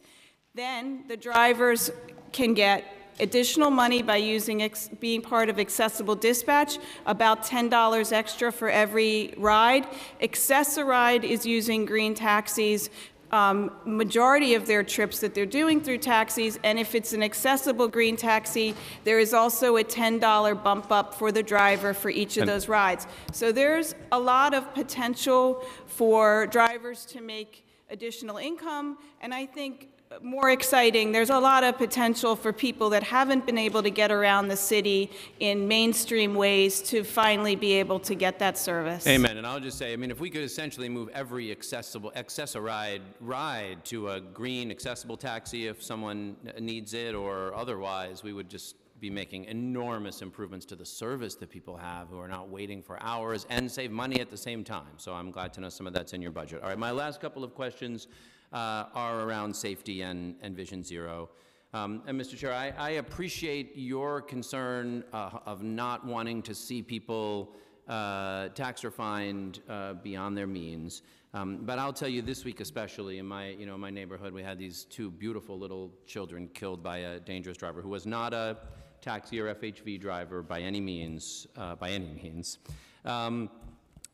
Then the drivers can get additional money by using, being part of accessible dispatch, about $10 extra for every ride. Access-A-Ride is using green taxis. Um, majority of their trips that they're doing through taxis, and if it's an accessible green taxi, there is also a $10 bump up for the driver for each of And- those rides. So there's a lot of potential for drivers to make additional income, and I think more exciting, there's a lot of potential for people that haven't been able to get around the city in mainstream ways to finally be able to get that service. Amen. And I'll just say, I mean, if we could essentially move every accessible, Access-A-Ride ride ride to a green accessible taxi if someone needs it or otherwise, we would just be making enormous improvements to the service that people have who are not waiting for hours and save money at the same time. So I'm glad to know some of that's in your budget. All right, my last couple of questions are around safety and, and Vision Zero. Um, and Mr. Chair, I, I appreciate your concern uh, of not wanting to see people uh, taxed or fined uh, beyond their means. Um, but I'll tell you, this week especially, in my, you know, my neighborhood, we had these two beautiful little children killed by a dangerous driver who was not a taxi or FHV driver by any means, uh, by any means. Um,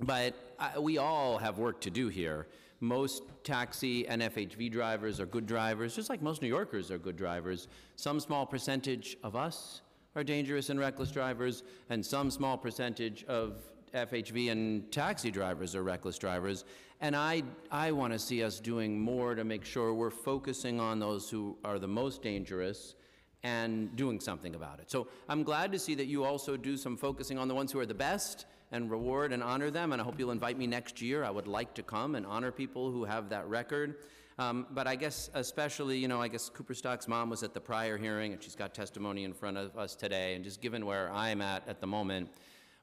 but I, we all have work to do here. Most taxi and FHV drivers are good drivers, just like most New Yorkers are good drivers. Some small percentage of us are dangerous and reckless drivers, and some small percentage of FHV and taxi drivers are reckless drivers. And I, I want to see us doing more to make sure we're focusing on those who are the most dangerous and doing something about it. So I'm glad to see that you also do some focusing on the ones who are the best and reward and honor them. And I hope you'll invite me next year. I would like to come and honor people who have that record. Um, but I guess especially, you know, I guess Cooper Stock's mom was at the prior hearing and she's got testimony in front of us today. And just given where I'm at at the moment,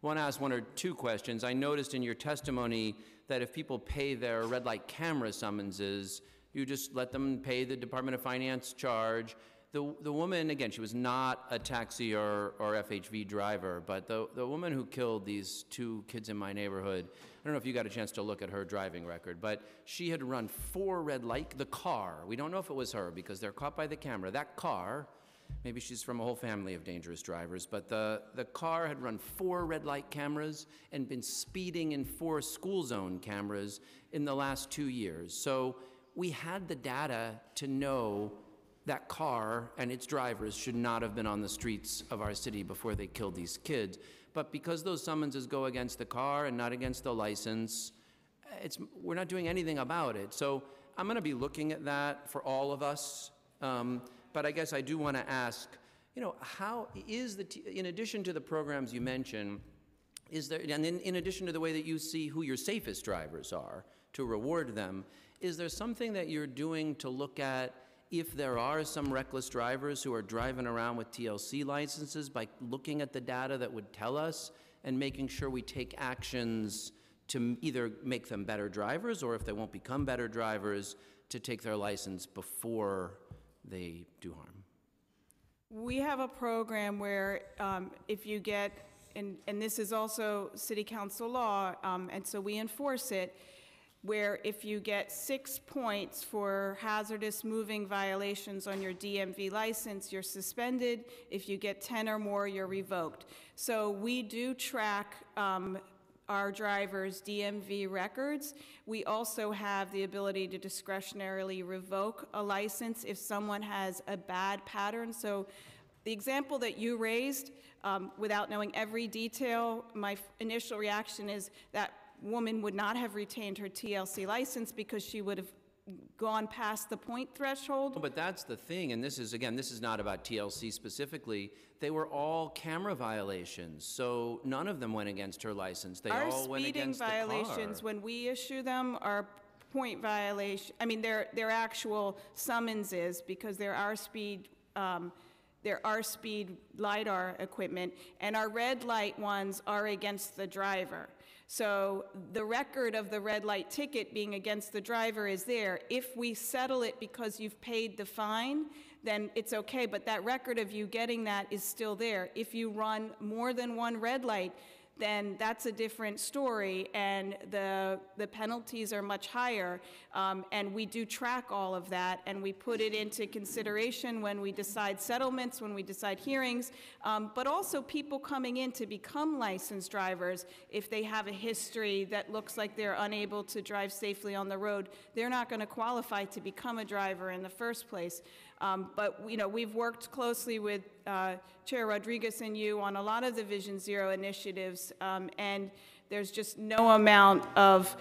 I want to ask one or two questions. I noticed in your testimony that if people pay their red light camera summonses, you just let them pay the Department of Finance charge. The, the woman, again, she was not a taxi or, or FHV driver, but the, the woman who killed these two kids in my neighborhood, I don't know if you got a chance to look at her driving record, but she had run four red light, the car, we don't know if it was her because they're caught by the camera. That car, maybe she's from a whole family of dangerous drivers, but the, the car had run four red light cameras and been speeding in four school zone cameras in the last two years. So we had the data to know that car and its drivers should not have been on the streets of our city before they killed these kids. But because those summonses go against the car and not against the license, it's, we're not doing anything about it. So I'm going to be looking at that for all of us. Um, but I guess I do want to ask, you know, how is the, in addition to the programs you mentioned, is there, and in, in addition to the way that you see who your safest drivers are to reward them, is there something that you're doing to look at if there are some reckless drivers who are driving around with TLC licenses by looking at the data that would tell us and making sure we take actions to either make them better drivers or if they won't become better drivers, to take their license before they do harm? We have a program where um, if you get, and, and this is also city council law, um, and so we enforce it, where if you get six points for hazardous moving violations on your DMV license, you're suspended. If you get 10 or more, you're revoked. So we do track um, our drivers' DMV records. We also have the ability to discretionarily revoke a license if someone has a bad pattern. So the example that you raised, um, without knowing every detail, my initial reaction is that woman would not have retained her TLC license because she would have gone past the point threshold. But that's the thing, and this is, again, this is not about TLC specifically. They were all camera violations, so none of them went against her license. They Our all went against the speeding violations, car. when we issue them, are point violation, I mean, they're, they're actual summonses, because there are speed, um, there are speed LiDAR equipment, and our red light ones are against the driver. So the record of the red light ticket being against the driver is there. If we settle it because you've paid the fine, then it's okay, but that record of you getting that is still there. If you run more than one red light, then that's a different story, and the, the penalties are much higher. Um, and we do track all of that, and we put it into consideration when we decide settlements, when we decide hearings, um, but also people coming in to become licensed drivers, if they have a history that looks like they're unable to drive safely on the road, they're not going to qualify to become a driver in the first place. Um, But, you know, we've worked closely with uh, Chair Rodriguez and you on a lot of the Vision Zero initiatives, um, and there's just no amount of,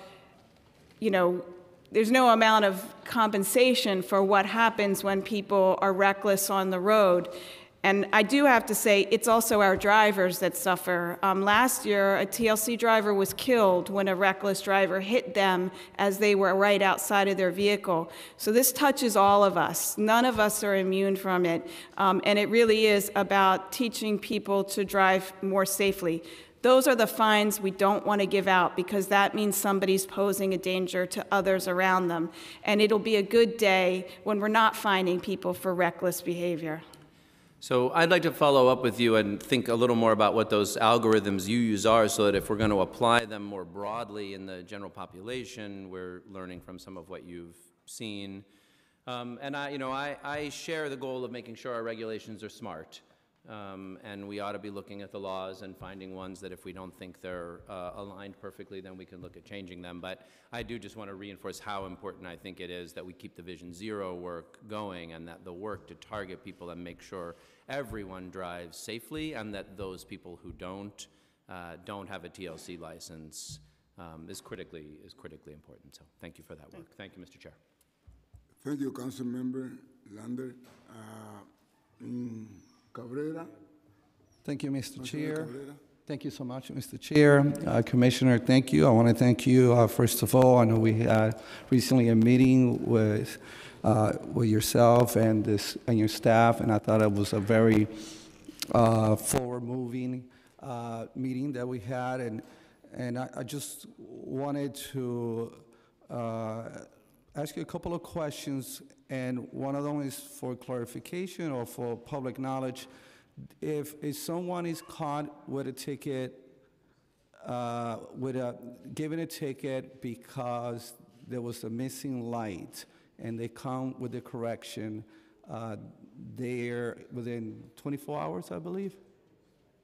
you know, there's no amount of compensation for what happens when people are reckless on the road. And I do have to say, it's also our drivers that suffer. Um, last year, a TLC driver was killed when a reckless driver hit them as they were right outside of their vehicle. So this touches all of us. None of us are immune from it. Um, and it really is about teaching people to drive more safely. Those are the fines we don't want to give out because that means somebody's posing a danger to others around them. And it'll be a good day when we're not finding people for reckless behavior. So I'd like to follow up with you and think a little more about what those algorithms you use are, so that if we're going to apply them more broadly in the general population, we're learning from some of what you've seen. Um, and I, you know, I, I share the goal of making sure our regulations are smart. Um, and we ought to be looking at the laws and finding ones that if we don't think they're uh, aligned perfectly, then we can look at changing them. But I do just want to reinforce how important I think it is that we keep the Vision Zero work going and that the work to target people and make sure everyone drives safely and that those people who don't, uh, don't have a TLC license um, is critically, is critically important. So thank you for that work. Thank you, Mr. Chair. Thank you, Council Member Lander. Uh, mm, Cabrera? Thank you, Mr. Chair. Thank you so much, Mr. Chair. Uh, Commissioner, thank you. I want to thank you, uh, first of all, I know we had recently a meeting with, uh, with yourself and this, and your staff, and I thought it was a very uh, forward-moving uh, meeting that we had, and, and I I just wanted to uh, ask you a couple of questions, and one of them is for clarification or for public knowledge. If, if someone is caught with a ticket, uh, with a, given a ticket because there was a missing light, and they come with the correction, uh, they're within 24 hours, I believe?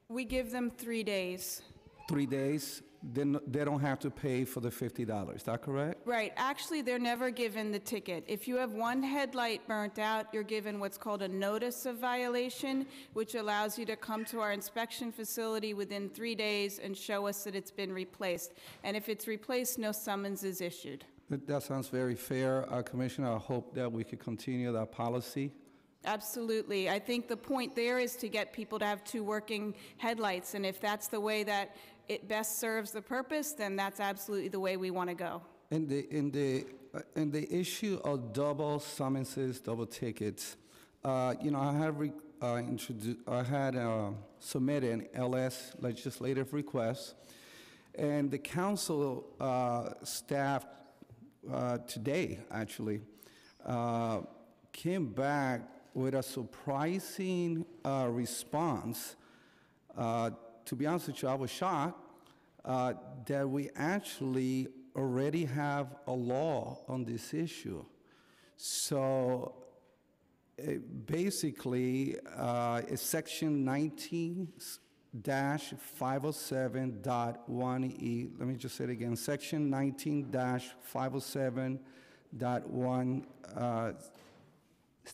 We give them three days. Three days, then they don't have to pay for the $50, is that correct? Right, actually, they're never given the ticket. If you have one headlight burnt out, you're given what's called a notice of violation, which allows you to come to our inspection facility within three days and show us that it's been replaced. And if it's replaced, no summons is issued. That that sounds very fair, Uh, Commissioner. I hope that we could continue that policy. Absolutely. I think the point there is to get people to have two working headlights, and if that's the way that it best serves the purpose, then that's absolutely the way we want to go. In the, in the, uh, in the issue of double summonses, double tickets, uh, you know, I had re, uh, introduced, I had, uh, submitted an LS legislative request, and the council, uh, staff, uh, today, actually, uh, came back with a surprising, uh, response. Uh, to be honest with you, I was shocked uh, that we actually already have a law on this issue. So eh, basically, uh, it's section 19 dash 507.1E. E. Let me just say it again. Section 19 dash 507.1. Uh,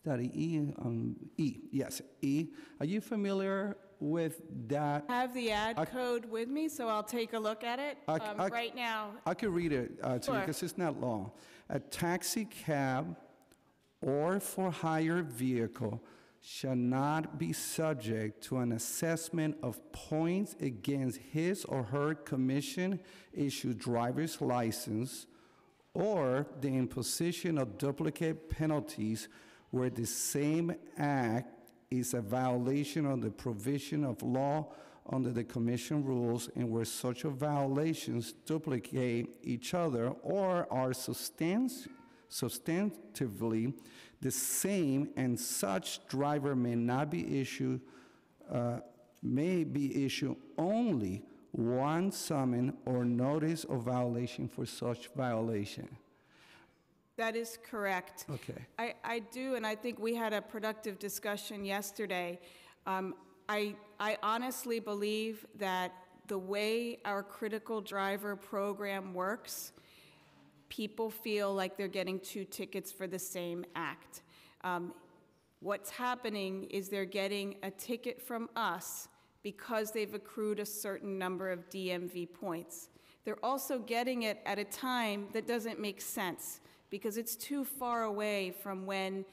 a E? Um, e, yes, E. Are you familiar with that? I have the ad I- code with me, so I'll take a look at it. I- Um, I- Right now, I could read it uh, to you Sure. because it's not long. A taxi cab or for hire vehicle shall not be subject to an assessment of points against his or her commission-issued driver's license or the imposition of duplicate penalties where the same act is a violation of the provision of law under the commission rules and where such violations duplicate each other or are substan- substantively the same and such driver may not be issued uh, may be issued only one summon or notice of violation for such violation. That is correct. Okay. I, I do, and I think we had a productive discussion yesterday. Um, I, I honestly believe that the way our critical driver program works, people feel like they're getting two tickets for the same act. Um, What's happening is they're getting a ticket from us because they've accrued a certain number of DMV points. They're also getting it at a time that doesn't make sense because it's too far away from when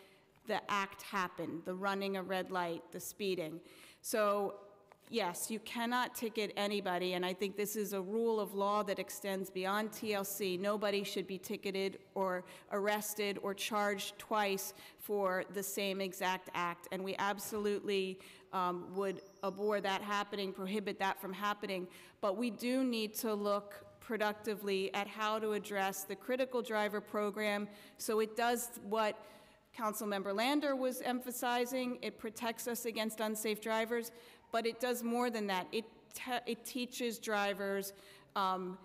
the act happened, the running a red light, the speeding. So yes, you cannot ticket anybody, and I think this is a rule of law that extends beyond TLC. Nobody should be ticketed or arrested or charged twice for the same exact act, and we absolutely um, would abhor that happening, prohibit that from happening. But we do need to look productively at how to address the critical driver program so it does what Councilmember Lander was emphasizing, it protects us against unsafe drivers, but it does more than that. It, te- it teaches drivers um,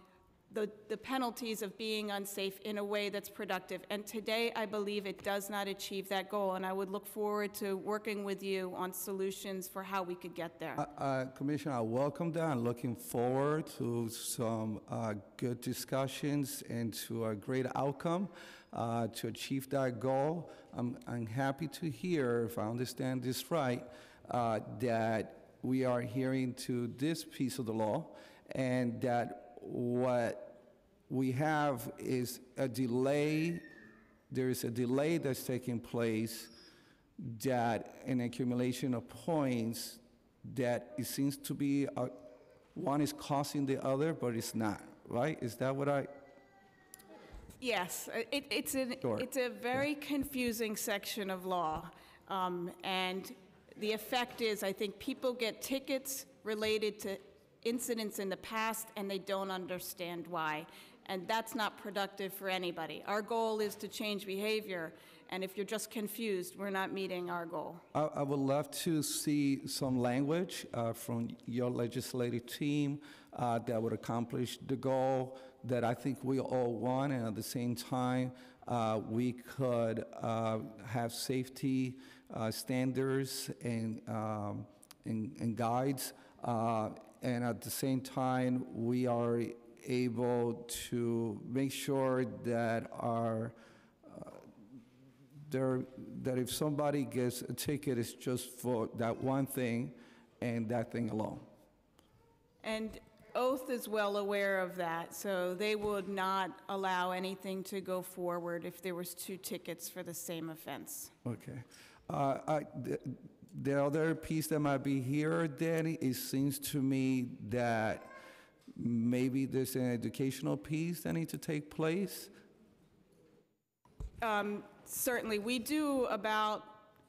the, the penalties of being unsafe in a way that's productive. And today, I believe it does not achieve that goal, and I would look forward to working with you on solutions for how we could get there. Uh, uh, Commissioner, I welcome that. I'm looking forward to some uh, good discussions and to a great outcome uh, to achieve that goal. I'm, I'm happy to hear, if I understand this right, uh, that we are adhering to this piece of the law and that what we have is a delay, there is a delay that's taking place that an accumulation of points that it seems to be, uh, one is causing the other, but it's not, right? Is that what I, Yes, uh, it, it's an, Sure. it's a very confusing section of law. Um, and the effect is, I think people get tickets related to incidents in the past and they don't understand why. And that's not productive for anybody. Our goal is to change behavior. And if you're just confused, we're not meeting our goal. I, I would love to see some language uh, from your legislative team uh, that would accomplish the goal that I think we all want, and at the same time, uh, we could uh, have safety uh, standards and, um, and, and guides, uh, and at the same time, we are able to make sure that our there, that if somebody gets a ticket, it's just for that one thing and that thing alone. And Oath is well aware of that, so they would not allow anything to go forward if there was two tickets for the same offense. Okay. Uh, I- The the other piece that might be here, Danny, it seems to me that maybe there's an educational piece that needs to take place. Um, Certainly, we do about,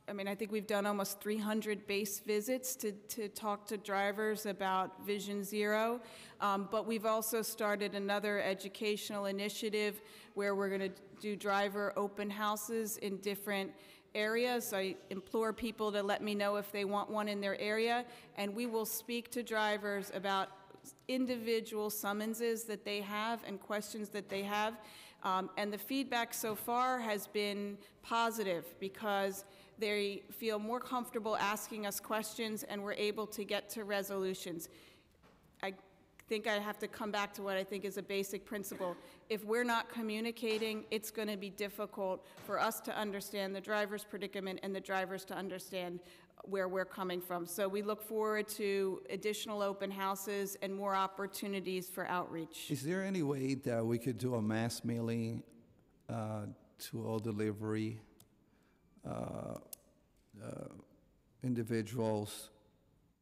I mean, I think we've done almost 300 base visits to, to talk to drivers about Vision Zero. Um, But we've also started another educational initiative where we're going to do driver open houses in different areas. I implore people to let me know if they want one in their area, and we will speak to drivers about individual summonses that they have and questions that they have. Um, And the feedback so far has been positive because they feel more comfortable asking us questions and we're able to get to resolutions. I think I have to come back to what I think is a basic principle. If we're not communicating, it's going to be difficult for us to understand the driver's predicament and the drivers to understand where we're coming from. So we look forward to additional open houses and more opportunities for outreach. Is there any way that we could do a mass mailing uh, to all delivery uh, uh, individuals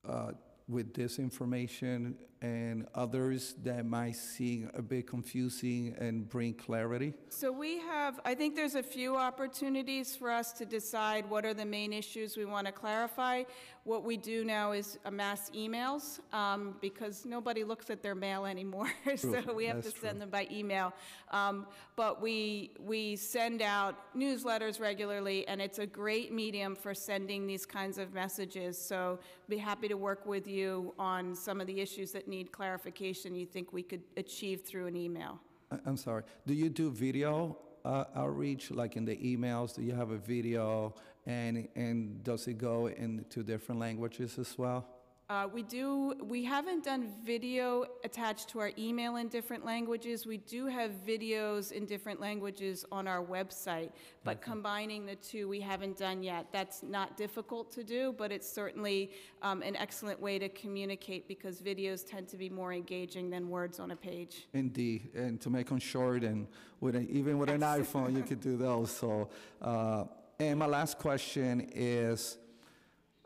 uh, with this information and others that might seem a bit confusing and bring clarity? So we have, I think there's a few opportunities for us to decide what are the main issues we want to clarify. What we do now is mass emails, um, because nobody looks at their mail anymore, so we have to that's true. send them by email. Um, But we, we send out newsletters regularly, and it's a great medium for sending these kinds of messages. So be happy to work with you on some of the issues that need clarification you think we could achieve through an email. I'm sorry, do you do video uh, outreach, like in the emails? Do you have a video, and, and does it go into different languages as well? Uh, We do, we haven't done video attached to our email in different languages. We do have videos in different languages on our website, but combining the two, we haven't done yet. That's not difficult to do, but it's certainly um, an excellent way to communicate because videos tend to be more engaging than words on a page. Indeed, and to make them short and with a, even with an iPhone, you could do those. So, uh, and my last question is,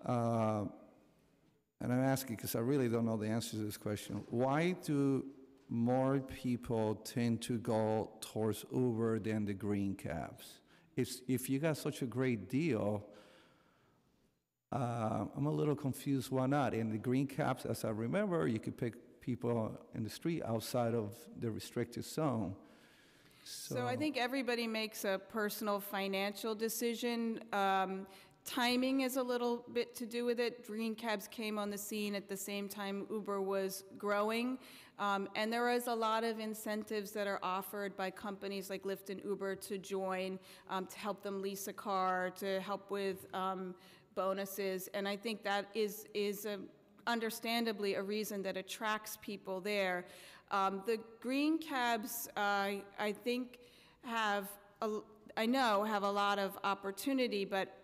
uh, and I'm asking because I really don't know the answer to this question. Why do more people tend to go towards Uber than the green cabs? If if you got such a great deal, uh, I'm a little confused. Why not? In the green caps, as I remember, you could pick people in the street outside of the restricted zone. So I think everybody makes a personal financial decision. Um, Timing is a little bit to do with it. Green cabs came on the scene at the same time Uber was growing. Um, And there is a lot of incentives that are offered by companies like Lyft and Uber to join, um, to help them lease a car, to help with um, bonuses. And I think that is, is a understandably a reason that attracts people there. Um, the green cabs, uh, I think, have, a, I know, have a lot of opportunity, but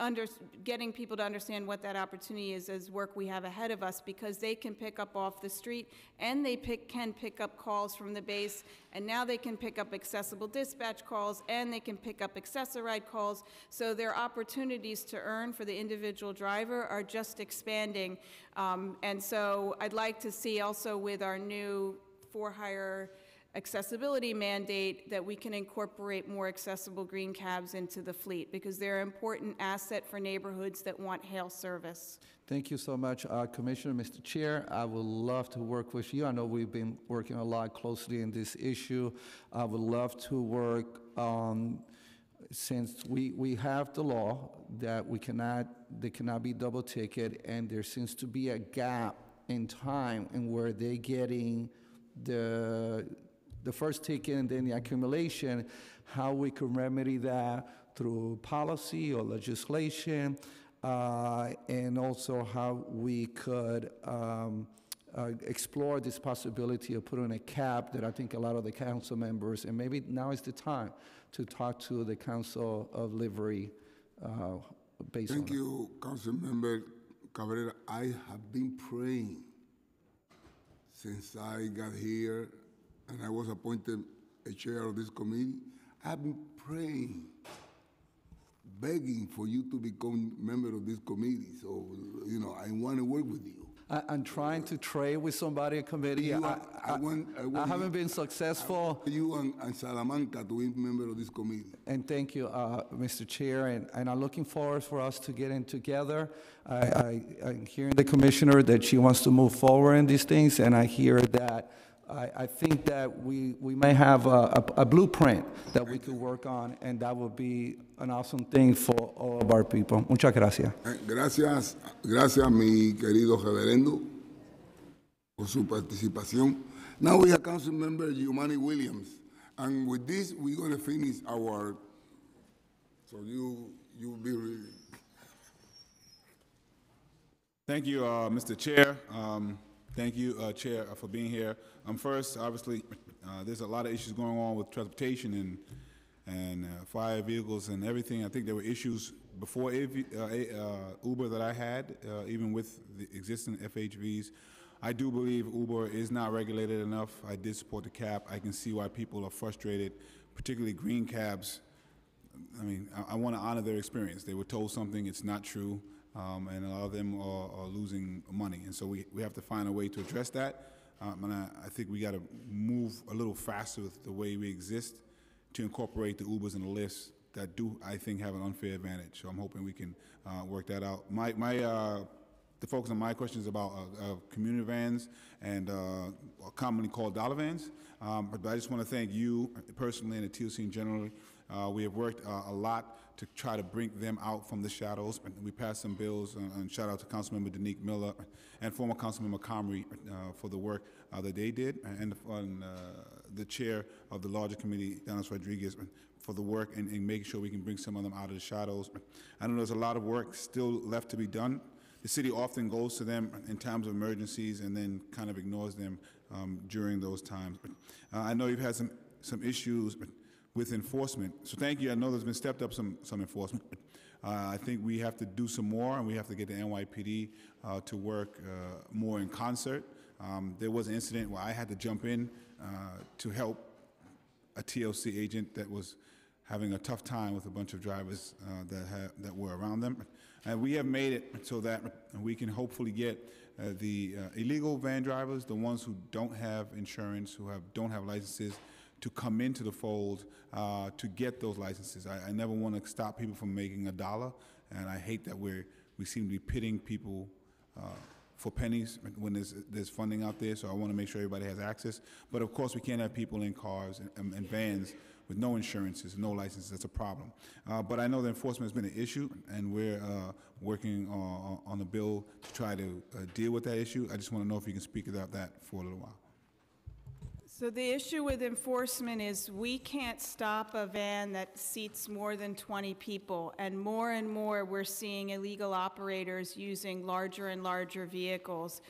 under, getting people to understand what that opportunity is is work we have ahead of us because they can pick up off the street and they pick, can pick up calls from the base and now they can pick up accessible dispatch calls and they can pick up Access-A-Ride calls. So their opportunities to earn for the individual driver are just expanding. Um, and so I'd like to see also with our new for-hire accessibility mandate that we can incorporate more accessible green cabs into the fleet because they're an important asset for neighborhoods that want hail service. Thank you so much, uh, Commissioner, Mr. Chair. I would love to work with you. I know we've been working a lot closely in this issue. I would love to work on, since we, we have the law that we cannot, they cannot be double ticket, and there seems to be a gap in time in where they're getting the, the first ticket and then the accumulation, how we can remedy that through policy or legislation, uh, and also how we could um, uh, explore this possibility of putting a cap that I think a lot of the council members, and maybe now is the time to talk to the council of livery uh, based on Thank it. you, Councilmember Cabrera. I have been praying since I got here and I was appointed a chair of this committee. I've been praying, begging for you to become member of this committee. So, you know, I want to work with you. I, I'm trying to trade with somebody at committee. You I, are- I want- I I haven't you- been successful. You and, and Salamanca to be member of this committee. And thank you, uh, Mr. Chair, and, and I'm looking forward for us to get in together. I, I, I'm hearing the commissioner that she wants to move forward in these things, and I hear that, I, I think that we, we may have a, a a blueprint that we could work on, and that would be an awesome thing for all of our people. Muchas gracias. Eh, Gracias, gracias, mi querido reverendo, por su participación. Now we have Council Member Jumaane Williams, and with this, we're going to finish our, so you, you will be really. Thank you, uh, Mr. Chair. Um, Thank you, uh, Chair, uh, for being here. Um, First, obviously, uh, there's a lot of issues going on with transportation and, and uh, fire vehicles and everything. I think there were issues before AV uh, uh, Uber that I had, uh, even with the existing FHVs. I do believe Uber is not regulated enough. I did support the cap. I can see why people are frustrated, particularly green cabs. I mean, I, I want to honor their experience. They were told something, it's not true, um, and a lot of them are, are losing money. And so we, we have to find a way to address that. Um, and I, I think we got to move a little faster with the way we exist to incorporate the Ubers and the Lyfts that do, I think, have an unfair advantage. So I'm hoping we can uh, work that out. My, my, uh, the focus on my question is about uh, uh, community vans and uh, commonly called dollar vans. Um, but I just want to thank you personally and the TLC in general. Uh, we have worked a lot to try to bring them out from the shadows. And we passed some bills, uh, and shout out to Councilmember Daneek Miller and former Councilmember Comrie uh, for the work uh, that they did, and on uh, the chair of the larger committee, Ydanis Rodriguez, for the work and, and making sure we can bring some of them out of the shadows. I know there's a lot of work still left to be done. The city often goes to them in times of emergencies and then kind of ignores them um, during those times. Uh, I know you've had some, some issues with enforcement. So thank you. I know there's been stepped up some, some enforcement. Uh, I think we have to do some more, and we have to get the NYPD uh, to work uh, more in concert. Um, there was an incident where I had to jump in uh, to help a TLC agent that was having a tough time with a bunch of drivers uh, that have, that were around them. And we have made it so that we can hopefully get uh, the illegal van drivers, the ones who don't have insurance, who have don't have licenses, to come into the fold uh, to get those licenses. I, I never want to stop people from making a dollar, and I hate that we're we seem to be pitting people. Uh, for pennies when there's, there's funding out there, so I want to make sure everybody has access. But of course, we can't have people in cars and, and- and vans with no insurances, no licenses, that's a problem. Uh, But I know the enforcement has been an issue, and we're uh, working on, on a bill to try to uh, deal with that issue. I just want to know if you can speak about that for a little while. So the issue with enforcement is we can't stop a van that seats more than 20 people. And more and more, we're seeing illegal operators using larger and larger vehicles.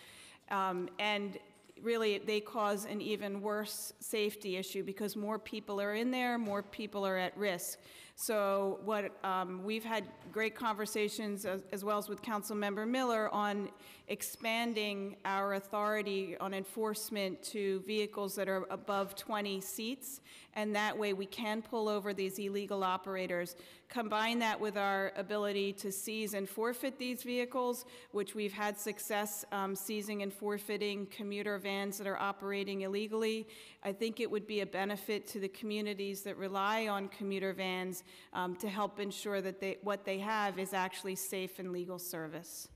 Um, And really, they cause an even worse safety issue because more people are in there, more people are at risk. So what, um, we've had great conversations as as well as with Councilmember Miller on expanding our authority on enforcement to vehicles that are above 20 seats, and that way we can pull over these illegal operators. Combine that with our ability to seize and forfeit these vehicles, which we've had success um, seizing and forfeiting commuter vans that are operating illegally. I think it would be a benefit to the communities that rely on commuter vans um, to help ensure that they, what they have is actually safe and legal service.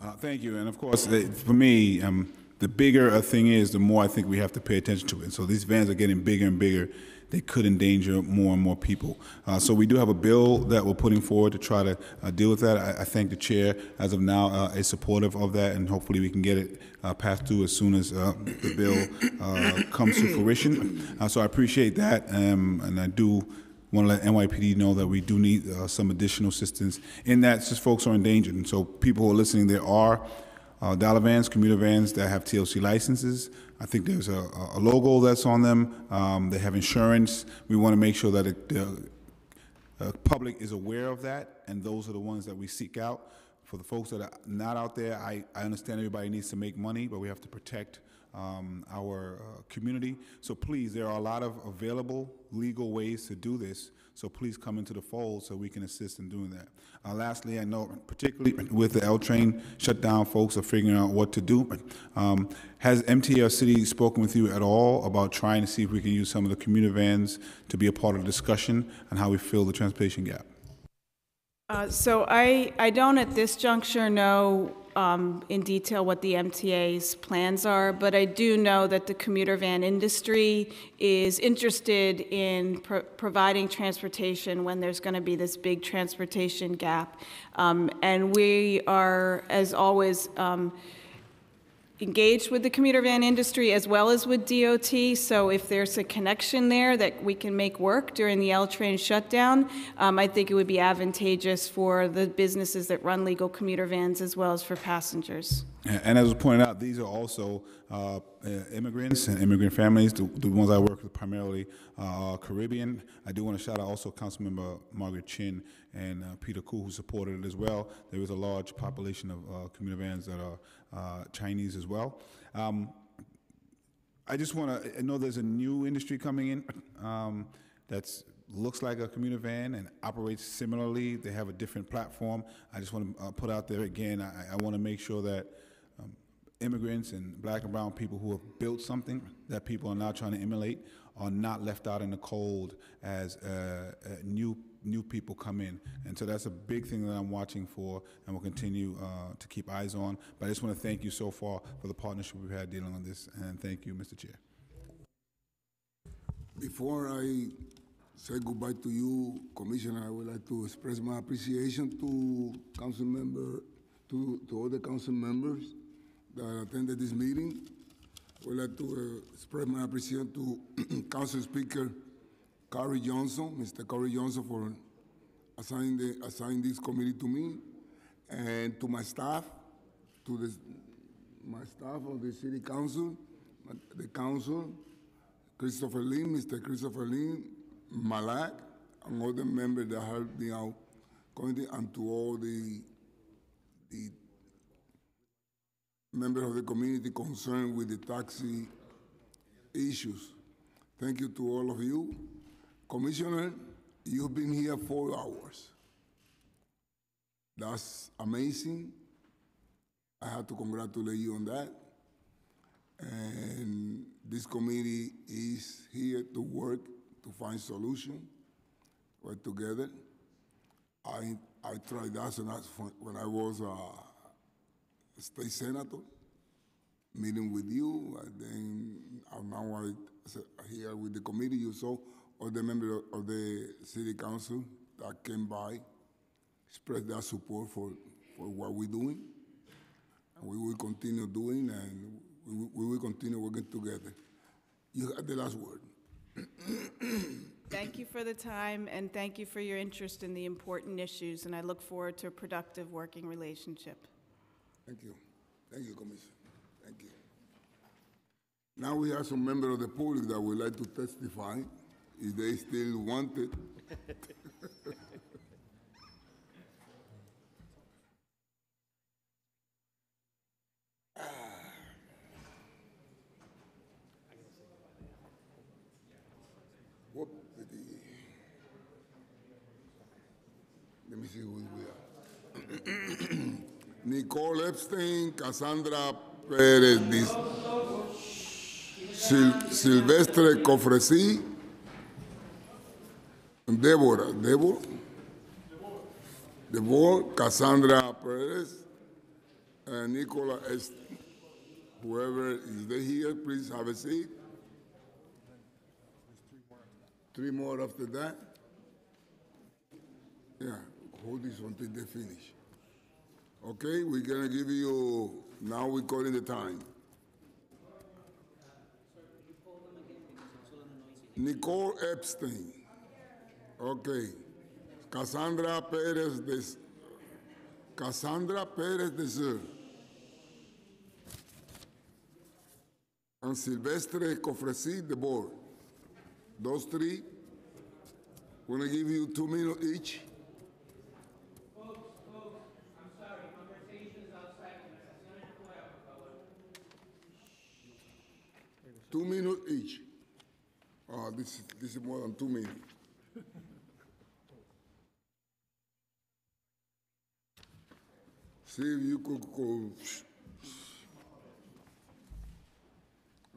Uh, Thank you, and of course, for me, um, the bigger a thing is, the more I think we have to pay attention to it. So these vans are getting bigger and bigger. They could endanger more and more people. Uh, So we do have a bill that we're putting forward to try to uh, deal with that. I I thank the chair, as of now, uh, is supportive of that, and hopefully we can get it uh, passed through as soon as uh, the bill uh, comes to fruition. So I appreciate that, um, and I do want to let NYPD know that we do need uh, some additional assistance in that, since folks are endangered. And so people who are listening, there are uh, dollar vans, commuter vans that have TLC licenses. I think there's a, a logo that's on them. Um, they have insurance. We want to make sure that it, the uh, public is aware of that, and those are the ones that we seek out. For the folks that are not out there, I, I understand everybody needs to make money, but we have to protect um, our uh, community. So please, there are a lot of available legal ways to do this, so please come into the fold so we can assist in doing that. Uh, Lastly, I know particularly with the L train shutdown, folks are figuring out what to do. Um, Has MTL City spoken with you at all about trying to see if we can use some of the commuter vans to be a part of the discussion on how we fill the transportation gap? Uh, So I, I don't at this juncture know um, in detail what the MTA's plans are, but I do know that the commuter van industry is interested in pro- providing transportation when there's going to be this big transportation gap. Um, And we are, as always, um, engaged with the commuter van industry as well as with DOT, so if there's a connection there that we can make work during the L train shutdown, um, I think it would be advantageous for the businesses that run legal commuter vans as well as for passengers. And as was pointed out, these are also uh, immigrants and immigrant families. The, the ones I work with primarily uh, Caribbean. I do want to shout out also Councilmember Margaret Chin and uh, Peter Koo, who supported it as well. There is a large population of uh, commuter vans that are uh, Chinese as well. Um, I just want to, know there's a new industry coming in um, that's, looks like a commuter van and operates similarly. They have a different platform. I just want to uh, put out there again, I, I want to make sure that um, immigrants and black and brown people who have built something that people are now trying to emulate are not left out in the cold as uh, new new people come in. And so that's a big thing that I'm watching for and will continue uh, to keep eyes on. But I just want to thank you so far for the partnership we've had dealing on this. And thank you, Mr. Chair. Before I say goodbye to you, Commissioner, I would like to express my appreciation to council member, to, to all the council members that attended this meeting. I would like to uh, express my appreciation to Council Speaker Corey Johnson, Mr. Corey Johnson, for assigning, the, assigning this committee to me, and to my staff, to the, my staff of the city council, the council, Christopher Lin, Mr. Christopher Lin, Malak, and all the members that helped me out, committee, and to all the, the members of the community concerned with the taxi issues. Thank you to all of you. Commissioner, you've been here four hours. That's amazing. I have to congratulate you on that. And this committee is here to work to find solution. Work together. I I tried that when I, when I was a state senator, meeting with you, and then I'm now I here with the committee. You saw all the members of the city council that came by, expressed their support for, for what we're doing. And we will continue doing, and we, will- we will continue working together. You had the last word. Thank you for the time, and thank you for your interest in the important issues, and I look forward to a productive working relationship. Thank you. Thank you, Commissioner. Thank you. Now we have some members of the public that would like to testify, if they still want it. Whoop-de-dee. Let me see who we are. Nicole Epstein, Cassandra Perez, Dis- Sil- Silvestre Cofresi, Deborah, Deborah, Deborah, Cassandra Perez, and eh, Nicola Epstein. Whoever is there here, please have a seat. Three more after that. Yeah, hold this until they finish. Okay, we're gonna give you, now we're calling the time. Nicole Epstein. Okay. Cassandra Perez de, Cassandra Perez de Sur. And Silvestre Cofresi de board. Those three, we're gonna give you two minutes each. Two minutes each. Oh, this, is- this is more than two minutes. See if you could go.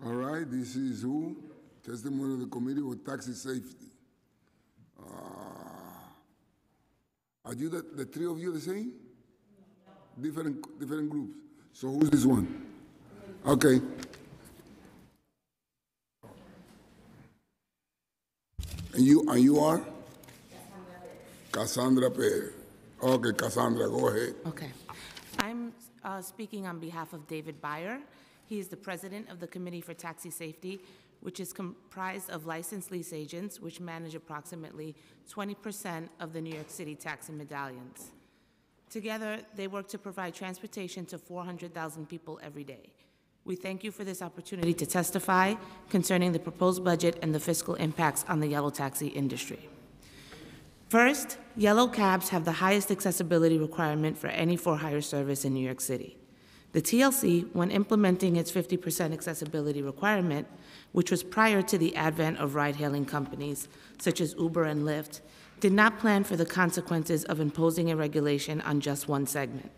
All right, this is who? Testimony of the Committee for Taxi Safety. Uh, Are you the, the three of you the same? Different, different groups. So who's this one? Okay. And you, and you are? Cassandra Perez. Okay, Cassandra, go ahead. Okay. I'm uh, speaking on behalf of David Beier. He is the president of the Committee for Taxi Safety, which is comprised of licensed lease agents, which manage approximately 20% of the New York City taxi medallions. Together, they work to provide transportation to 400,000 people every day. We thank you for this opportunity to testify concerning the proposed budget and the fiscal impacts on the yellow taxi industry. First, yellow cabs have the highest accessibility requirement for any for-hire service in New York City. The TLC, when implementing its 50% accessibility requirement, which was prior to the advent of ride-hailing companies such as Uber and Lyft, did not plan for the consequences of imposing a regulation on just one segment.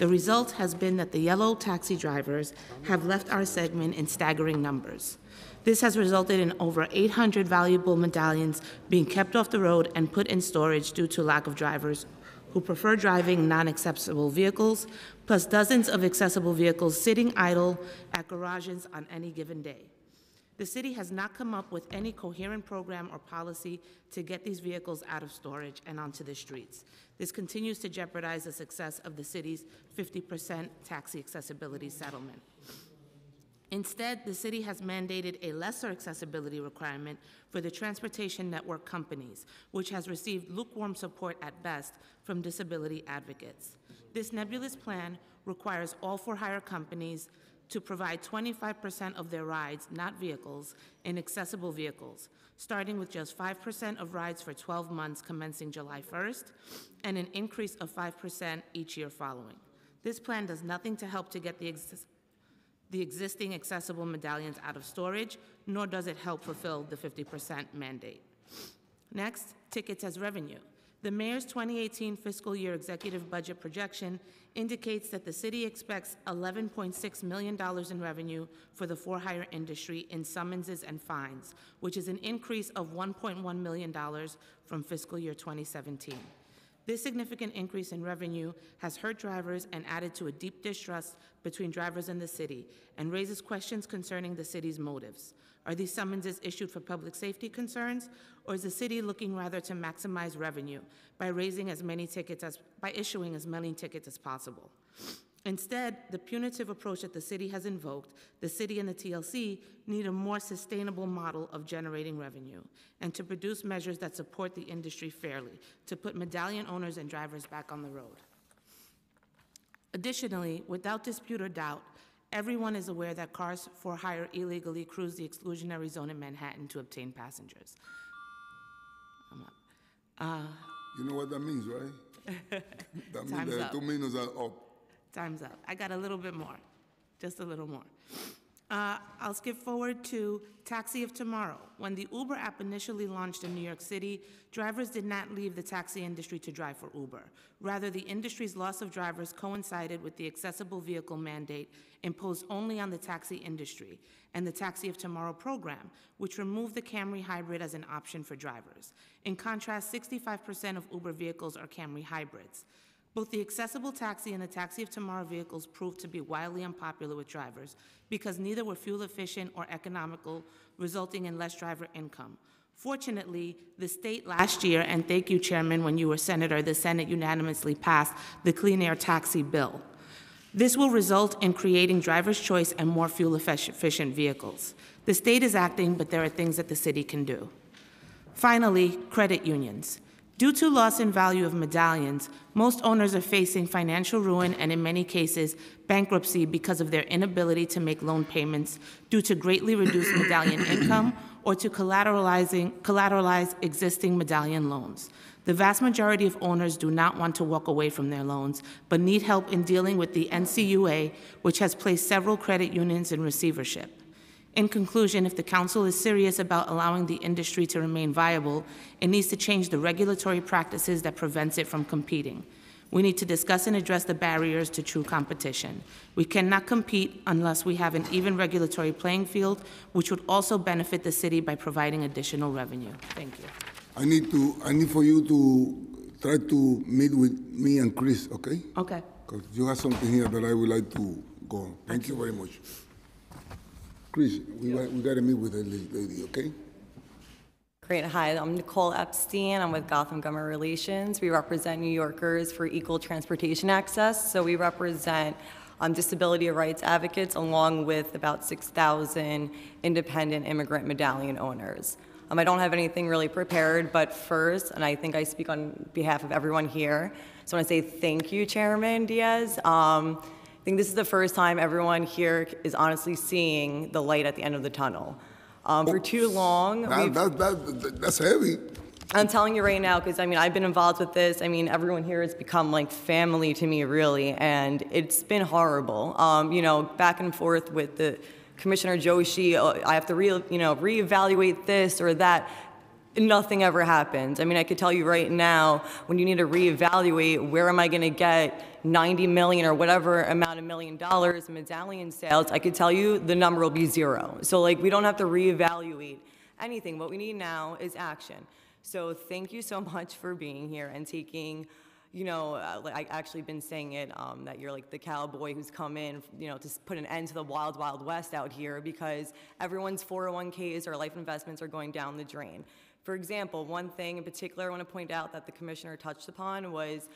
The result has been that the yellow taxi drivers have left our segment in staggering numbers. This has resulted in over 800 valuable medallions being kept off the road and put in storage due to lack of drivers who prefer driving non-accessible vehicles, plus dozens of accessible vehicles sitting idle at garages on any given day. The city has not come up with any coherent program or policy to get these vehicles out of storage and onto the streets. This continues to jeopardize the success of the city's 50% taxi accessibility settlement. Instead, the city has mandated a lesser accessibility requirement for the transportation network companies, which has received lukewarm support at best from disability advocates. This nebulous plan requires all for-hire companies to provide 25% of their rides, not vehicles, in accessible vehicles, starting with just 5% of rides for 12 months commencing July 1st, and an increase of 5% each year following. This plan does nothing to help to get the exis- the existing accessible medallions out of storage, nor does it help fulfill the 50% mandate. Next, tickets as revenue. The mayor's 2018 fiscal year executive budget projection indicates that the city expects $11.6 million in revenue for the for-hire industry in summonses and fines, which is an increase of $1.1 million from fiscal year 2017. This significant increase in revenue has hurt drivers and added to a deep distrust between drivers and the city and raises questions concerning the city's motives. Are these summonses issued for public safety concerns, or is the city looking rather to maximize revenue by raising as many tickets as, by issuing as many tickets as possible? Instead, the punitive approach that the city has invoked, the city and the TLC need a more sustainable model of generating revenue and to produce measures that support the industry fairly, to put medallion owners and drivers back on the road. Additionally, without dispute or doubt, everyone is aware that cars for hire illegally cruise the exclusionary zone in Manhattan to obtain passengers. I'm up. Uh, You know what that means, right? That means Time's two minutes are up. Time's up. I got a little bit more, just a little more. Uh, I'll skip forward to Taxi of Tomorrow. When the Uber app initially launched in New York City, drivers did not leave the taxi industry to drive for Uber. Rather, the industry's loss of drivers coincided with the accessible vehicle mandate imposed only on the taxi industry and the Taxi of Tomorrow program, which removed the Camry hybrid as an option for drivers. In contrast, 65% of Uber vehicles are Camry hybrids. Both the accessible taxi and the Taxi of Tomorrow vehicles proved to be wildly unpopular with drivers because neither were fuel efficient or economical, resulting in less driver income. Fortunately, the state last year, and thank you, Chairman, when you were Senator, the Senate unanimously passed the Clean Air Taxi Bill. This will result in creating driver's choice and more fuel efficient vehicles. The state is acting, but there are things that the city can do. Finally, credit unions. Due to loss in value of medallions, most owners are facing financial ruin and, in many cases, bankruptcy because of their inability to make loan payments due to greatly reduced medallion income or to collateralizing, collateralize existing medallion loans. The vast majority of owners do not want to walk away from their loans, but need help in dealing with the NCUA, which has placed several credit unions in receivership. In conclusion, if the council is serious about allowing the industry to remain viable, it needs to change the regulatory practices that prevents it from competing. We need to discuss and address the barriers to true competition. We cannot compete unless we have an even regulatory playing field, which would also benefit the city by providing additional revenue. Thank you. I need to, I need for you to try to meet with me and Chris, okay? Okay. Because you have something here that I would like to go on. Thank you very much. Chris, we, wa- we gotta meet with la- lady, okay? Great. Hi, I'm Nicole Epstein. I'm with Gotham Government Relations. We represent New Yorkers for equal transportation access. So we represent um, disability rights advocates along with about 6,000 independent immigrant medallion owners. Um, I don't have anything really prepared, but first, and I think I speak on behalf of everyone here, so I want to say thank you, Chairman Diaz. Um, I think this is the first time everyone here is honestly seeing the light at the end of the tunnel. Um, for too long, That, we've that, that, that's heavy. I'm telling you right now, because I mean, I've been involved with this. I mean, everyone here has become like family to me, really, and it's been horrible. Um, you know, back and forth with the Commissioner Joshi. uh, I have to re, you know, reevaluate this or that. Nothing ever happens. I mean, I could tell you right now, when you need to reevaluate, where am I going to get 90 million or whatever amount of million dollars medallion sales? I could tell you the number will be zero. So like, we don't have to reevaluate anything. What we need now is action. So thank you so much for being here and taking, you know, uh, I actually been saying it, um, that you're like the cowboy who's come in, you know, to put an end to the wild, wild west out here because everyone's 401ks or life investments are going down the drain. For example, one thing in particular I want to point out that the commissioner touched upon was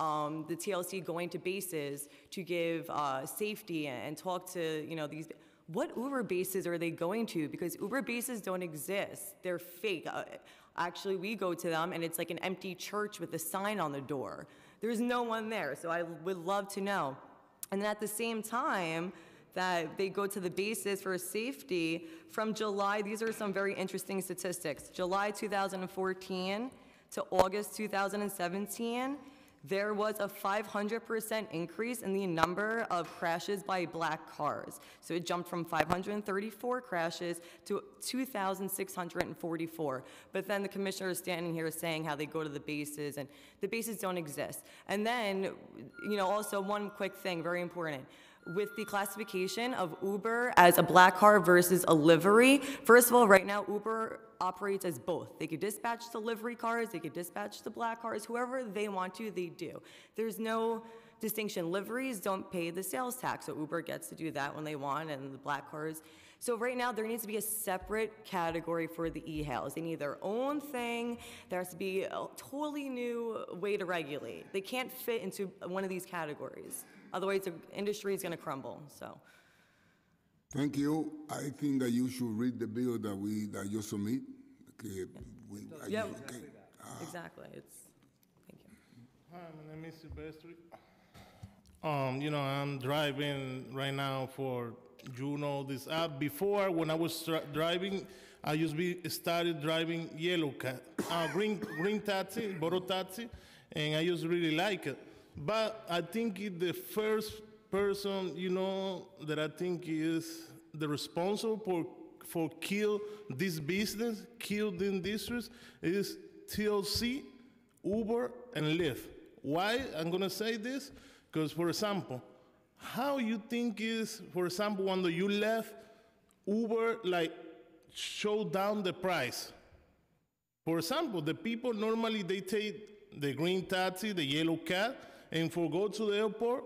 um, the TLC going to bases to give uh, safety and, talk to, you know, these. What Uber bases are they going to? Because Uber bases don't exist. They're fake. Uh, actually, we go to them and it's like an empty church with a sign on the door. There's no one there. So I would love to know. And then at the same time, that they go to the bases for safety from July. These are some very interesting statistics. July 2014 to August 2017, there was a 500% increase in the number of crashes by black cars. So it jumped from 534 crashes to 2,644. But then the commissioner is standing here saying how they go to the bases, and the bases don't exist. And then, you know, also one quick thing, very important with the classification of Uber as a black car versus a livery. First of all, right now, Uber operates as both. They could dispatch the livery cars, they could dispatch the black cars, whoever they want to, they do. There's no distinction. Liveries don't pay the sales tax, so Uber gets to do that when they want, and the black cars. So right now, there needs to be a separate category for the e-hails. They need their own thing. There has to be a totally new way to regulate. They can't fit into one of these categories. Otherwise, the industry is going to crumble, so. Thank you. I think that you should read the bill that we, that you submit. Okay, we- I- Yeah. okay. Exactly, it's, thank you. Hi, my name is Silvestri. Um, you know, I'm driving right now for Juno, this app. Before, when I was dri- driving, I used to be started driving yellow cat, uh, green, green taxi, Boro taxi, and I used to really like it. But I think it, the first person, you know, that I think is the responsible for, for kill this business, kill the industries, is TLC, Uber, and Lyft. Why I'm gonna say this? Because, for example, how you think is, for example, when you left, Uber like show down the price. For example, the people normally they take the green taxi, the yellow cab, and for go to the airport,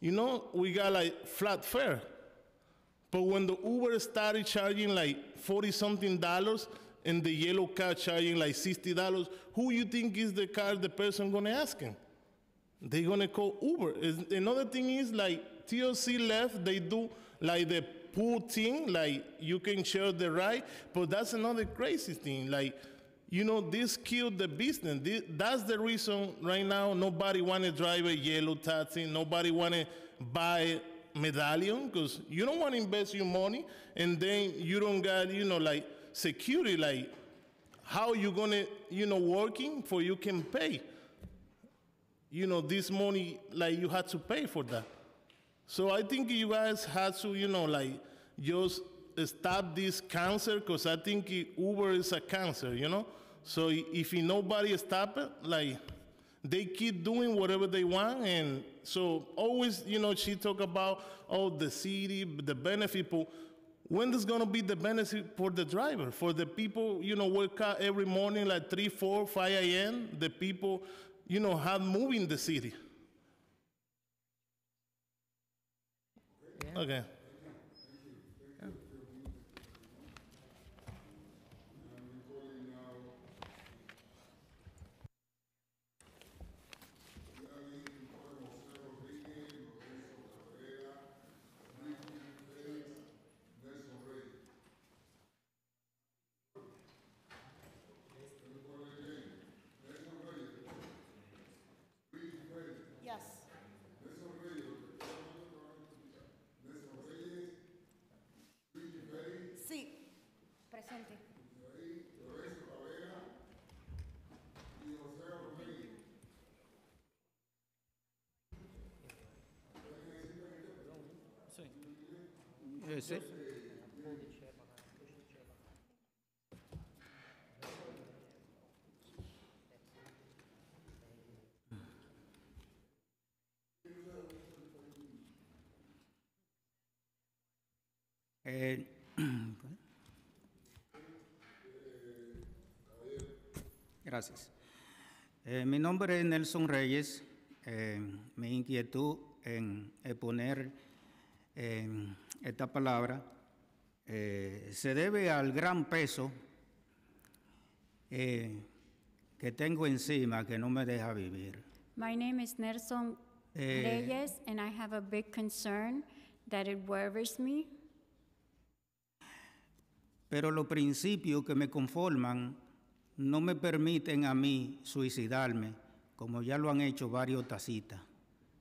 you know, we got like flat fare. But when the Uber started charging like 40 something dollars and the yellow car charging like 60 dollars, who you think is the car the person gonna ask him? They gonna call Uber. Another thing is like TLC Lyft, they do like the pool thing, like you can share the ride, but that's another crazy thing. Like, you know, this killed the business. Thi- That's the reason right now nobody wanna drive a yellow taxi, nobody wanna buy medallion, because you don't wanna invest your money and then you don't got, you know, like security, like how you gonna, you know, working for you can pay you know, this money, like you had to pay for that. So I think you guys had to, you know, like just stop this cancer because I think Uber is a cancer, you know? So if nobody stop it, like they keep doing whatever they want. And so always, you know, she talk about, oh, the city, the benefit, but when is gonna be the benefit for the driver, for the people, you know, wake up every morning like 3, 4, 5 a.m., the people, you know, have moving the city. Okay. Eh, Gracias. Eh, mi nombre es Nelson Reyes. Eh, mi inquietud en exponer eh, esta palabra eh, se debe al gran peso eh, que tengo encima que no me deja vivir. My name is Nelson Eh, Reyes, and I have a big concern that it worries me. Pero los principios que me conforman no me permiten a mí suicidarme, como ya lo han hecho varios tacitas,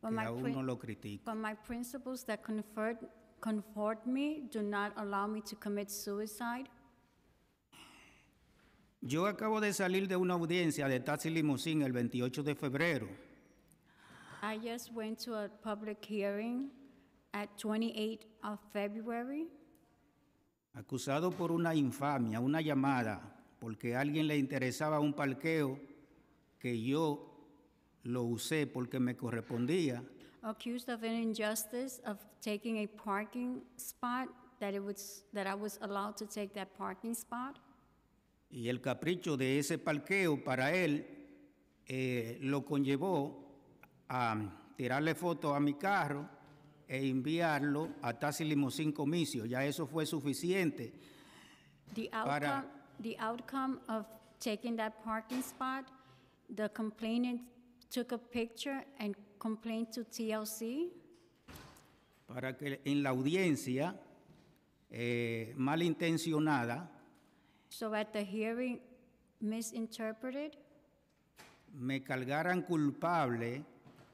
But que my, aún no lo critico. but my principles that comfort, comfort me do not allow me to commit suicide. Yo acabo de salir de una audiencia de Taxi Limousine el 28 de febrero. I just went to a public hearing at 28 of February acusado por una infamia, una llamada, porque a alguien le interesaba un parqueo que yo lo usé porque me correspondía accused of an injustice of taking a parking spot that it was that I was allowed to take that parking spot. y el capricho de ese parqueo para él eh, lo conllevó a tirarle fotos a mi carro e enviarlo a Taxi Limousine Comicio. Ya eso fue suficiente. The Para- outcome, the outcome of taking that parking spot, the complainant took a picture and complained to TLC para que en la audiencia eh, malintencionada so at the hearing misinterpreted me cargaran culpable,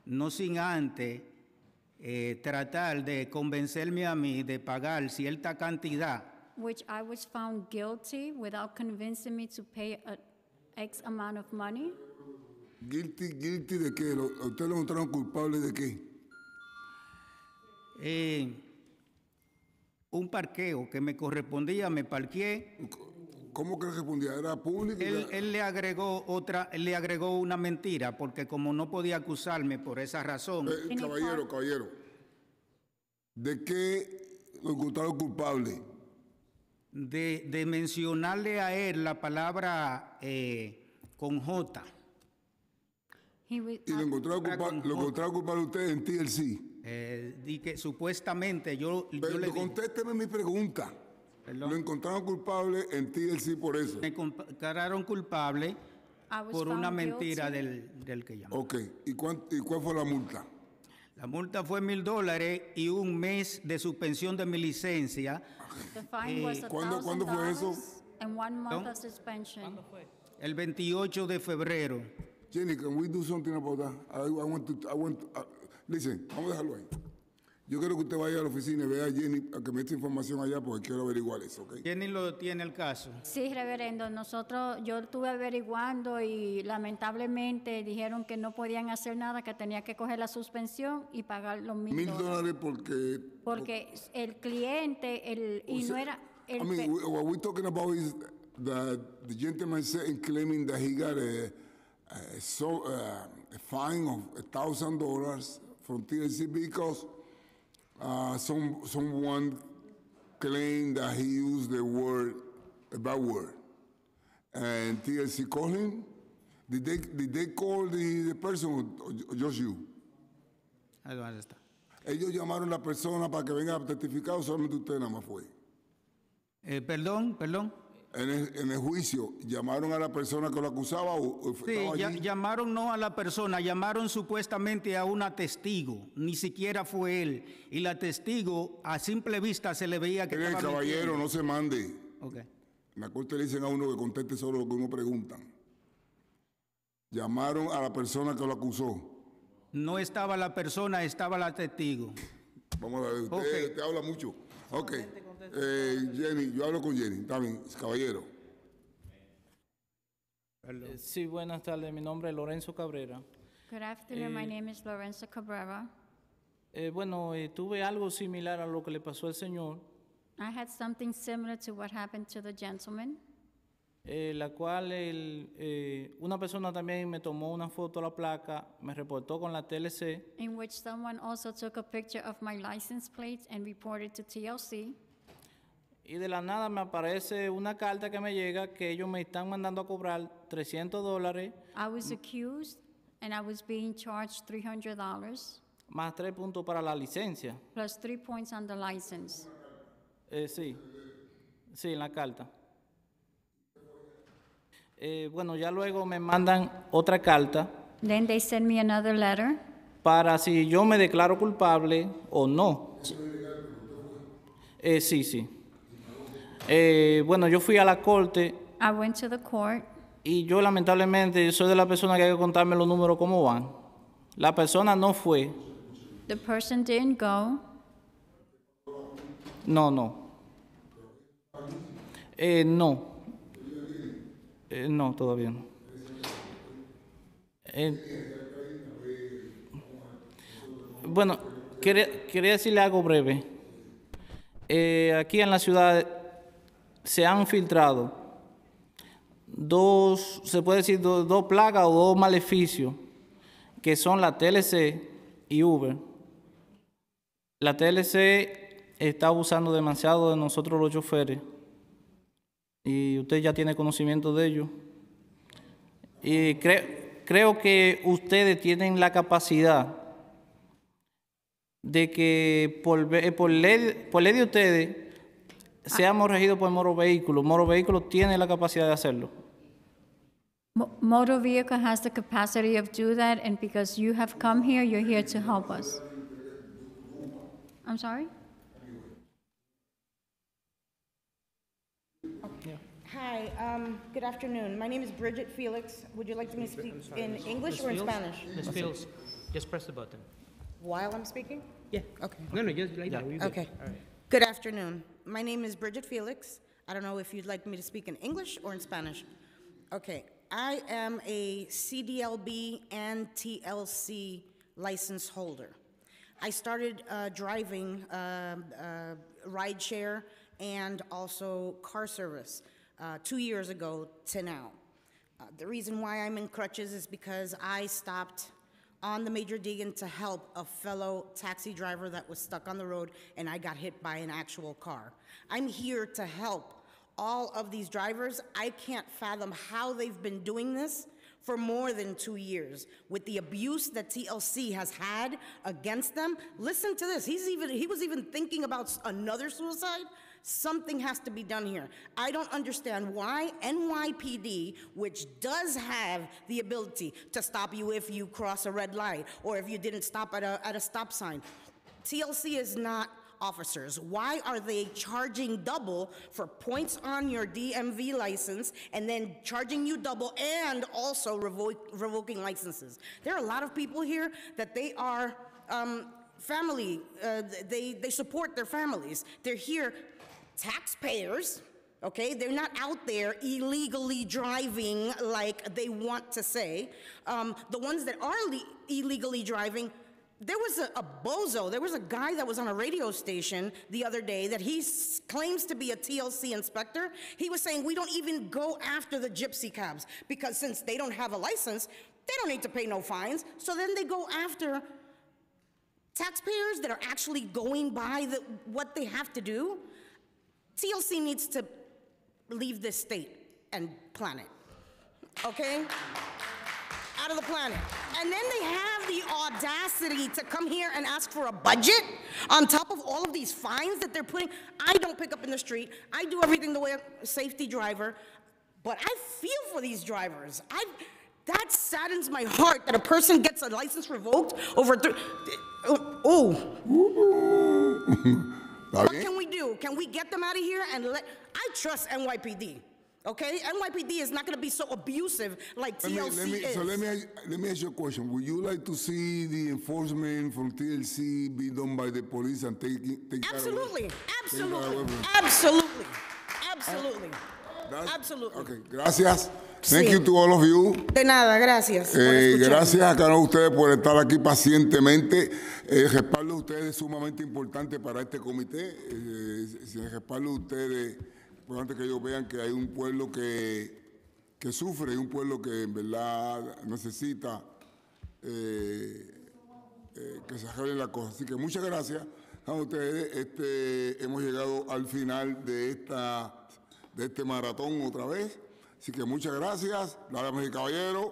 no sin antes eh, tratar de convencerme a mí de pagar cierta cantidad which I was found guilty without convincing me to pay a X amount of money. Guilty, guilty de qué? ¿Lo- ¿A usted lo encontraron culpable de qué? Eh, un parqueo que me correspondía, me parqué. ¿Cómo que respondía? ¿Era público? Él, él le agregó otra, él le agregó una mentira, porque como no podía acusarme por esa razón, Eh, caballero, caballero. ¿De qué lo encontraron culpable? de, de mencionarle a él la palabra eh, con J. Y lo encontraron culpable, lo encontraron culpable usted en TLC. Eh, di que supuestamente yo, yo Pero le dije, contésteme mi pregunta. Perdón. Lo encontraron culpable en TLC por eso. me declararon culpable por una found mentira guilty. del, del que llamó. Ok. ¿Y, cuán- ¿Y cuál fue la multa? La multa fue mil dólares y un mes de suspensión de mi licencia. The fine was Eh, ¿cuándo- cuándo fue eso? $1,000 and one month ¿No? of suspension. El 28 de febrero. Jenny, can we do something about that? I, I want to, I want, uh, listen, vamos a dejarlo ahí. Yo quiero que usted vaya a la oficina y vea a Jenny a que me eche información allá porque quiero averiguar eso, ¿ok? Jenny lo tiene el caso. Sí, reverendo, nosotros, yo estuve averiguando y lamentablemente dijeron que no podían hacer nada, que tenía que coger la suspensión y pagar los mil Mil dólares. porque... Porque el cliente, el, y no era, el, I mean, we- what we're talking about is that the gentleman said in claiming that he got a, a, so, uh, a fine of a thousand dollars from TLC because uh, some someone claimed that he used the word a bad word, and TLC called him. Did they did they call the, the person or just you? Va, ahí está. Ellos llamaron a la persona para que venga a testificar o solamente usted nada más fue. Eh, perdón, perdón. En el, en el juicio, ¿llamaron a la persona que lo acusaba o, o Sí, ya- llamaron no a la persona, llamaron supuestamente a una testigo, ni siquiera fue él. Y la testigo a simple vista se le veía que estaba caballero, mintiendo. no se mande. Ok. En la corte le dicen a uno que conteste solo lo que uno pregunta. Llamaron a la persona que lo acusó. No estaba la persona, estaba la testigo. Vamos a ver, usted habla mucho. Ok. Eh, Jenny, yo hablo con Jenny. Bien, caballero. Eh, Sí, buenas tardes. Mi nombre es Lorenzo Cabrera. Good afternoon, my Eh, name is Lorenzo Cabrera. Eh, bueno, eh, tuve algo similar a lo que le pasó al señor. I had something similar to what happened to the gentleman, eh, la cual el, eh, una persona también me tomó una foto a la placa, me reportó con la TLC in which someone also took a picture of my license plates and reported to TLC. Y de la nada me aparece una carta que me llega que ellos me están mandando a cobrar 300 dólares I was accused and I was being charged $300 más tres puntos para la licencia. plus three points on the license. Eh, sí, sí, en la carta. Eh, bueno, ya luego me mandan otra carta Then they sent me another letter para si yo me declaro culpable o no. Eh, sí, sí. Eh, bueno, yo fui a la corte I went to the court. y yo lamentablemente soy de la persona que hay que contarme los números cómo van. La persona no fue. The person didn't go. No, no. Eh, no. Eh, no, todavía no. Bueno, quería, quería decirle algo breve. Aquí en la ciudad se han filtrado dos, se puede decir, do- dos plagas o dos maleficios, que son la TLC y Uber. La TLC está abusando demasiado de nosotros los choferes y usted ya tiene conocimiento de ello. Y cre- creo que ustedes tienen la capacidad de que por, por ley de ustedes seamos regidos por Moro Vehículos. Moro Vehículos tiene la capacidad de hacerlo. Motor vehicle has the capacity of do that, and because you have come here, you're here to help us. I'm sorry? Hi, um, good afternoon. My name is Bridget Felix. Would you like me to speak in English or in Spanish? Ms. Fields, just press the button. While I'm speaking? Yeah. Okay. No, no, just like that. Okay. All right. Good afternoon. My name is Bridget Felix. I don't know if you'd like me to speak in English or in Spanish. Okay. I am a CDLB and TLC license holder. I started uh, driving um, uh, rideshare and also car service uh, two years ago to now. Uh, the reason why I'm in crutches is because I stopped on the Major Deegan to help a fellow taxi driver that was stuck on the road and I got hit by an actual car. I'm here to help all of these drivers. I can't fathom how they've been doing this for more than two years with the abuse that TLC has had against them. Listen to this. He's even he was even thinking about another suicide. Something has to be done here. I don't understand why NYPD, which does have the ability to stop you if you cross a red light or if you didn't stop at a, at a stop sign, TLC is not officers. Why are they charging double for points on your DMV license and then charging you double and also revo- revoking licenses? There are a lot of people here that they are um, family, uh, they, they support their families. They're here, taxpayers. Okay, they're not out there illegally driving like they want to say. Um, the ones that are le- illegally driving, there was a, a bozo, there was a guy that was on a radio station the other day that he claims to be a TLC inspector. He was saying we don't even go after the gypsy cabs because since they don't have a license, they don't need to pay no fines. So then they go after taxpayers that are actually going by the, what they have to do. TLC needs to leave this state and planet, okay? Out of the planet. And then they have the audacity to come here and ask for a budget on top of all of these fines that they're putting. I don't pick up in the street. I do everything the way a safety driver, but I feel for these drivers. I, that saddens my heart that a person gets a license revoked over. Th- oh, what can we do? Can we get them out of here and let? I trust NYPD. Okay, NYPD is not going to be so abusive like Let me, TLC let me, so let me, ask- let me ask you a question. Would you like to see the enforcement from TLC be done by the police and take, it- take that away? Absolutely, Take that absolutely, from- absolutely, absolutely, That's- absolutely. Okay, gracias. Thank Sí. you to all of you. De nada, gracias. Eh, gracias a cada uno de ustedes por estar aquí pacientemente. El respaldo de ustedes es sumamente importante para este comité. Eh, sin el respaldo de ustedes, es importante que ellos vean que hay un pueblo que, que sufre y un pueblo que en verdad necesita eh, eh, que se arreglen las cosas. Así que muchas gracias a ustedes. Este, hemos llegado al final de, esta, de este maratón otra vez. Así que muchas gracias, damas y caballeros.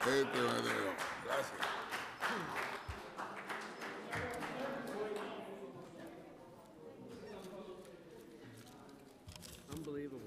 Este video. Gracias. Unbelievable.